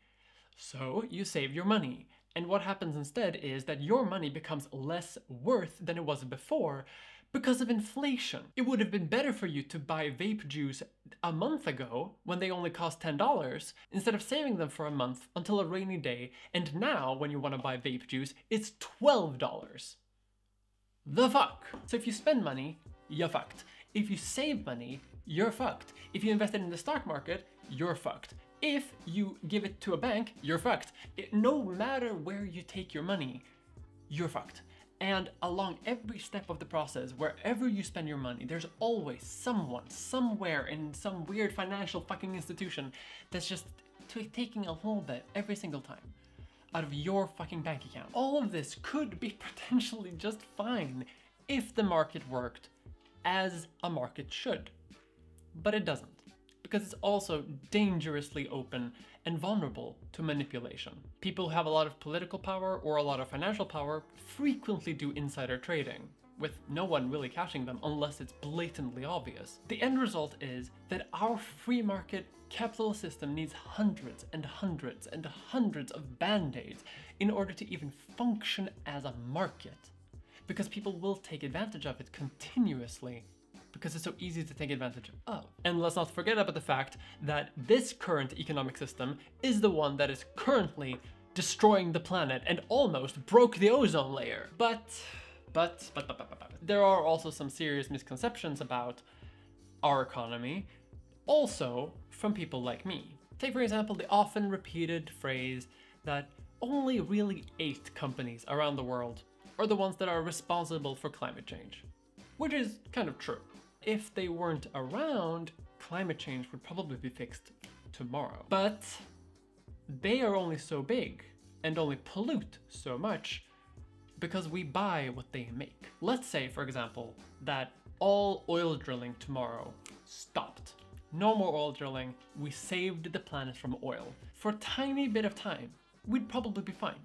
So you save your money. And what happens instead is that your money becomes less worth than it was before because of inflation. It would have been better for you to buy vape juice a month ago when they only cost $10 instead of saving them for a month until a rainy day and now when you want to buy vape juice it's $12 the fuck. So if you spend money, you're fucked. If you save money, you're fucked. If you invest it in the stock market, you're fucked. If you give it to a bank, you're fucked. It, no matter where you take your money, you're fucked. And along every step of the process, wherever you spend your money, there's always someone, somewhere in some weird financial fucking institution that's just taking a little bit every single time out of your fucking bank account. All of this could be *laughs* potentially just fine if the market worked as a market should. But it doesn't, because it's also dangerously open and vulnerable to manipulation. People who have a lot of political power or a lot of financial power frequently do insider trading, with no one really catching them unless it's blatantly obvious. The end result is that our free market capitalist system needs hundreds and hundreds and hundreds of band-aids in order to even function as a market. Because people will take advantage of it continuously because it's so easy to take advantage of. And let's not forget about the fact that this current economic system is the one that is currently destroying the planet and almost broke the ozone layer. But, but, but, but, but, but, but. there are also some serious misconceptions about our economy also from people like me. Take for example the often repeated phrase that only really eight companies around the world are the ones that are responsible for climate change. Which is kind of true. If they weren't around, climate change would probably be fixed tomorrow. But they are only so big and only pollute so much because we buy what they make. Let's say, for example, that all oil drilling tomorrow stopped no more oil drilling, we saved the planet from oil. For a tiny bit of time, we'd probably be fine.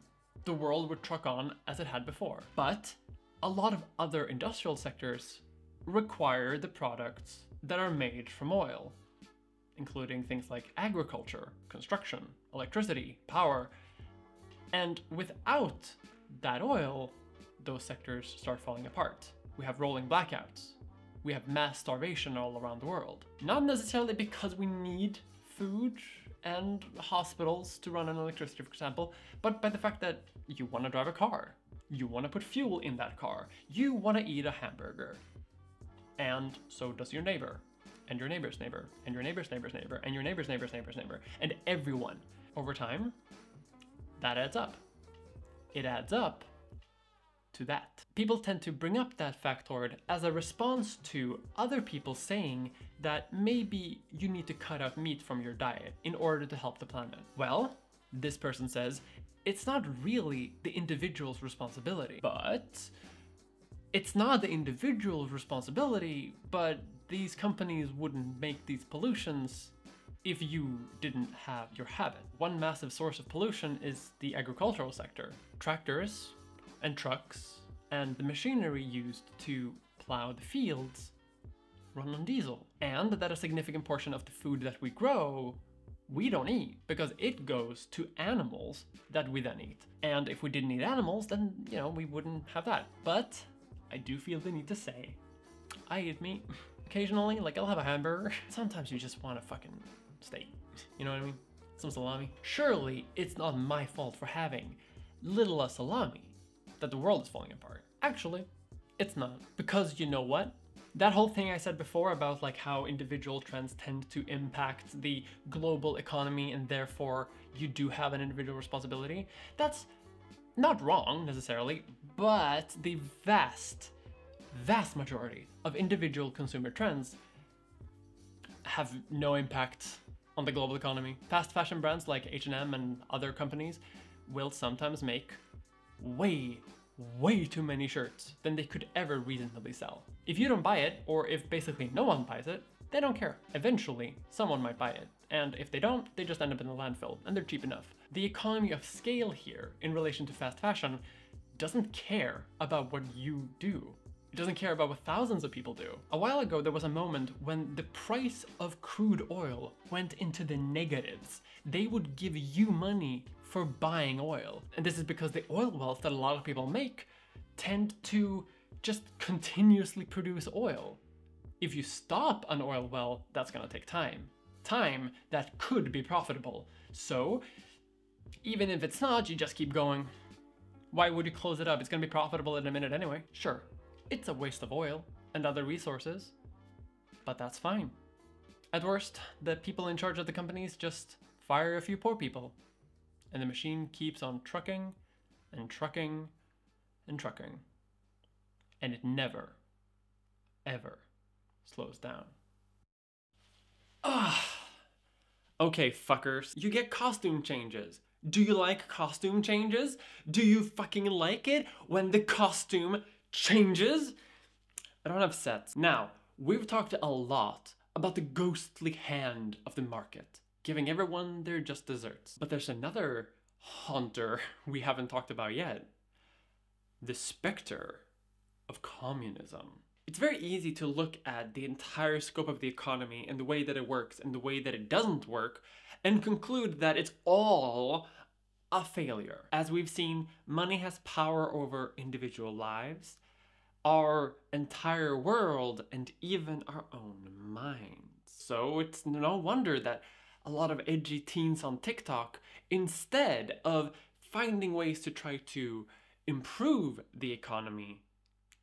The world would truck on as it had before. But a lot of other industrial sectors require the products that are made from oil, including things like agriculture, construction, electricity, power. And without that oil, those sectors start falling apart. We have rolling blackouts, we have mass starvation all around the world. Not necessarily because we need food and hospitals to run on electricity, for example, but by the fact that you want to drive a car, you want to put fuel in that car, you want to eat a hamburger. and so does your neighbor, and your neighbor's neighbor, and your neighbor's neighbor's neighbor, and your neighbor's neighbor's neighbor's neighbor, and everyone. Over time, that adds up. It adds up to that. People tend to bring up that factoid as a response to other people saying that maybe you need to cut out meat from your diet in order to help the planet. Well, this person says it's not really the individual's responsibility, but it's not the individual's responsibility, but these companies wouldn't make these pollutions if you didn't have your habit. One massive source of pollution is the agricultural sector. Tractors and trucks and the machinery used to plow the fields run on diesel. And that a significant portion of the food that we grow we don't eat because it goes to animals that we then eat. And if we didn't eat animals, then, you know, we wouldn't have that. But I do feel the need to say, I eat meat *laughs* occasionally, like I'll have a hamburger. *laughs* Sometimes you just want a fucking steak, you know what I mean? Some salami. Surely it's not my fault for having little salami that the world is falling apart. Actually, it's not. Because you know what? that whole thing I said before about like how individual trends tend to impact the global economy and therefore you do have an individual responsibility, that's not wrong necessarily, but the vast, vast majority of individual consumer trends have no impact on the global economy. Fast fashion brands like H&M and other companies will sometimes make way, way too many shirts than they could ever reasonably sell. If you don't buy it, or if basically no one buys it, they don't care. Eventually, someone might buy it. And if they don't, they just end up in the landfill, and they're cheap enough. The economy of scale here, in relation to fast fashion, doesn't care about what you do. It doesn't care about what thousands of people do. A while ago, there was a moment when the price of crude oil went into the negatives. They would give you money for buying oil. And this is because the oil wells that a lot of people make tend to just continuously produce oil. If you stop an oil well, that's gonna take time. Time that could be profitable. So, even if it's not, you just keep going. Why would you close it up? It's gonna be profitable in a minute anyway. Sure, it's a waste of oil and other resources, but that's fine. At worst, the people in charge of the companies just fire a few poor people and the machine keeps on trucking and trucking and trucking. And it never, ever slows down. Ah! Okay, fuckers, you get costume changes. Do you like costume changes? Do you fucking like it when the costume changes? I don't have sets. Now, we've talked a lot about the ghostly hand of the market giving everyone their just deserts. But there's another haunter *laughs* we haven't talked about yet the specter of communism. It's very easy to look at the entire scope of the economy and the way that it works and the way that it doesn't work and conclude that it's all a failure. As we've seen, money has power over individual lives, our entire world, and even our own minds. So it's no wonder that a lot of edgy teens on TikTok instead of finding ways to try to improve the economy,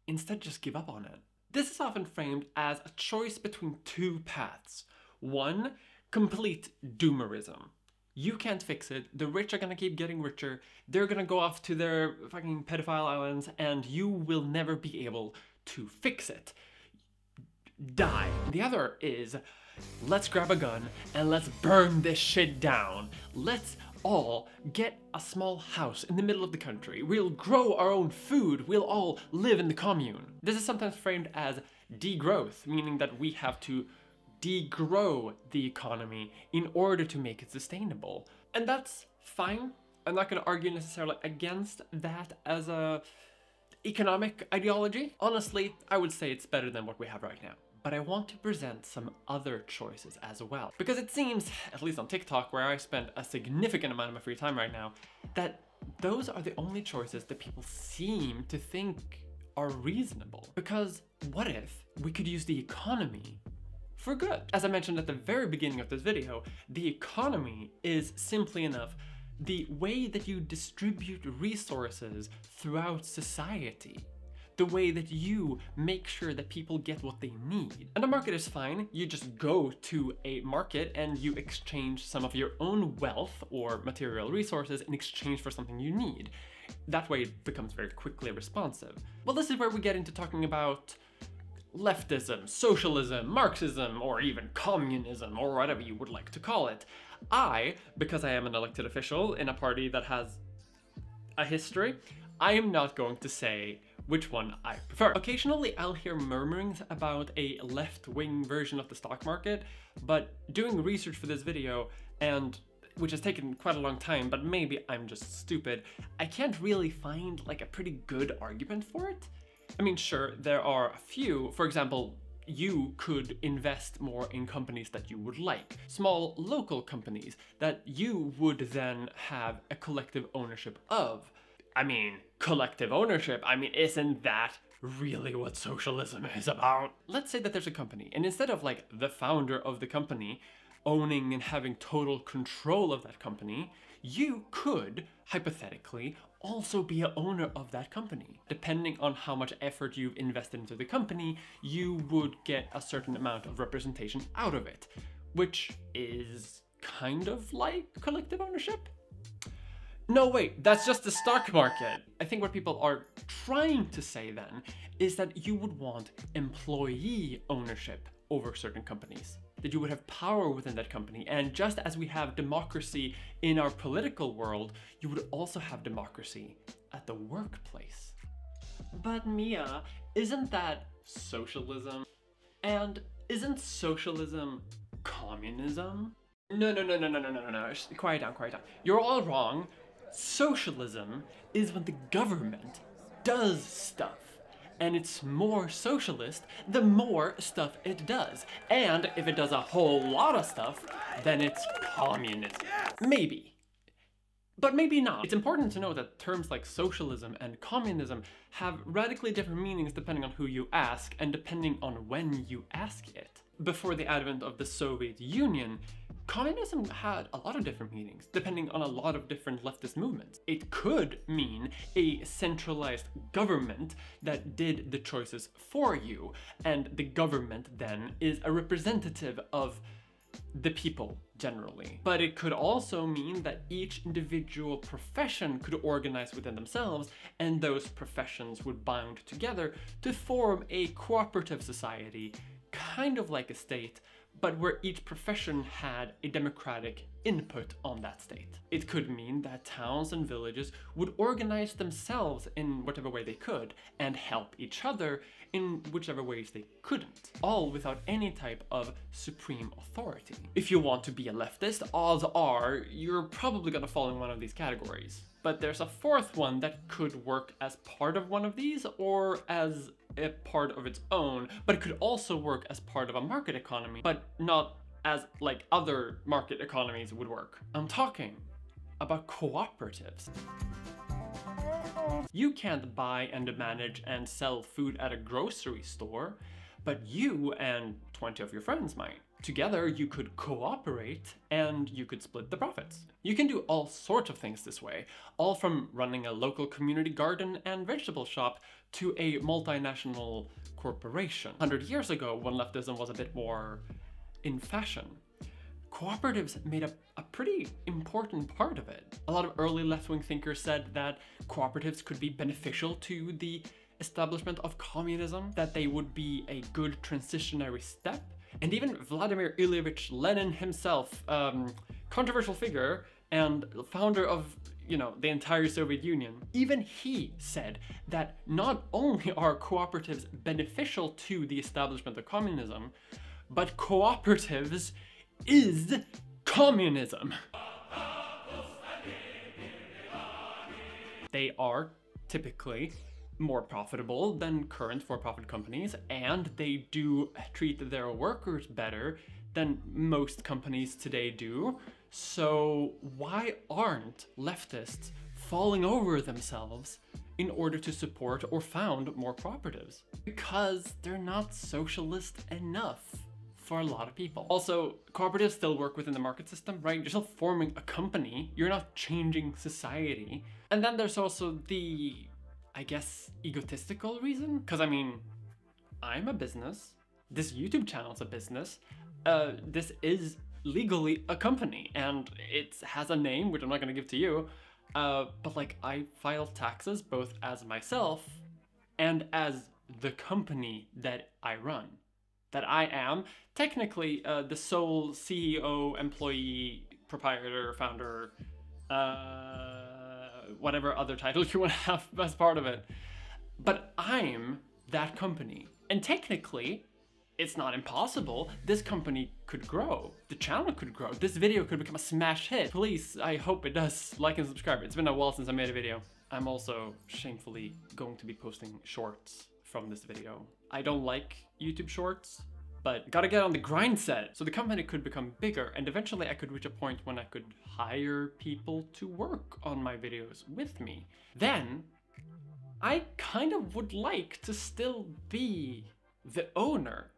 instead just give up on it. This is often framed as a choice between two paths. One, complete doomerism. You can't fix it, the rich are gonna keep getting richer, they're gonna go off to their fucking pedophile islands, and you will never be able to fix it. Die. The other is let's grab a gun and let's burn this shit down. Let's all get a small house in the middle of the country. We'll grow our own food. We'll all live in the commune. This is sometimes framed as degrowth, meaning that we have to degrow the economy in order to make it sustainable. And that's fine. I'm not going to argue necessarily against that as a economic ideology. Honestly, I would say it's better than what we have right now but I want to present some other choices as well. Because it seems, at least on TikTok, where I spend a significant amount of my free time right now, that those are the only choices that people seem to think are reasonable. Because what if we could use the economy for good? As I mentioned at the very beginning of this video, the economy is simply enough the way that you distribute resources throughout society the way that you make sure that people get what they need. And a market is fine. You just go to a market and you exchange some of your own wealth or material resources in exchange for something you need. That way it becomes very quickly responsive. Well, this is where we get into talking about leftism, socialism, Marxism, or even communism, or whatever you would like to call it. I, because I am an elected official in a party that has a history, I am not going to say which one I prefer. Occasionally I'll hear murmurings about a left-wing version of the stock market, but doing research for this video and which has taken quite a long time, but maybe I'm just stupid, I can't really find like a pretty good argument for it. I mean, sure, there are a few. For example, you could invest more in companies that you would like. Small local companies that you would then have a collective ownership of. I mean, collective ownership, I mean, isn't that really what socialism is about? Let's say that there's a company, and instead of like the founder of the company owning and having total control of that company, you could, hypothetically, also be a owner of that company. Depending on how much effort you've invested into the company, you would get a certain amount of representation out of it, which is kind of like collective ownership. No, wait, that's just the stock market. I think what people are trying to say then is that you would want employee ownership over certain companies that you would have power within that company. And just as we have democracy in our political world, you would also have democracy at the workplace. But Mia, isn't that socialism? And isn't socialism communism? No, no, no, no, no, no, no, no, no. Quiet down, quiet down. You're all wrong. Socialism is when the government does stuff and it's more socialist the more stuff it does. And if it does a whole lot of stuff, then it's communism. Maybe. But maybe not. It's important to know that terms like socialism and communism have radically different meanings depending on who you ask and depending on when you ask it. Before the advent of the Soviet Union, communism had a lot of different meanings, depending on a lot of different leftist movements. It could mean a centralized government that did the choices for you, and the government then is a representative of the people generally. But it could also mean that each individual profession could organize within themselves and those professions would bind together to form a cooperative society, kind of like a state, but where each profession had a democratic input on that state. It could mean that towns and villages would organize themselves in whatever way they could and help each other in whichever ways they couldn't, all without any type of supreme authority. If you want to be a leftist, odds are you're probably gonna fall in one of these categories. But there's a fourth one that could work as part of one of these or as a part of its own, but it could also work as part of a market economy, but not as like other market economies would work. I'm talking about cooperatives. You can't buy and manage and sell food at a grocery store, but you and 20 of your friends might. Together, you could cooperate and you could split the profits. You can do all sorts of things this way, all from running a local community garden and vegetable shop to a multinational corporation. 100 years ago, when leftism was a bit more in fashion, cooperatives made a, a pretty important part of it. A lot of early left-wing thinkers said that cooperatives could be beneficial to the establishment of communism, that they would be a good transitionary step, and even Vladimir Ilyich Lenin himself, um, controversial figure and founder of you know the entire Soviet Union, even he said that not only are cooperatives beneficial to the establishment of communism, but cooperatives is communism. They are typically more profitable than current for-profit companies and they do treat their workers better than most companies today do. So why aren't leftists falling over themselves in order to support or found more cooperatives? Because they're not socialist enough for a lot of people. Also, cooperatives still work within the market system, right? You're still forming a company. You're not changing society. And then there's also the I guess, egotistical reason. Because I mean, I'm a business. This YouTube channel's a business. Uh, this is legally a company and it has a name, which I'm not going to give to you. Uh, but like, I file taxes both as myself and as the company that I run. That I am technically uh, the sole CEO, employee, proprietor, founder, uh, whatever other title *laughs* you want to have as part of it. But I'm that company. And technically, it's not impossible. This company could grow. The channel could grow. This video could become a smash hit. Please, I hope it does. *laughs* Like and subscribe. It's been a while since I made a video. I'm also shamefully going to be posting shorts from this video. I don't like YouTube shorts, but gotta get on the grind set. So the company could become bigger and eventually I could reach a point when I could hire people to work on my videos with me. Then I kind of would like to still be the owner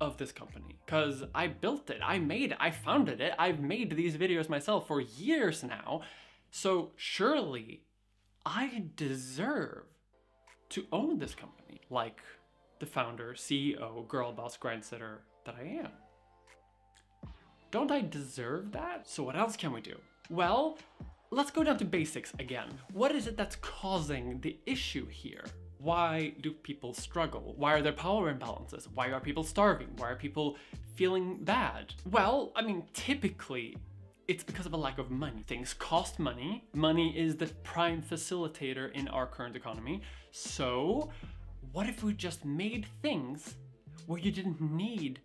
of this company because I built it, I made it, I founded it, I've made these videos myself for years now. So surely I deserve to own this company like the founder, CEO, girl boss, grindsitter that I am. Don't I deserve that? So what else can we do? Well, let's go down to basics again. What is it that's causing the issue here? Why do people struggle? Why are there power imbalances? Why are people starving? Why are people feeling bad? Well, I mean, typically it's because of a lack of money. Things cost money. Money is the prime facilitator in our current economy. So, what if we just made things where you didn't need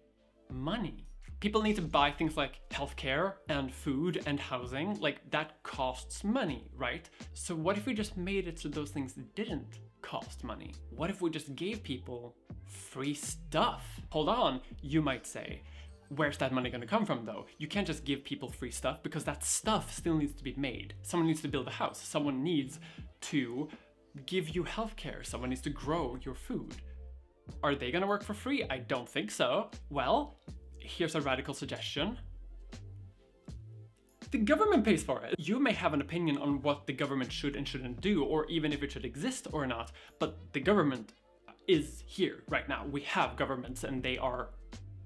money? People need to buy things like healthcare and food and housing, like that costs money, right? So what if we just made it so those things didn't cost money? What if we just gave people free stuff? Hold on, you might say. Where's that money gonna come from though? You can't just give people free stuff because that stuff still needs to be made. Someone needs to build a house. Someone needs to give you healthcare. Someone needs to grow your food. Are they gonna work for free? I don't think so. Well, here's a radical suggestion. The government pays for it. You may have an opinion on what the government should and shouldn't do, or even if it should exist or not, but the government is here right now. We have governments and they are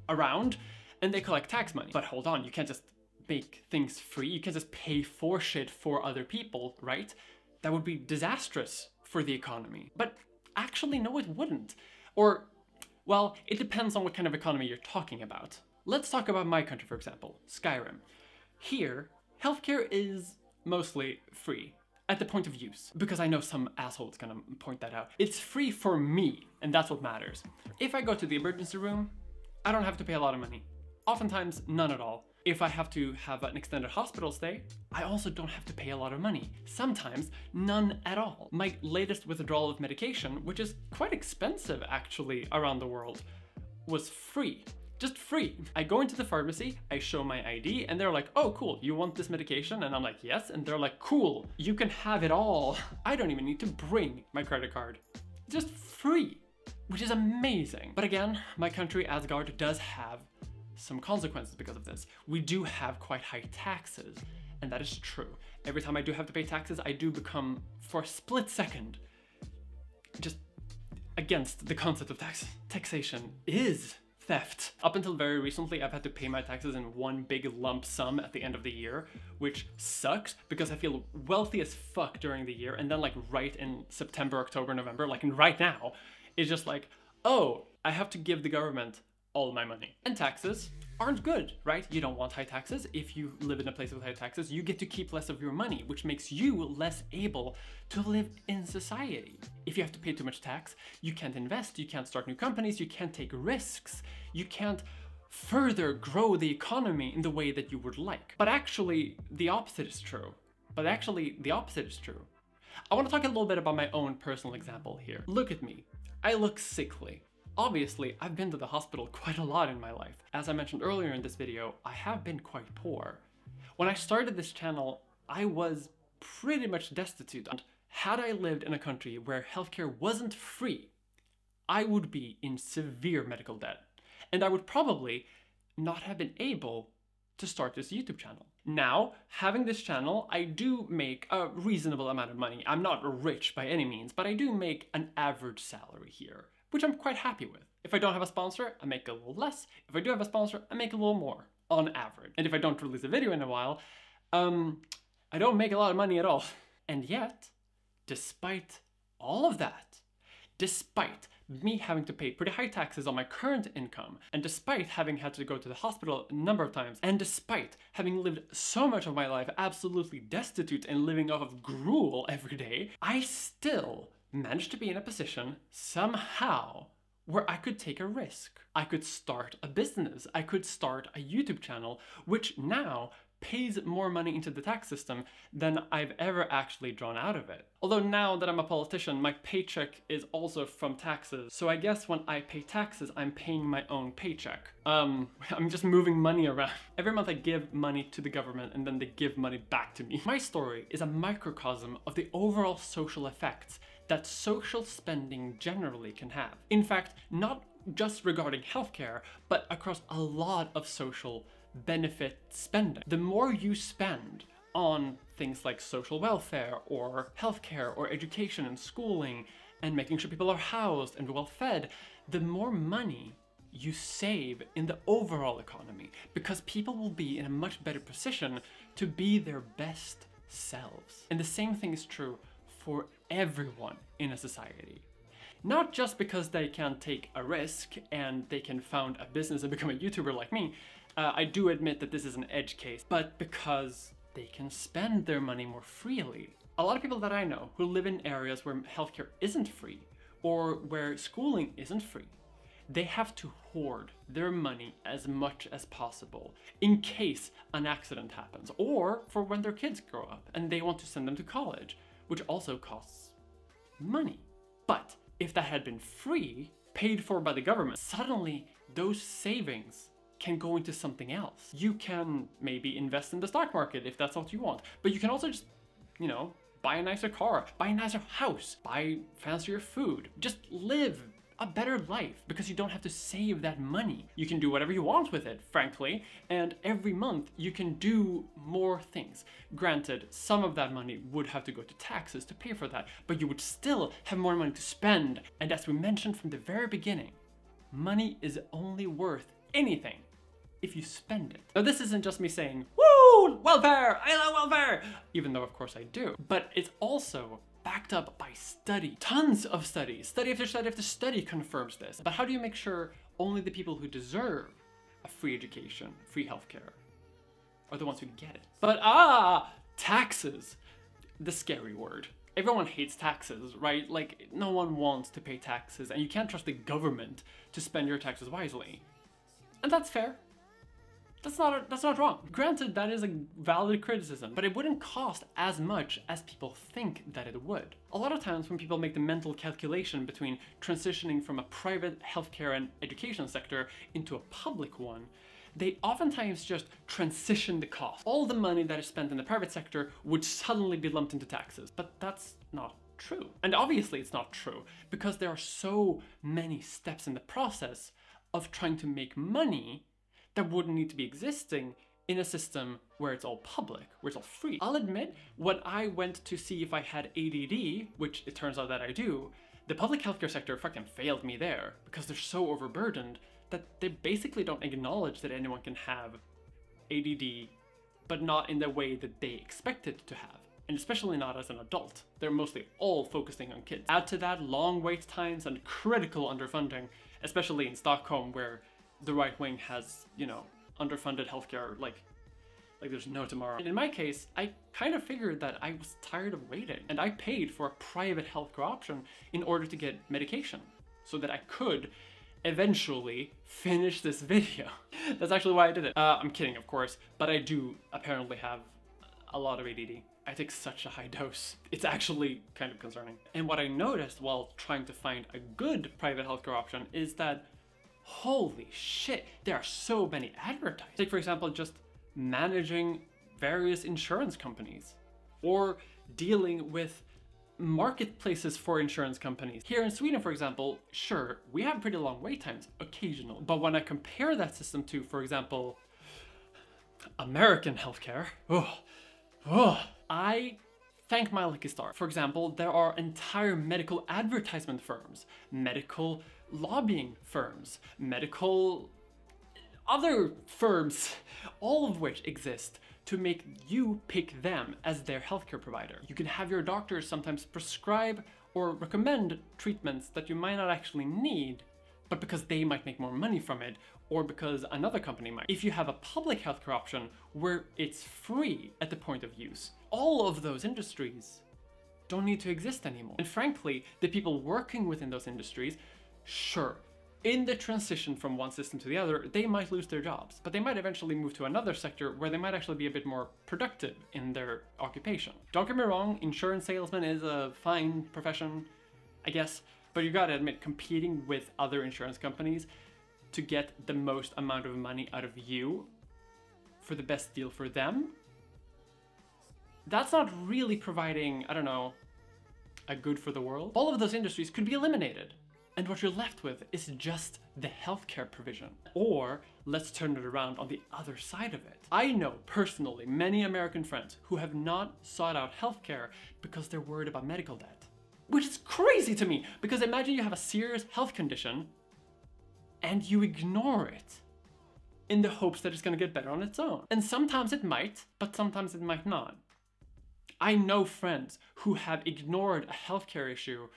around and they collect tax money. But hold on, you can't just make things free. You can't just pay for shit for other people, right? That would be disastrous for the economy. But actually, no, it wouldn't. Or, well, it depends on what kind of economy you're talking about. Let's talk about my country, for example, Skyrim. Here, healthcare is mostly free at the point of use, because I know some asshole is gonna point that out. It's free for me, and that's what matters. If I go to the emergency room, I don't have to pay a lot of money. Oftentimes, none at all. If I have to have an extended hospital stay, I also don't have to pay a lot of money. Sometimes, none at all. My latest withdrawal of medication, which is quite expensive actually around the world, was free. Just free. I go into the pharmacy, I show my ID, and they're like, oh, cool, you want this medication? And I'm like, yes. And they're like, cool, you can have it all. *laughs* I don't even need to bring my credit card. Just free, which is amazing. But again, my country, Asgard, does have some consequences because of this. We do have quite high taxes, and that is true. Every time I do have to pay taxes, I do become, for a split second, just against the concept of tax. Taxation is theft. Up until very recently, I've had to pay my taxes in one big lump sum at the end of the year, which sucks because I feel wealthy as fuck during the year, and then like right in September, October, November, like right now, it's just like, oh, I have to give the government all my money. And taxes aren't good, right? You don't want high taxes. If you live in a place with high taxes, you get to keep less of your money, which makes you less able to live in society. If you have to pay too much tax, you can't invest, you can't start new companies, you can't take risks, you can't further grow the economy in the way that you would like. But actually, the opposite is true. But actually, the opposite is true. I want to talk a little bit about my own personal example here. Look at me. I look sickly. Obviously, I've been to the hospital quite a lot in my life. As I mentioned earlier in this video, I have been quite poor. When I started this channel, I was pretty much destitute. And had I lived in a country where healthcare wasn't free, I would be in severe medical debt. And I would probably not have been able to start this YouTube channel. Now, having this channel, I do make a reasonable amount of money. I'm not rich by any means, but I do make an average salary here, which I'm quite happy with. If I don't have a sponsor, I make a little less. If I do have a sponsor, I make a little more on average. And if I don't release a video in a while, um, I don't make a lot of money at all. *laughs* And yet, despite all of that, despite me having to pay pretty high taxes on my current income, and despite having had to go to the hospital a number of times, and despite having lived so much of my life absolutely destitute and living off of gruel every day, I still managed to be in a position somehow where I could take a risk. I could start a business. I could start a YouTube channel, which now pays more money into the tax system than I've ever actually drawn out of it. Although now that I'm a politician, my paycheck is also from taxes. So I guess when I pay taxes, I'm paying my own paycheck. Um, *laughs* I'm just moving money around. *laughs* Every month I give money to the government and then they give money back to me. My story is a microcosm of the overall social effects that social spending generally can have. In fact, not just regarding healthcare, but across a lot of social benefit spending. The more you spend on things like social welfare or healthcare or education and schooling and making sure people are housed and well fed, the more money you save in the overall economy because people will be in a much better position to be their best selves. And the same thing is true for everyone in a society. Not just because they can take a risk and they can found a business and become a YouTuber like me, uh, I do admit that this is an edge case, but because they can spend their money more freely. A lot of people that I know who live in areas where healthcare isn't free or where schooling isn't free, they have to hoard their money as much as possible in case an accident happens or for when their kids grow up and they want to send them to college, which also costs money. But if that had been free, paid for by the government, suddenly those savings can go into something else. You can maybe invest in the stock market if that's what you want, but you can also just, you know, buy a nicer car, buy a nicer house, buy fancier food, just live a better life because you don't have to save that money. You can do whatever you want with it, frankly, and every month you can do more things. Granted, some of that money would have to go to taxes to pay for that, but you would still have more money to spend. And as we mentioned from the very beginning, money is only worth anything if you spend it. Now this isn't just me saying, woo, welfare, I love welfare, even though of course I do, but it's also backed up by study. Tons of studies. Study after study after study confirms this. But how do you make sure only the people who deserve a free education, free healthcare, are the ones who get it? But ah, taxes. The scary word. Everyone hates taxes, right? Like, no one wants to pay taxes, and you can't trust the government to spend your taxes wisely. And that's fair. That's not that's not wrong. Granted, that is a valid criticism, but it wouldn't cost as much as people think that it would. A lot of times when people make the mental calculation between transitioning from a private healthcare and education sector into a public one, they oftentimes just transition the cost. All the money that is spent in the private sector would suddenly be lumped into taxes, but that's not true. And obviously it's not true because there are so many steps in the process of trying to make money that wouldn't need to be existing in a system where it's all public, where it's all free. I'll admit, when I went to see if I had ADD, which it turns out that I do, the public healthcare sector fucking failed me there because they're so overburdened that they basically don't acknowledge that anyone can have ADD, but not in the way that they expect it to have. And especially not as an adult. They're mostly all focusing on kids. Add to that long wait times and critical underfunding, especially in Stockholm where the right wing has, you know, underfunded healthcare like like there's no tomorrow. And in my case, I kind of figured that I was tired of waiting and I paid for a private healthcare option in order to get medication so that I could eventually finish this video. *laughs* That's actually why I did it. Uh, I'm kidding, of course, but I do apparently have a lot of ADD. I take such a high dose. It's actually kind of concerning. And what I noticed while trying to find a good private healthcare option is that holy shit, there are so many advertisements. Take for example, just managing various insurance companies or dealing with marketplaces for insurance companies. Here in Sweden, for example, sure, we have pretty long wait times occasionally, but when I compare that system to, for example, American healthcare. Oh, oh. I thank my lucky star. For example, there are entire medical advertisement firms, medical lobbying firms, medical other firms, all of which exist to make you pick them as their healthcare provider. You can have your doctors sometimes prescribe or recommend treatments that you might not actually need, but because they might make more money from it, or because another company might. If you have a public healthcare option where it's free at the point of use, all of those industries don't need to exist anymore. And frankly, the people working within those industries, sure, in the transition from one system to the other, they might lose their jobs, but they might eventually move to another sector where they might actually be a bit more productive in their occupation. Don't get me wrong, insurance salesman is a fine profession, I guess, but you gotta admit, competing with other insurance companies to get the most amount of money out of you for the best deal for them, that's not really providing, I don't know, a good for the world. All of those industries could be eliminated and what you're left with is just the healthcare provision. Or let's turn it around on the other side of it. I know personally many American friends who have not sought out healthcare because they're worried about medical debt. Which is crazy to me because imagine you have a serious health condition and you ignore it in the hopes that it's gonna get better on its own. And sometimes it might, but sometimes it might not. I know friends who have ignored a healthcare issue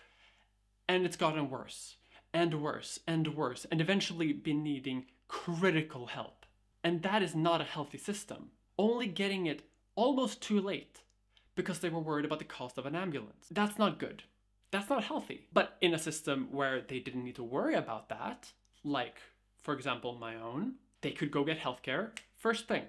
and it's gotten worse and worse and worse and eventually been needing critical help. And that is not a healthy system. Only getting it almost too late because they were worried about the cost of an ambulance. That's not good. That's not healthy. But in a system where they didn't need to worry about that, like, for example, my own, they could go get healthcare first thing.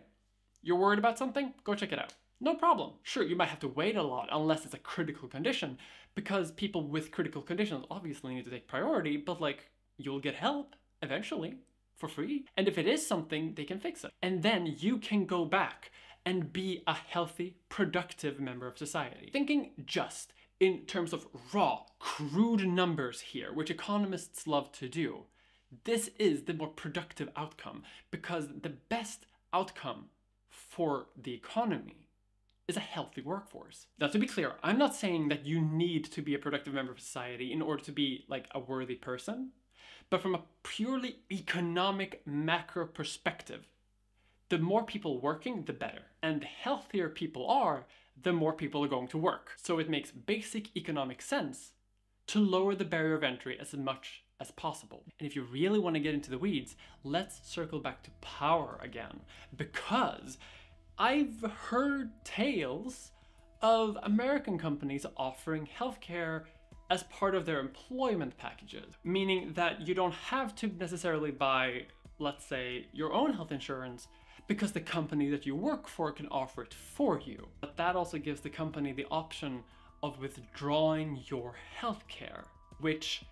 You're worried about something? Go check it out. No problem. Sure, you might have to wait a lot unless it's a critical condition, because people with critical conditions obviously need to take priority, but like, you'll get help eventually for free. And if it is something, they can fix it. And then you can go back and be a healthy, productive member of society. Thinking just in terms of raw, crude numbers here, which economists love to do, this is the more productive outcome because the best outcome for the economy is a healthy workforce. Now, to be clear, I'm not saying that you need to be a productive member of society in order to be like a worthy person, but from a purely economic macro perspective, the more people working, the better. And the healthier people are, the more people are going to work. So it makes basic economic sense to lower the barrier of entry as much as possible. And if you really want to get into the weeds, let's circle back to power again. Because I've heard tales of American companies offering healthcare as part of their employment packages, meaning that you don't have to necessarily buy, let's say, your own health insurance because the company that you work for can offer it for you. But that also gives the company the option of withdrawing your healthcare, which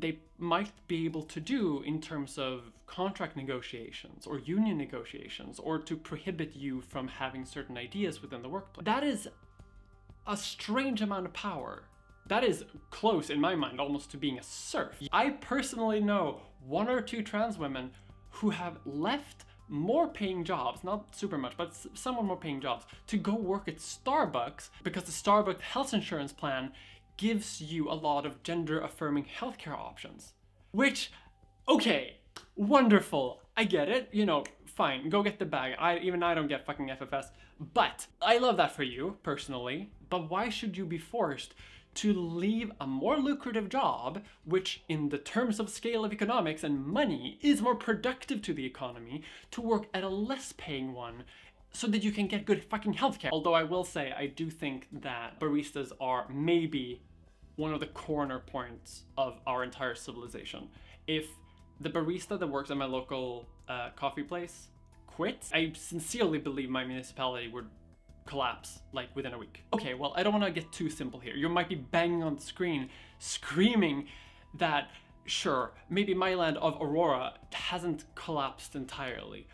they might be able to do in terms of contract negotiations or union negotiations or to prohibit you from having certain ideas within the workplace. That is a strange amount of power. That is close in my mind almost to being a serf. I personally know one or two trans women who have left more paying jobs, not super much, but somewhat more paying jobs, to go work at Starbucks because the Starbucks health insurance plan gives you a lot of gender affirming healthcare options. Which, okay, wonderful. I get it, you know, fine, go get the bag. I even I don't get fucking FFS. But I love that for you personally. But why should you be forced to leave a more lucrative job, which in the terms of scale of economics and money is more productive to the economy, to work at a less paying one so that you can get good fucking healthcare. Although I will say, I do think that baristas are maybe one of the corner points of our entire civilization. If the barista that works at my local uh, coffee place quits, I sincerely believe my municipality would collapse like within a week. Okay, well, I don't want to get too simple here. You might be banging on the screen, screaming that, sure, maybe my land of Aurora hasn't collapsed entirely,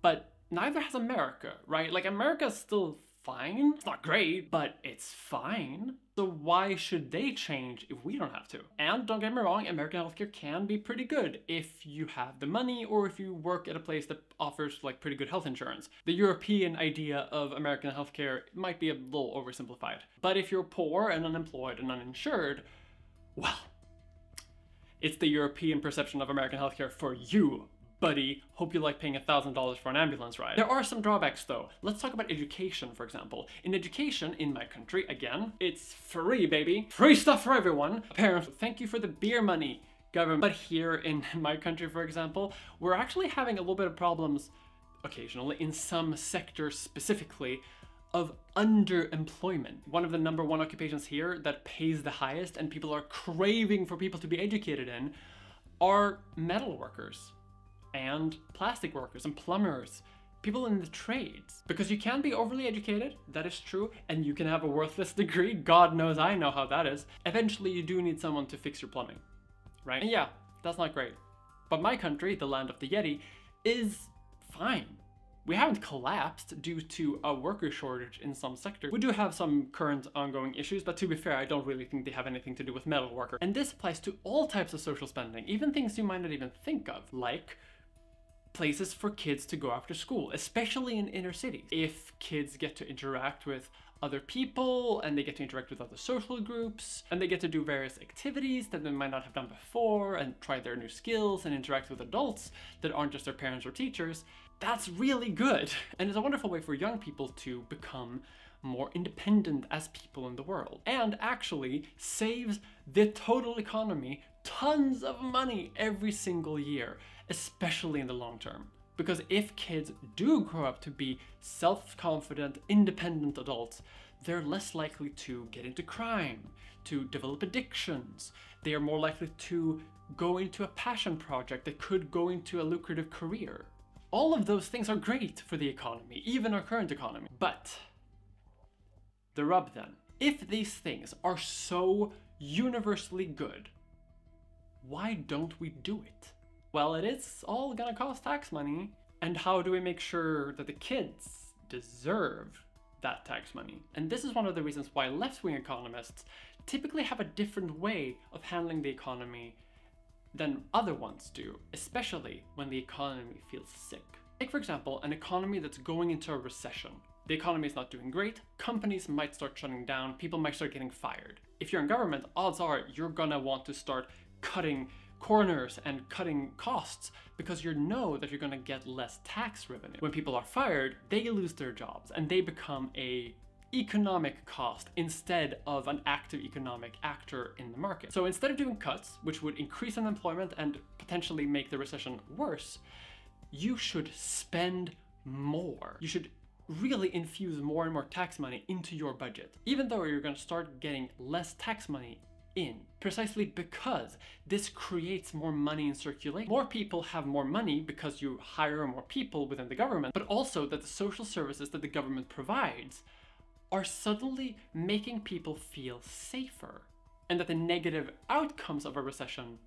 but neither has America, right? Like, America's still fine. It's not great, but it's fine. So why should they change if we don't have to? And don't get me wrong, American healthcare can be pretty good if you have the money or if you work at a place that offers like pretty good health insurance. The European idea of American healthcare might be a little oversimplified. But if you're poor and unemployed and uninsured, well, it's the European perception of American healthcare for you, buddy, hope you like paying $1,000 for an ambulance ride. There are some drawbacks though. Let's talk about education, for example. In education, in my country, again, it's free, baby. Free stuff for everyone. Parents, thank you for the beer money, government. But here in *laughs* my country, for example, we're actually having a little bit of problems occasionally in some sectors specifically of underemployment. One of the number one occupations here that pays the highest and people are craving for people to be educated in are metal workers and plastic workers and plumbers, people in the trades. Because you can be overly educated, that is true, and you can have a worthless *laughs* degree, God knows I know how that is. Eventually you do need someone to fix your plumbing, right? And yeah, that's not great. But my country, the land of the Yeti, is fine. We haven't collapsed due to a worker shortage in some sectors. We do have some current ongoing issues, but to be fair, I don't really think they have anything to do with metal worker. And this applies to all types of social spending, even things you might not even think of, like places for kids to go after school, especially in inner cities. If kids get to interact with other people and they get to interact with other social groups and they get to do various activities that they might not have done before and try their new skills and interact with adults that aren't just their parents or teachers, that's really good. *laughs* And it's a wonderful way for young people to become more independent as people in the world and actually saves the total economy tons of money every single year especially in the long term. Because if kids do grow up to be self confident, independent adults, they're less likely to get into crime, to develop addictions. They are more likely to go into a passion project that could go into a lucrative career. All of those things are great for the economy, even our current economy. But the rub then if these things are so universally good, why don't we do it? Well, it is all gonna cost tax money. And how do we make sure that the kids deserve that tax money? And this is one of the reasons why left wing economists typically have a different way of handling the economy than other ones do, especially when the economy feels sick. Take, for example, an economy that's going into a recession. The economy is not doing great, companies might start shutting down, people might start getting fired. If you're in government, odds are you're gonna want to start cutting corners and cutting costs because you know that you're going to get less tax revenue. When people are fired, they lose their jobs and they become a economic cost instead of an active economic actor in the market. So instead of doing cuts, which would increase unemployment and potentially make the recession worse, you should spend more. You should really infuse more and more tax money into your budget. Even though you're going to start getting less tax money in precisely because this creates more money in circulation. More people have more money because you hire more people within the government, but also that the social services that the government provides are suddenly making people feel safer and that the negative outcomes of a recession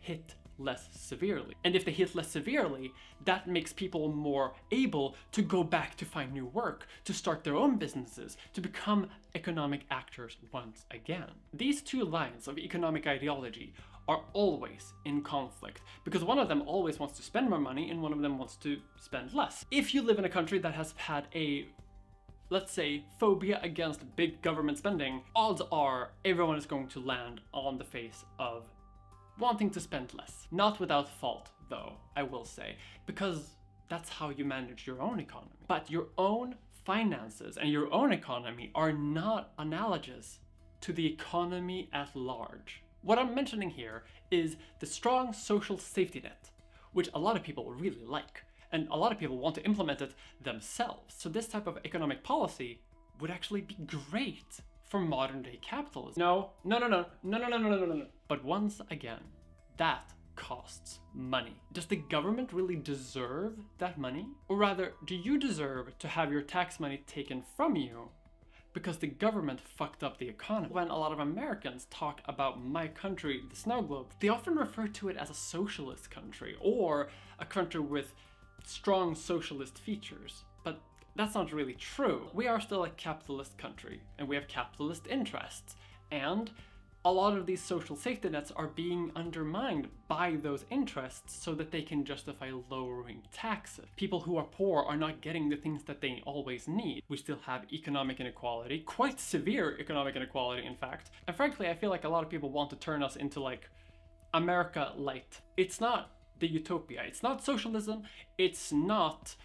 hit less severely. And if they hit less severely, that makes people more able to go back to find new work, to start their own businesses, to become economic actors once again. These two lines of economic ideology are always in conflict because one of them always wants to spend more money and one of them wants to spend less. If you live in a country that has had a let's say, phobia against big government spending, odds are everyone is going to land on the face of wanting to spend less. Not without fault, though, I will say, because that's how you manage your own economy. But your own finances and your own economy are not analogous to the economy at large. What I'm mentioning here is the strong social safety net, which a lot of people really like, and a lot of people want to implement it themselves. So this type of economic policy would actually be great for modern day capitalism. No, no, no, no, no, no, no, no, no, no, no. But once again, that costs money. Does the government really deserve that money? Or rather, do you deserve to have your tax money taken from you because the government fucked up the economy. When a lot of Americans talk about my country, the snow globe, they often refer to it as a socialist country or a country with strong socialist features. But that's not really true. We are still a capitalist country, and we have capitalist interests. And a lot of these social safety nets are being undermined by those interests so that they can justify lowering taxes. People who are poor are not getting the things that they always need. We still have economic inequality, quite severe economic inequality, in fact. And frankly, I feel like a lot of people want to turn us into like America light. It's not the utopia, it's not socialism, it's not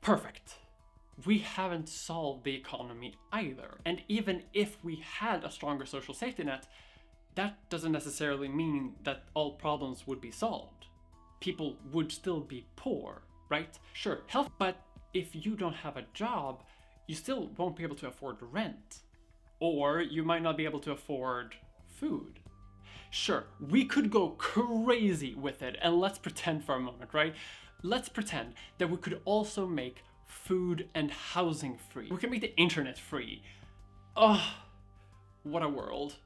perfect we haven't solved the economy either. And even if we had a stronger social safety net, that doesn't necessarily mean that all problems would be solved. People would still be poor, right? Sure, health, but if you don't have a job, you still won't be able to afford rent. Or you might not be able to afford food. Sure, we could go crazy with it, and let's pretend for a moment, right? Let's pretend that we could also make food and housing free. We can make the internet free. Oh, what a world,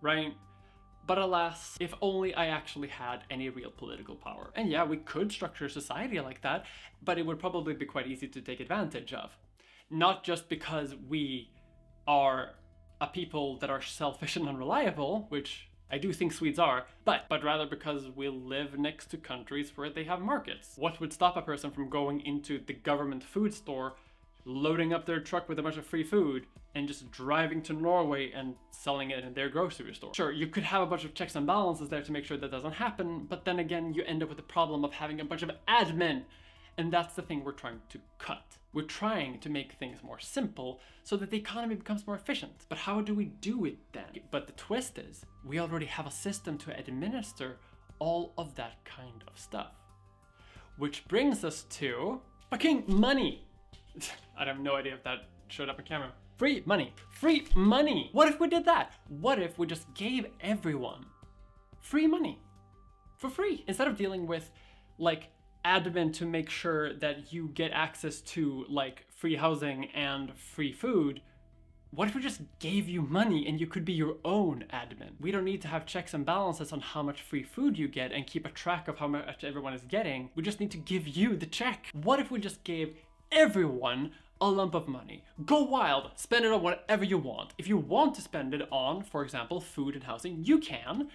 right? But alas, if only I actually had any real political power. And yeah, we could structure society like that, but it would probably be quite easy to take advantage of. Not just because we are a people that are selfish and unreliable, which I do think Swedes are, but but rather because we live next to countries where they have markets. What would stop a person from going into the government food store, loading up their truck with a bunch of free food, and just driving to Norway and selling it in their grocery store? Sure, you could have a bunch of checks and balances there to make sure that doesn't happen, but then again, you end up with the problem of having a bunch of admin and that's the thing we're trying to cut. We're trying to make things more simple so that the economy becomes more efficient. But how do we do it then? But the twist is, we already have a system to administer all of that kind of stuff. Which brings us to fucking money. *laughs* I have no idea if that showed up on camera. Free money. Free money. What if we did that? What if we just gave everyone free money for free instead of dealing with like admin to make sure that you get access to like free housing and free food, what if we just gave you money and you could be your own admin? We don't need to have checks and balances on how much free food you get and keep a track of how much everyone is getting. We just need to give you the check. What if we just gave everyone a lump of money. Go wild, spend it on whatever you want. If you want to spend it on, for example, food and housing, you can.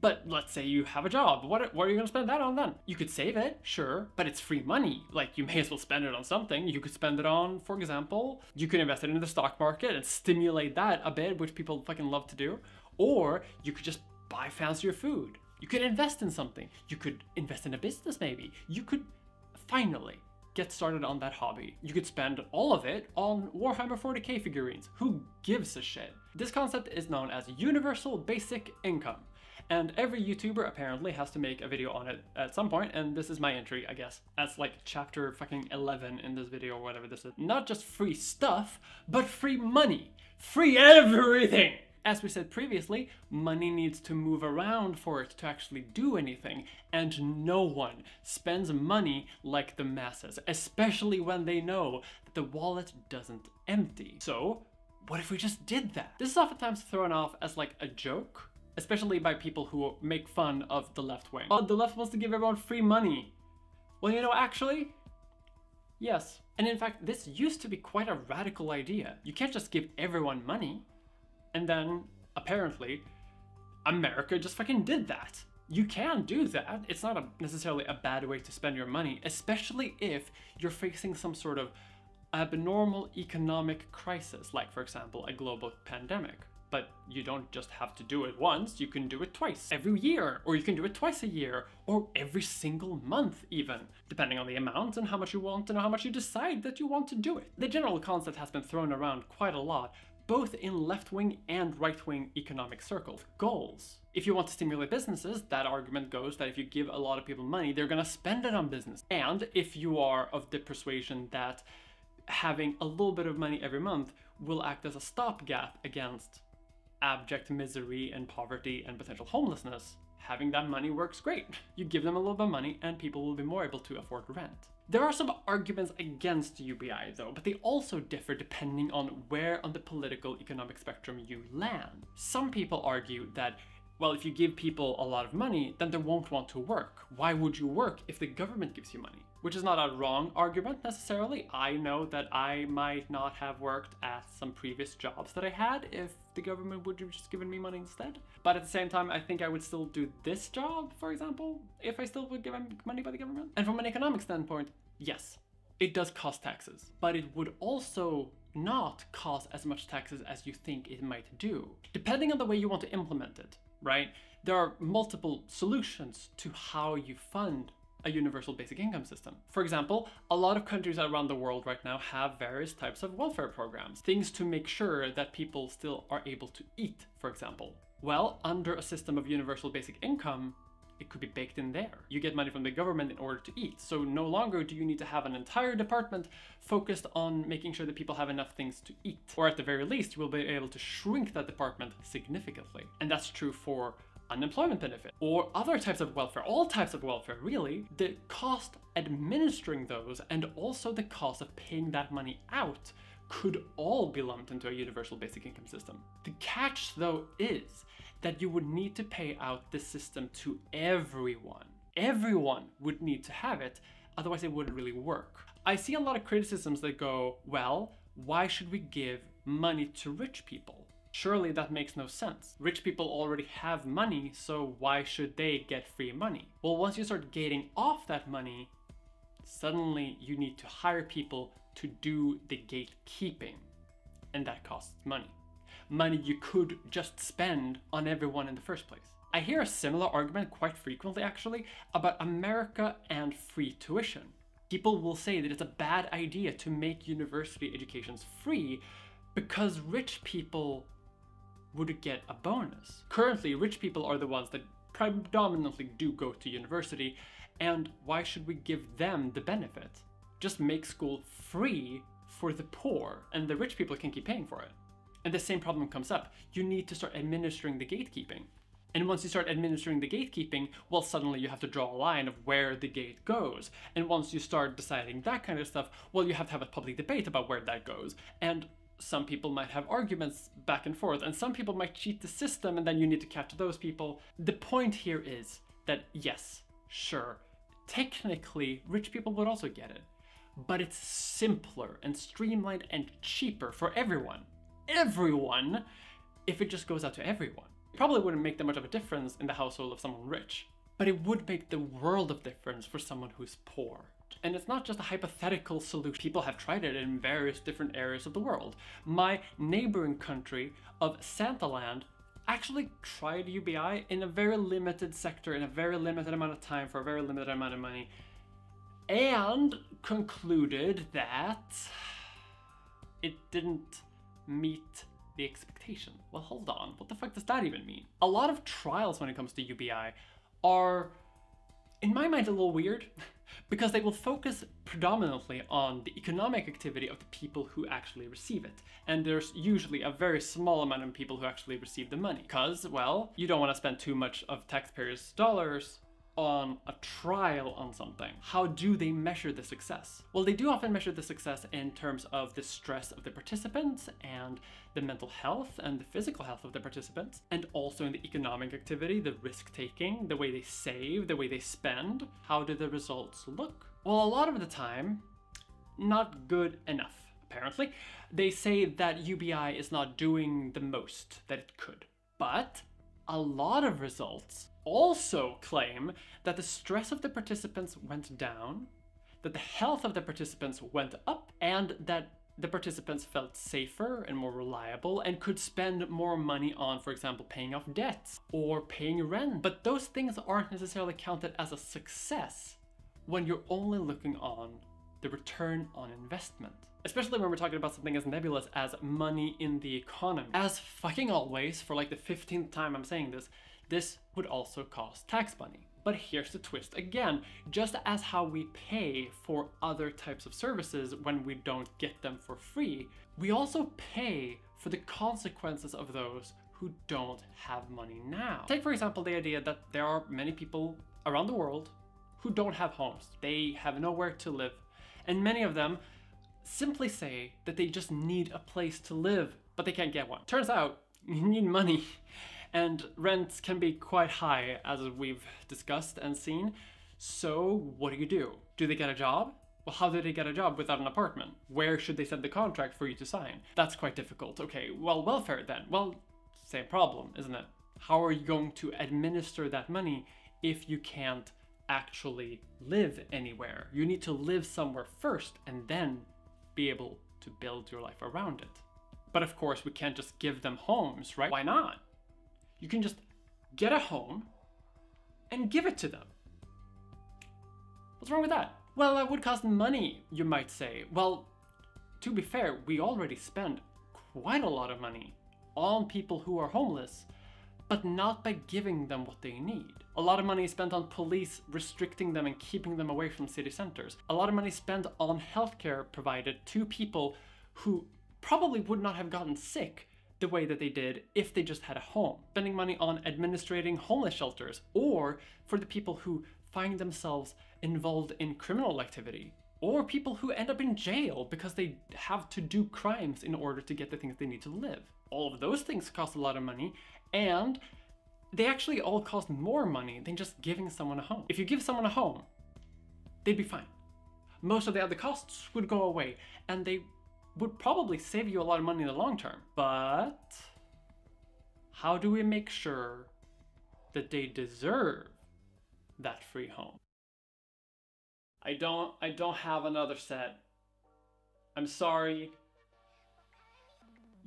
But let's say you have a job. What, what are you going to spend that on then? You could save it, sure, but it's free money. Like, you may as well spend it on something. You could spend it on, for example, you could invest it in the stock market and stimulate that a bit, which people fucking love to do. Or you could just buy fancier food. You could invest in something. You could invest in a business, maybe. You could finally get started on that hobby. You could spend all of it on Warhammer 40k figurines. Who gives a shit? This concept is known as universal basic income. And every YouTuber apparently has to make a video on it at some point, and this is my entry, I guess. That's like chapter fucking 11 in this video or whatever this is. Not just free stuff, but free money. Free everything! As we said previously, money needs to move around for it to actually do anything, and no one spends money like the masses, especially when they know that the wallet doesn't empty. So, what if we just did that? This is oftentimes thrown off as like a joke, especially by people who make fun of the left wing. Oh, the left wants to give everyone free money. Well, you know, actually, yes. And in fact, this used to be quite a radical idea. You can't just give everyone money. And then, apparently, America just fucking did that. You can do that. It's not a, necessarily a bad way to spend your money, especially if you're facing some sort of abnormal economic crisis, like, for example, a global pandemic. But you don't just have to do it once, you can do it twice every year, or you can do it twice a year, or every single month even, depending on the amount and how much you want and how much you decide that you want to do it. The general concept has been thrown around quite a lot, both in left-wing and right-wing economic circles. Goals. If you want to stimulate businesses, that argument goes that if you give a lot of people money, they're gonna spend it on business. And if you are of the persuasion that having a little bit of money every month will act as a stopgap against abject misery and poverty and potential homelessness, having that money works great. You give them a little bit of money and people will be more able to afford rent. There are some arguments against UBI though, but they also differ depending on where on the political economic spectrum you land. Some people argue that well, if you give people a lot of money, then they won't want to work. Why would you work if the government gives you money? Which is not a wrong argument necessarily. I know that I might not have worked at some previous jobs that I had if the government would have just given me money instead. But at the same time, I think I would still do this job, for example, if I still would give money by the government. And from an economic standpoint, yes, it does cost taxes, but it would also not cost as much taxes as you think it might do, depending on the way you want to implement it, right? There are multiple solutions to how you fund a universal basic income system. For example, a lot of countries around the world right now have various types of welfare programs, things to make sure that people still are able to eat, for example. Well, under a system of universal basic income, it could be baked in there. You get money from the government in order to eat. So no longer do you need to have an entire department focused on making sure that people have enough things to eat. Or at the very least, you will be able to shrink that department significantly. And that's true for unemployment benefit or other types of welfare, all types of welfare really, the cost administering those and also the cost of paying that money out could all be lumped into a universal basic income system. The catch though is that you would need to pay out the system to everyone. Everyone would need to have it, otherwise it wouldn't really work. I see a lot of criticisms that go, well, why should we give money to rich people? Surely that makes no sense. Rich people already have money, so why should they get free money? Well, once you start gating off that money, suddenly you need to hire people to do the gatekeeping, and that costs money. Money you could just spend on everyone in the first place. I hear a similar argument quite frequently actually about America and free tuition. People will say that it's a bad idea to make university educations free because rich people would get a bonus. Currently, rich people are the ones that predominantly do go to university, and why should we give them the benefit? Just make school free for the poor, and the rich people can keep paying for it. And the same problem comes up. You need to start administering the gatekeeping. And once you start administering the gatekeeping, well, suddenly you have to draw a line of where the gate goes. And once you start deciding that kind of stuff, well, you have to have a public debate about where that goes. And some people might have arguments back and forth, and some people might cheat the system, and then you need to catch those people. The point here is that, yes, sure, technically, rich people would also get it, but it's simpler and streamlined and cheaper for everyone. Everyone! If it just goes out to everyone. It probably wouldn't make that much of a difference in the household of someone rich, but it would make the world of difference for someone who's poor. And it's not just a hypothetical solution. People have tried it in various different areas of the world. My neighboring country of Santaland actually tried UBI in a very limited sector, in a very limited amount of time, for a very limited amount of money, and concluded that it didn't meet the expectation. Well, hold on, what the fuck does that even mean? A lot of trials when it comes to UBI are, in my mind, a little weird. *laughs* because they will focus predominantly on the economic activity of the people who actually receive it. And there's usually a very small amount of people who actually receive the money. Because, well, you don't want to spend too much of taxpayers' dollars on a trial on something. How do they measure the success? Well, they do often measure the success in terms of the stress of the participants and the mental health and the physical health of the participants, and also in the economic activity, the risk taking, the way they save, the way they spend. How do the results look? Well, a lot of the time, not good enough. Apparently, they say that UBI is not doing the most that it could. But a lot of results also claim that the stress of the participants went down, that the health of the participants went up, and that the participants felt safer and more reliable and could spend more money on, for example, paying off debts or paying rent. But those things aren't necessarily counted as a success when you're only looking on the return on investment. Especially when we're talking about something as nebulous as money in the economy. As fucking always, for like the 15th time I'm saying this, this would also cost tax money. But here's the twist again, just as how we pay for other types of services when we don't get them for free, we also pay for the consequences of those who don't have money now. Take for example the idea that there are many people around the world who don't have homes. They have nowhere to live. And many of them simply say that they just need a place to live, but they can't get one. Turns out *laughs* you need money and rents can be quite high as we've discussed and seen. So, what do you do? Do they get a job? Well, how do they get a job without an apartment? Where should they send the contract for you to sign? That's quite difficult. Okay, well, welfare then. Well, same problem, isn't it? How are you going to administer that money if you can't actually live anywhere? You need to live somewhere first and then be able to build your life around it. But of course, we can't just give them homes, right? Why not? You can just get a home and give it to them. What's wrong with that? Well, that would cost money, you might say. Well, to be fair, we already spend quite a lot of money on people who are homeless, but not by giving them what they need. A lot of money is spent on police restricting them and keeping them away from city centers. A lot of money spent on healthcare provided to people who probably would not have gotten sick the way that they did if they just had a home. Spending money on administrating homeless shelters or for the people who find themselves involved in criminal activity or people who end up in jail because they have to do crimes in order to get the things they need to live. All of those things cost a lot of money and they actually all cost more money than just giving someone a home. If you give someone a home, they'd be fine. Most of the other costs would go away and they would probably save you a lot of money in the long term. But how do we make sure that they deserve that free home? I don't I don't have another set. I'm sorry.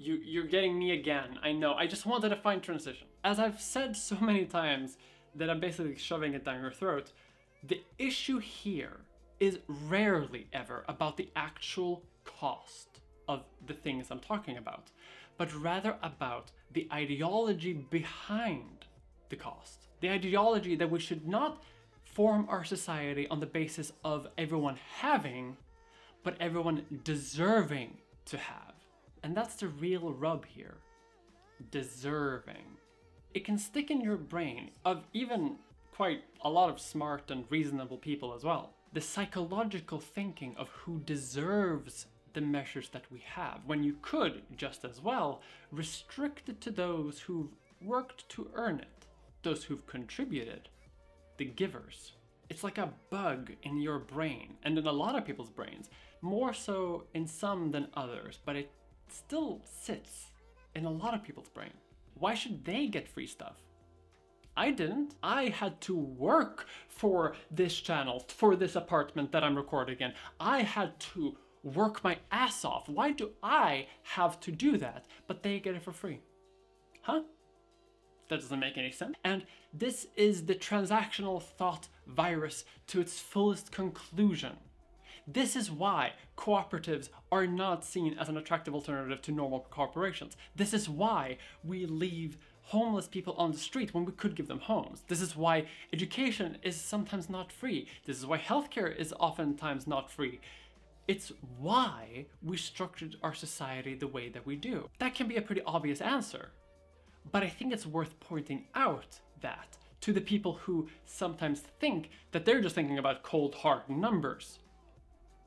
You you're getting me again. I know. I just wanted a fine transition. As I've said so *laughs* many times that I'm basically shoving it down your throat, the issue here is rarely ever about the actual cost of the things I'm talking about, but rather about the ideology behind the cost. The ideology that we should not form our society on the basis of everyone having, but everyone deserving to have. And that's the real rub here. Deserving. It can stick in your brain of even quite a lot of smart and reasonable people as well. The psychological thinking of who deserves the measures that we have, when you could, just as well, restrict it to those who've worked to earn it, those who've contributed, the givers. It's like a bug in your brain, and in a lot of people's brains, more so in some than others, but it still sits in a lot of people's brain. Why should they get free stuff? I didn't. I had to work for this channel, for this apartment that I'm recording in. I had to work my ass off. Why do I have to do that? But they get it for free. Huh? That doesn't make any sense. And this is the transactional thought virus to its fullest conclusion. This is why cooperatives are not seen as an attractive alternative to normal corporations. This is why we leave homeless people on the street when we could give them homes. This is why education is sometimes not free. This is why healthcare is oftentimes not free. It's why we structured our society the way that we do. That can be a pretty obvious answer. But I think it's worth pointing out that to the people who sometimes think that they're just thinking about cold hard numbers.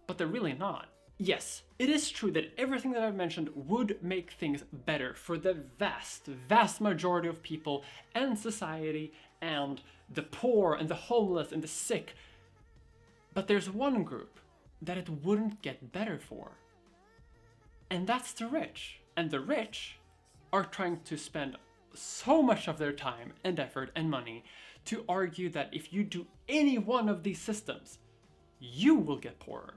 But they're really not. Yes, it is true that everything that I've mentioned would make things better for the vast, vast majority of people and society and the poor and the homeless and the sick. But there's one group that it wouldn't get better for. And that's the rich. And the rich are trying to spend so much of their time and effort and money to argue that if you do any one of these systems, you will get poorer.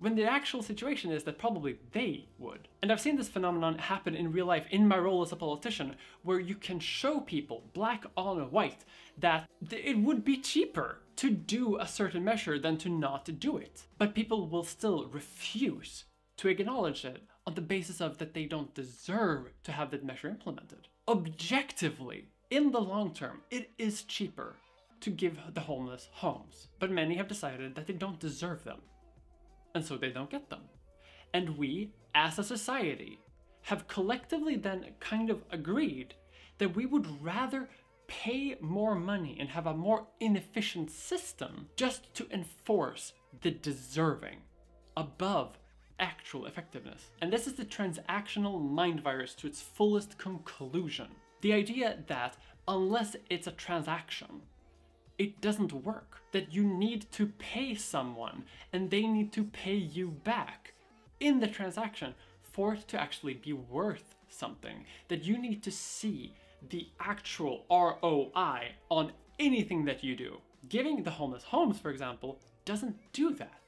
When the actual situation is that probably they would. And I've seen this phenomenon happen in real life in my role as a politician, where you can show people, black on white, that it would be cheaper to do a certain measure than to not do it. But people will still refuse to acknowledge it on the basis of that they don't deserve to have that measure implemented. Objectively, in the long term, it is cheaper to give the homeless homes, but many have decided that they don't deserve them, and so they don't get them. And we, as a society, have collectively then kind of agreed that we would rather pay more money and have a more inefficient system just to enforce the deserving above actual effectiveness. And this is the transactional mind virus to its fullest conclusion. The idea that unless it's a transaction, it doesn't work. That you need to pay someone and they need to pay you back in the transaction for it to actually be worth something. That you need to see the actual ROI on anything that you do. Giving the homeless homes, for example, doesn't do that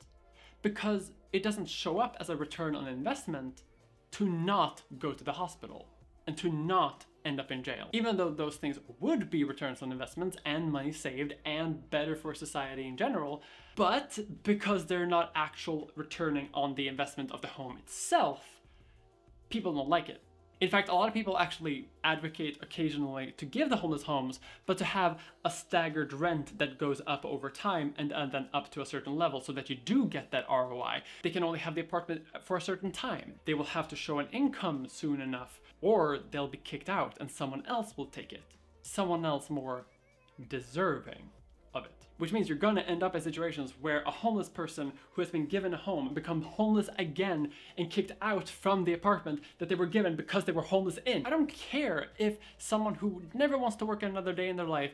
because it doesn't show up as a return on investment to not go to the hospital and to not end up in jail. Even though those things would be returns on investments and money saved and better for society in general, but because they're not actual returning on the investment of the home itself, people don't like it. In fact, a lot of people actually advocate occasionally to give the homeless homes, but to have a staggered rent that goes up over time and, and, then up to a certain level so that you do get that ROI. They can only have the apartment for a certain time. They will have to show an income soon enough, or they'll be kicked out and someone else will take it. Someone else more deserving of it which means you're to end up in situations where a homeless person who has been given a home becomes homeless again and kicked out from the apartment that they were given because they were homeless in. I don't care if someone who never wants to work another day in their life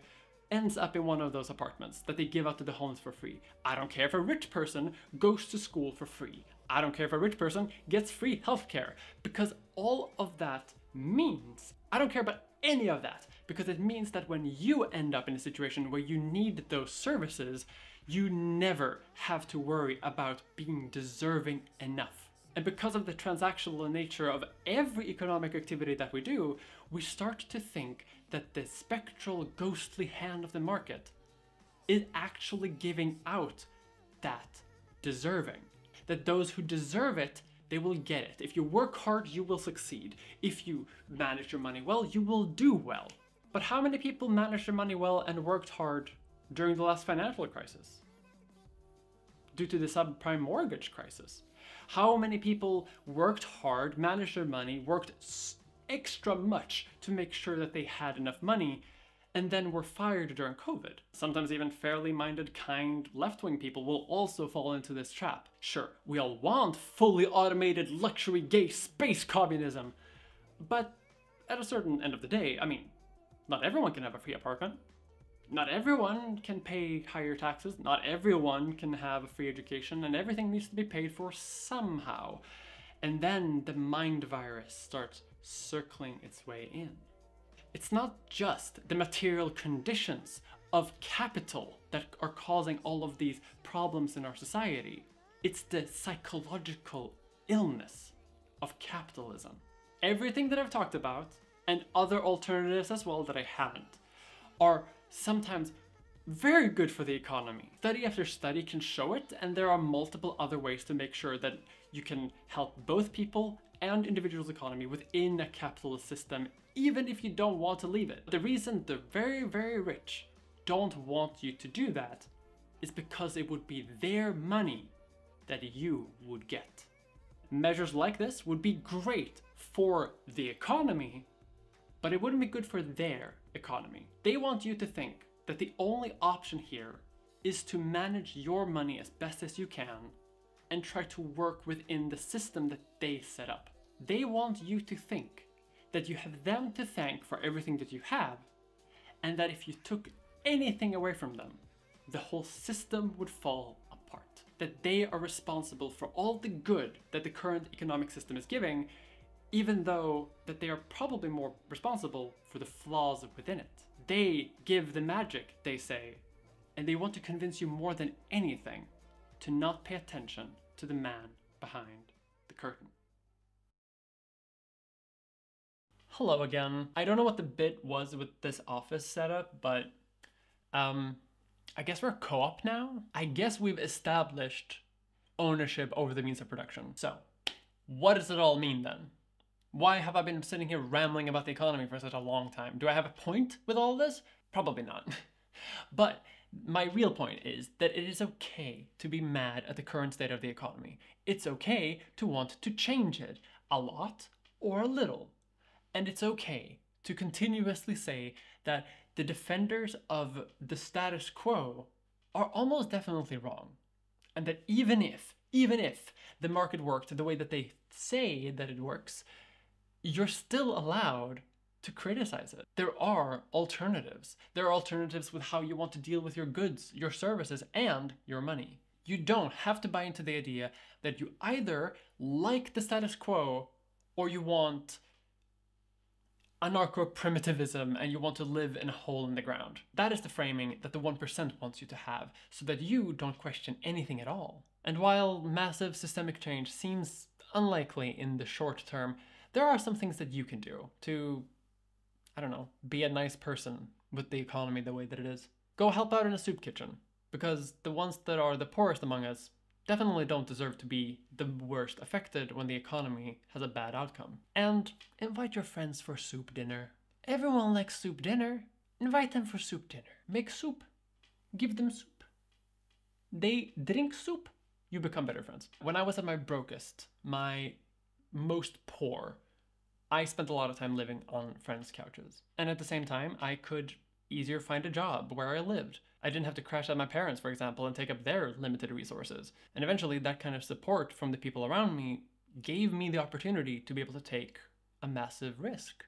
ends up in one of those apartments that they give out to the homeless for free. I don't care if a rich person goes to school for free. I don't care if a rich person gets free healthcare because all of that means I don't care about any of that because it means that when you end up in a situation where you need those services, you never have to worry about being deserving enough. And because of the transactional nature of every economic activity that we do, we start to think that the spectral, ghostly hand of the market is actually giving out that deserving. That those who deserve it they will get it. If you work hard, you will succeed. If you manage your money well, you will do well. But how many people managed their money well and worked hard during the last financial crisis? Due to the subprime mortgage crisis. How many people worked hard, managed their money, worked extra much to make sure that they had enough money and then were fired during COVID. Sometimes even fairly minded, kind, left wing people will also fall into this trap. Sure, we all want fully automated luxury gay space communism, but at a certain end of the day, I mean, not everyone can have a free apartment. Not everyone can pay higher taxes. Not everyone can have a free education, and everything needs to be paid for somehow. And then the mind virus starts circling its way in. It's not just the material conditions of capital that are causing all of these problems in our society. It's the psychological illness of capitalism. Everything that I've talked about, and other alternatives as well that I haven't, are sometimes very good for the economy. Study after study can show it, and there are multiple other ways to make sure that you can help both people and individuals' economy within a capitalist system even if you don't want to leave it. The reason the very, very rich don't want you to do that is because it would be their money that you would get. Measures like this would be great for the economy, but it wouldn't be good for their economy. They want you to think that the only option here is to manage your money as best as you can and try to work within the system that they set up. They want you to think that you have them to thank for everything that you have, and that if you took anything away from them, the whole system would fall apart. That they are responsible for all the good that the current economic system is giving, even though that they are probably more responsible for the flaws within it. They give the magic, they say, and they want to convince you more than anything to not pay attention to the man behind the curtain. Hello again. I don't know what the bit was with this office setup, but um, I guess we're co-op now. I guess we've established ownership over the means of production. So, what does it all mean then? Why have I been sitting here rambling about the economy for such a long time? Do I have a point with all this? Probably not. *laughs* but my real point is that it is okay to be mad at the current state of the economy. It's okay to want to change it a lot or a little. And it's okay to continuously say that the defenders of the status quo are almost definitely wrong. And that even if, even if the market worked the way that they say that it works, you're still allowed to criticize it. There are alternatives. There are alternatives with how you want to deal with your goods, your services, and your money. You don't have to buy into the idea that you either like the status quo or you want anarcho primitivism and you want to live in a hole in the ground. That is the framing that the 1% wants you to have, so that you don't question anything at all. And while massive systemic change seems unlikely in the short term, there are some things that you can do to, I don't know, be a nice person with the economy the way that it is. Go help out in a soup kitchen, because the ones that are the poorest among us definitely don't deserve to be the worst affected when the economy has a bad outcome. And invite your friends for soup dinner. Everyone likes soup dinner. Invite them for soup dinner. Make soup. Give them soup. They drink soup. You become better friends. When I was at my brokest, my most poor, I spent a lot of time living on friends' couches. And at the same time, I could easier find a job where I lived. I didn't have to crash at my parents, for example, and take up their limited resources. And eventually, that kind of support from the people around me gave me the opportunity to be able to take a massive risk,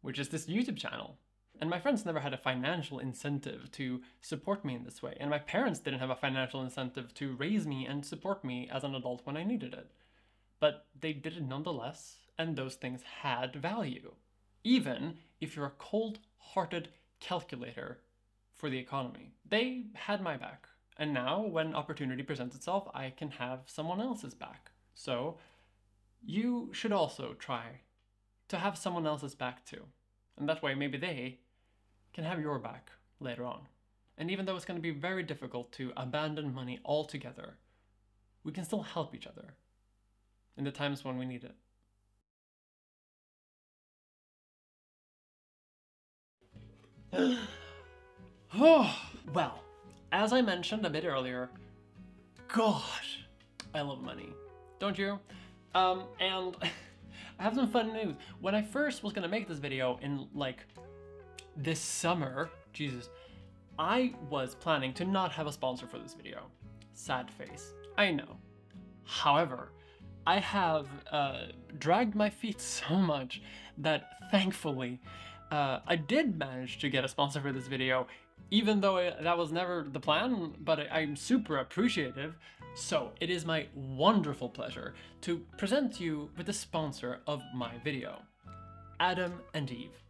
which is this YouTube channel. And my friends never had a financial incentive to support me in this way. And my parents didn't have a financial incentive to raise me and support me as an adult when I needed it. But they did it nonetheless, and those things had value. Even if you're a cold hearted calculator for the economy. They had my back. And now, when opportunity presents itself, I can have someone else's back. So, you should also try to have someone else's back too. And that way, maybe they can have your back later on. And even though it's going to be very difficult to abandon money altogether, we can still help each other in the times when we need it. *sighs* well, as I mentioned a bit earlier, gosh, I love money. Don't you? Um, and *laughs* I have some fun news. When I first was gonna make this video in like this summer, Jesus, I was planning to not have a sponsor for this video. Sad face. I know. However, I have uh, dragged my feet *laughs* so much that thankfully uh, I did manage to get a sponsor for this video, even though that was never the plan, but I, I'm super appreciative. So it is my wonderful pleasure to present you with the sponsor of my video, Adam and Eve.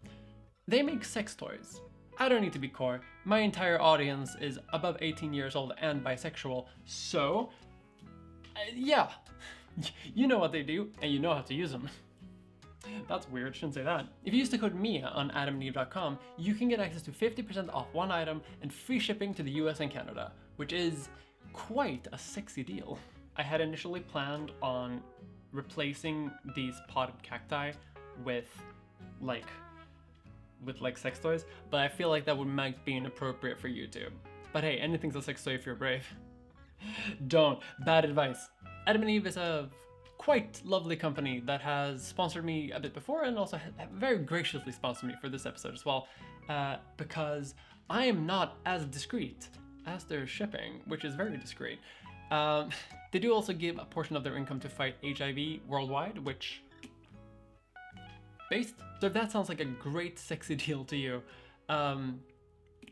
They make sex toys. I don't need to be coy, my entire audience is above 18 years old and bisexual, so uh, yeah, *laughs* you know what they do and you know how to use them. That's weird, shouldn't say that. If you use the code MIA on adamandeve.com, you can get access to 50% off one item and free shipping to the US and Canada, which is quite a sexy deal. I had initially planned on replacing these potted cacti with like with like sex toys, but I feel like that would might be inappropriate for YouTube. But hey, anything's a sex toy if you're brave. *laughs* Don't. Bad advice. Adam and Eve is a quite lovely company that has sponsored me a bit before and also very graciously sponsored me for this episode as well, uh, because I am not as discreet as their shipping, which is very discreet. Um, *laughs* they do also give a portion of their income to fight HIV worldwide, which based. So if that sounds like a great sexy deal to you, um,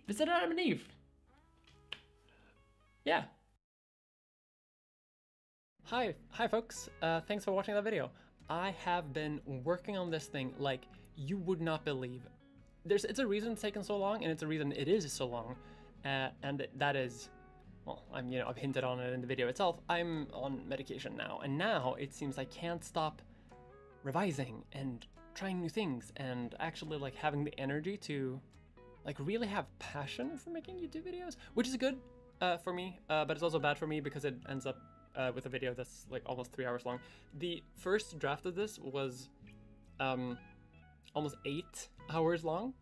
visit Adam and Eve. Yeah, Hi, hi folks. Uh, thanks for watching that video. I have been working on this thing like you would not believe. There's, it's a reason it's taken so long, and it's a reason it is so long, uh, and that is, well, I'm, you know, I've hinted on it in the video itself. I'm on medication now, and now it seems I can't stop revising and trying new things, and actually like having the energy to, like, really have passion for making YouTube videos, which is good uh, for me, uh, but it's also bad for me because it ends up uh, with a video that's like almost three hours long. The first draft of this was um, almost eight hours long.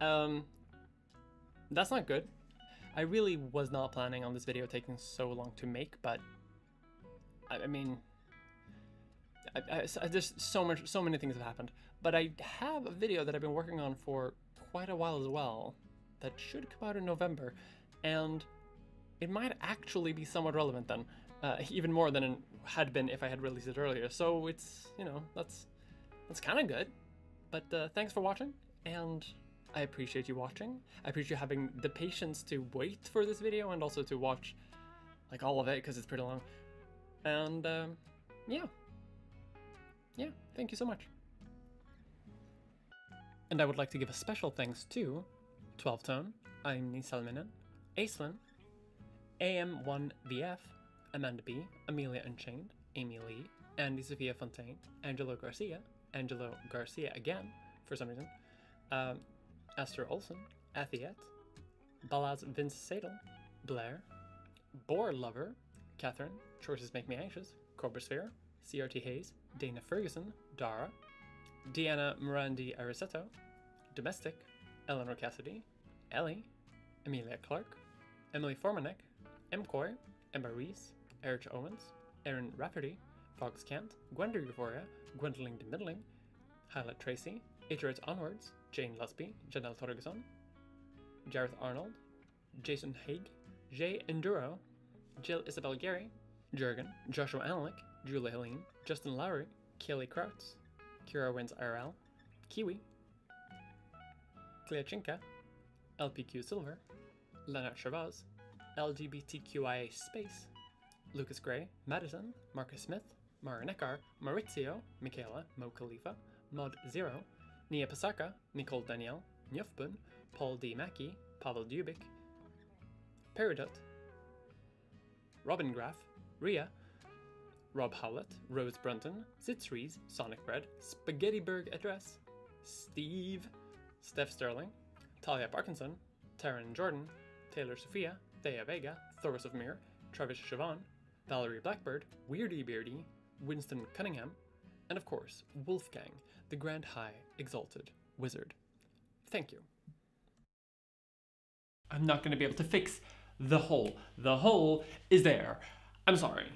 Um, that's not good. I really was not planning on this video taking so long to make, but I, I mean, I, I, there's so much, so many things have happened. But I have a video that I've been working on for quite a while as well, that should come out in November, and it might actually be somewhat relevant then, uh, *laughs* even more than it had been if I had released it earlier. So it's, you know, that's that's kind of good. but uh, thanks for watching, and I appreciate you watching. I appreciate you having the patience to wait for this video and also to watch like all of it because it's pretty long. And um, yeah, yeah, thank you so much. And I would like to give a special thanks to 12 Tone, Aini Salminen, Aislinn, AM1VF, Amanda B, Amelia Unchained, Amy Lee, Andy Sophia Fontaine, Angelo Garcia, Angelo Garcia again, for some reason, um, Esther Olson, Athiet, Balaz Vince Sadel, Blair, Boar Lover, Catherine, Choices Make Me Anxious, Cobra Sphere, CRT Hayes, Dana Ferguson, Dara, Deanna Morandi Arisetto, Domestic, Eleanor Cassidy, Ellie, Amelia Clark, Emily Formanek, M. Coy, Emma Reese, Erich Owens, Aaron Rafferty, Fox Kent, Gwender Euphoria, Gwendolyn de Middling, Highlight Tracy, Iterates Onwards, Jane Lusby, Janelle Torgerson, Jareth Arnold, Jason Haig, Jay Enduro, Jill Isabel Gary, Jurgen, Joshua Analik, Julia Helene, Justin Lowry, Kelly Krautz, Kira Wins IRL, Kiwi, Cleachinka, LPQ Silver, Leonard Chavaz, LGBTQIA Space, Lucas Gray, Madison, Marcus Smith, Mara Neckar, Maurizio, Michaela, Mo Khalifa, Mod Zero, Nia Pasaka, Nicole Danielle, Njufbun, Paul D. Mackey, Pavel Dubik, Peridot, Robin Graff, Ria, Rob Howlett, Rose Brunton, Sitzrees, Sonic Bread, Spaghettiberg Address, Steve, Steph Sterling, Talia Parkinson, Taryn Jordan, Taylor Sophia, Thea Vega, Thoris of Mir, Travis Siobhan, Valerie Blackbird, Weirdy Beardy, Winston Cunningham, and of course, Wolfgang, the Grand High Exalted Wizard. Thank you. I'm not going to be able to fix the hole. The hole is there. I'm sorry.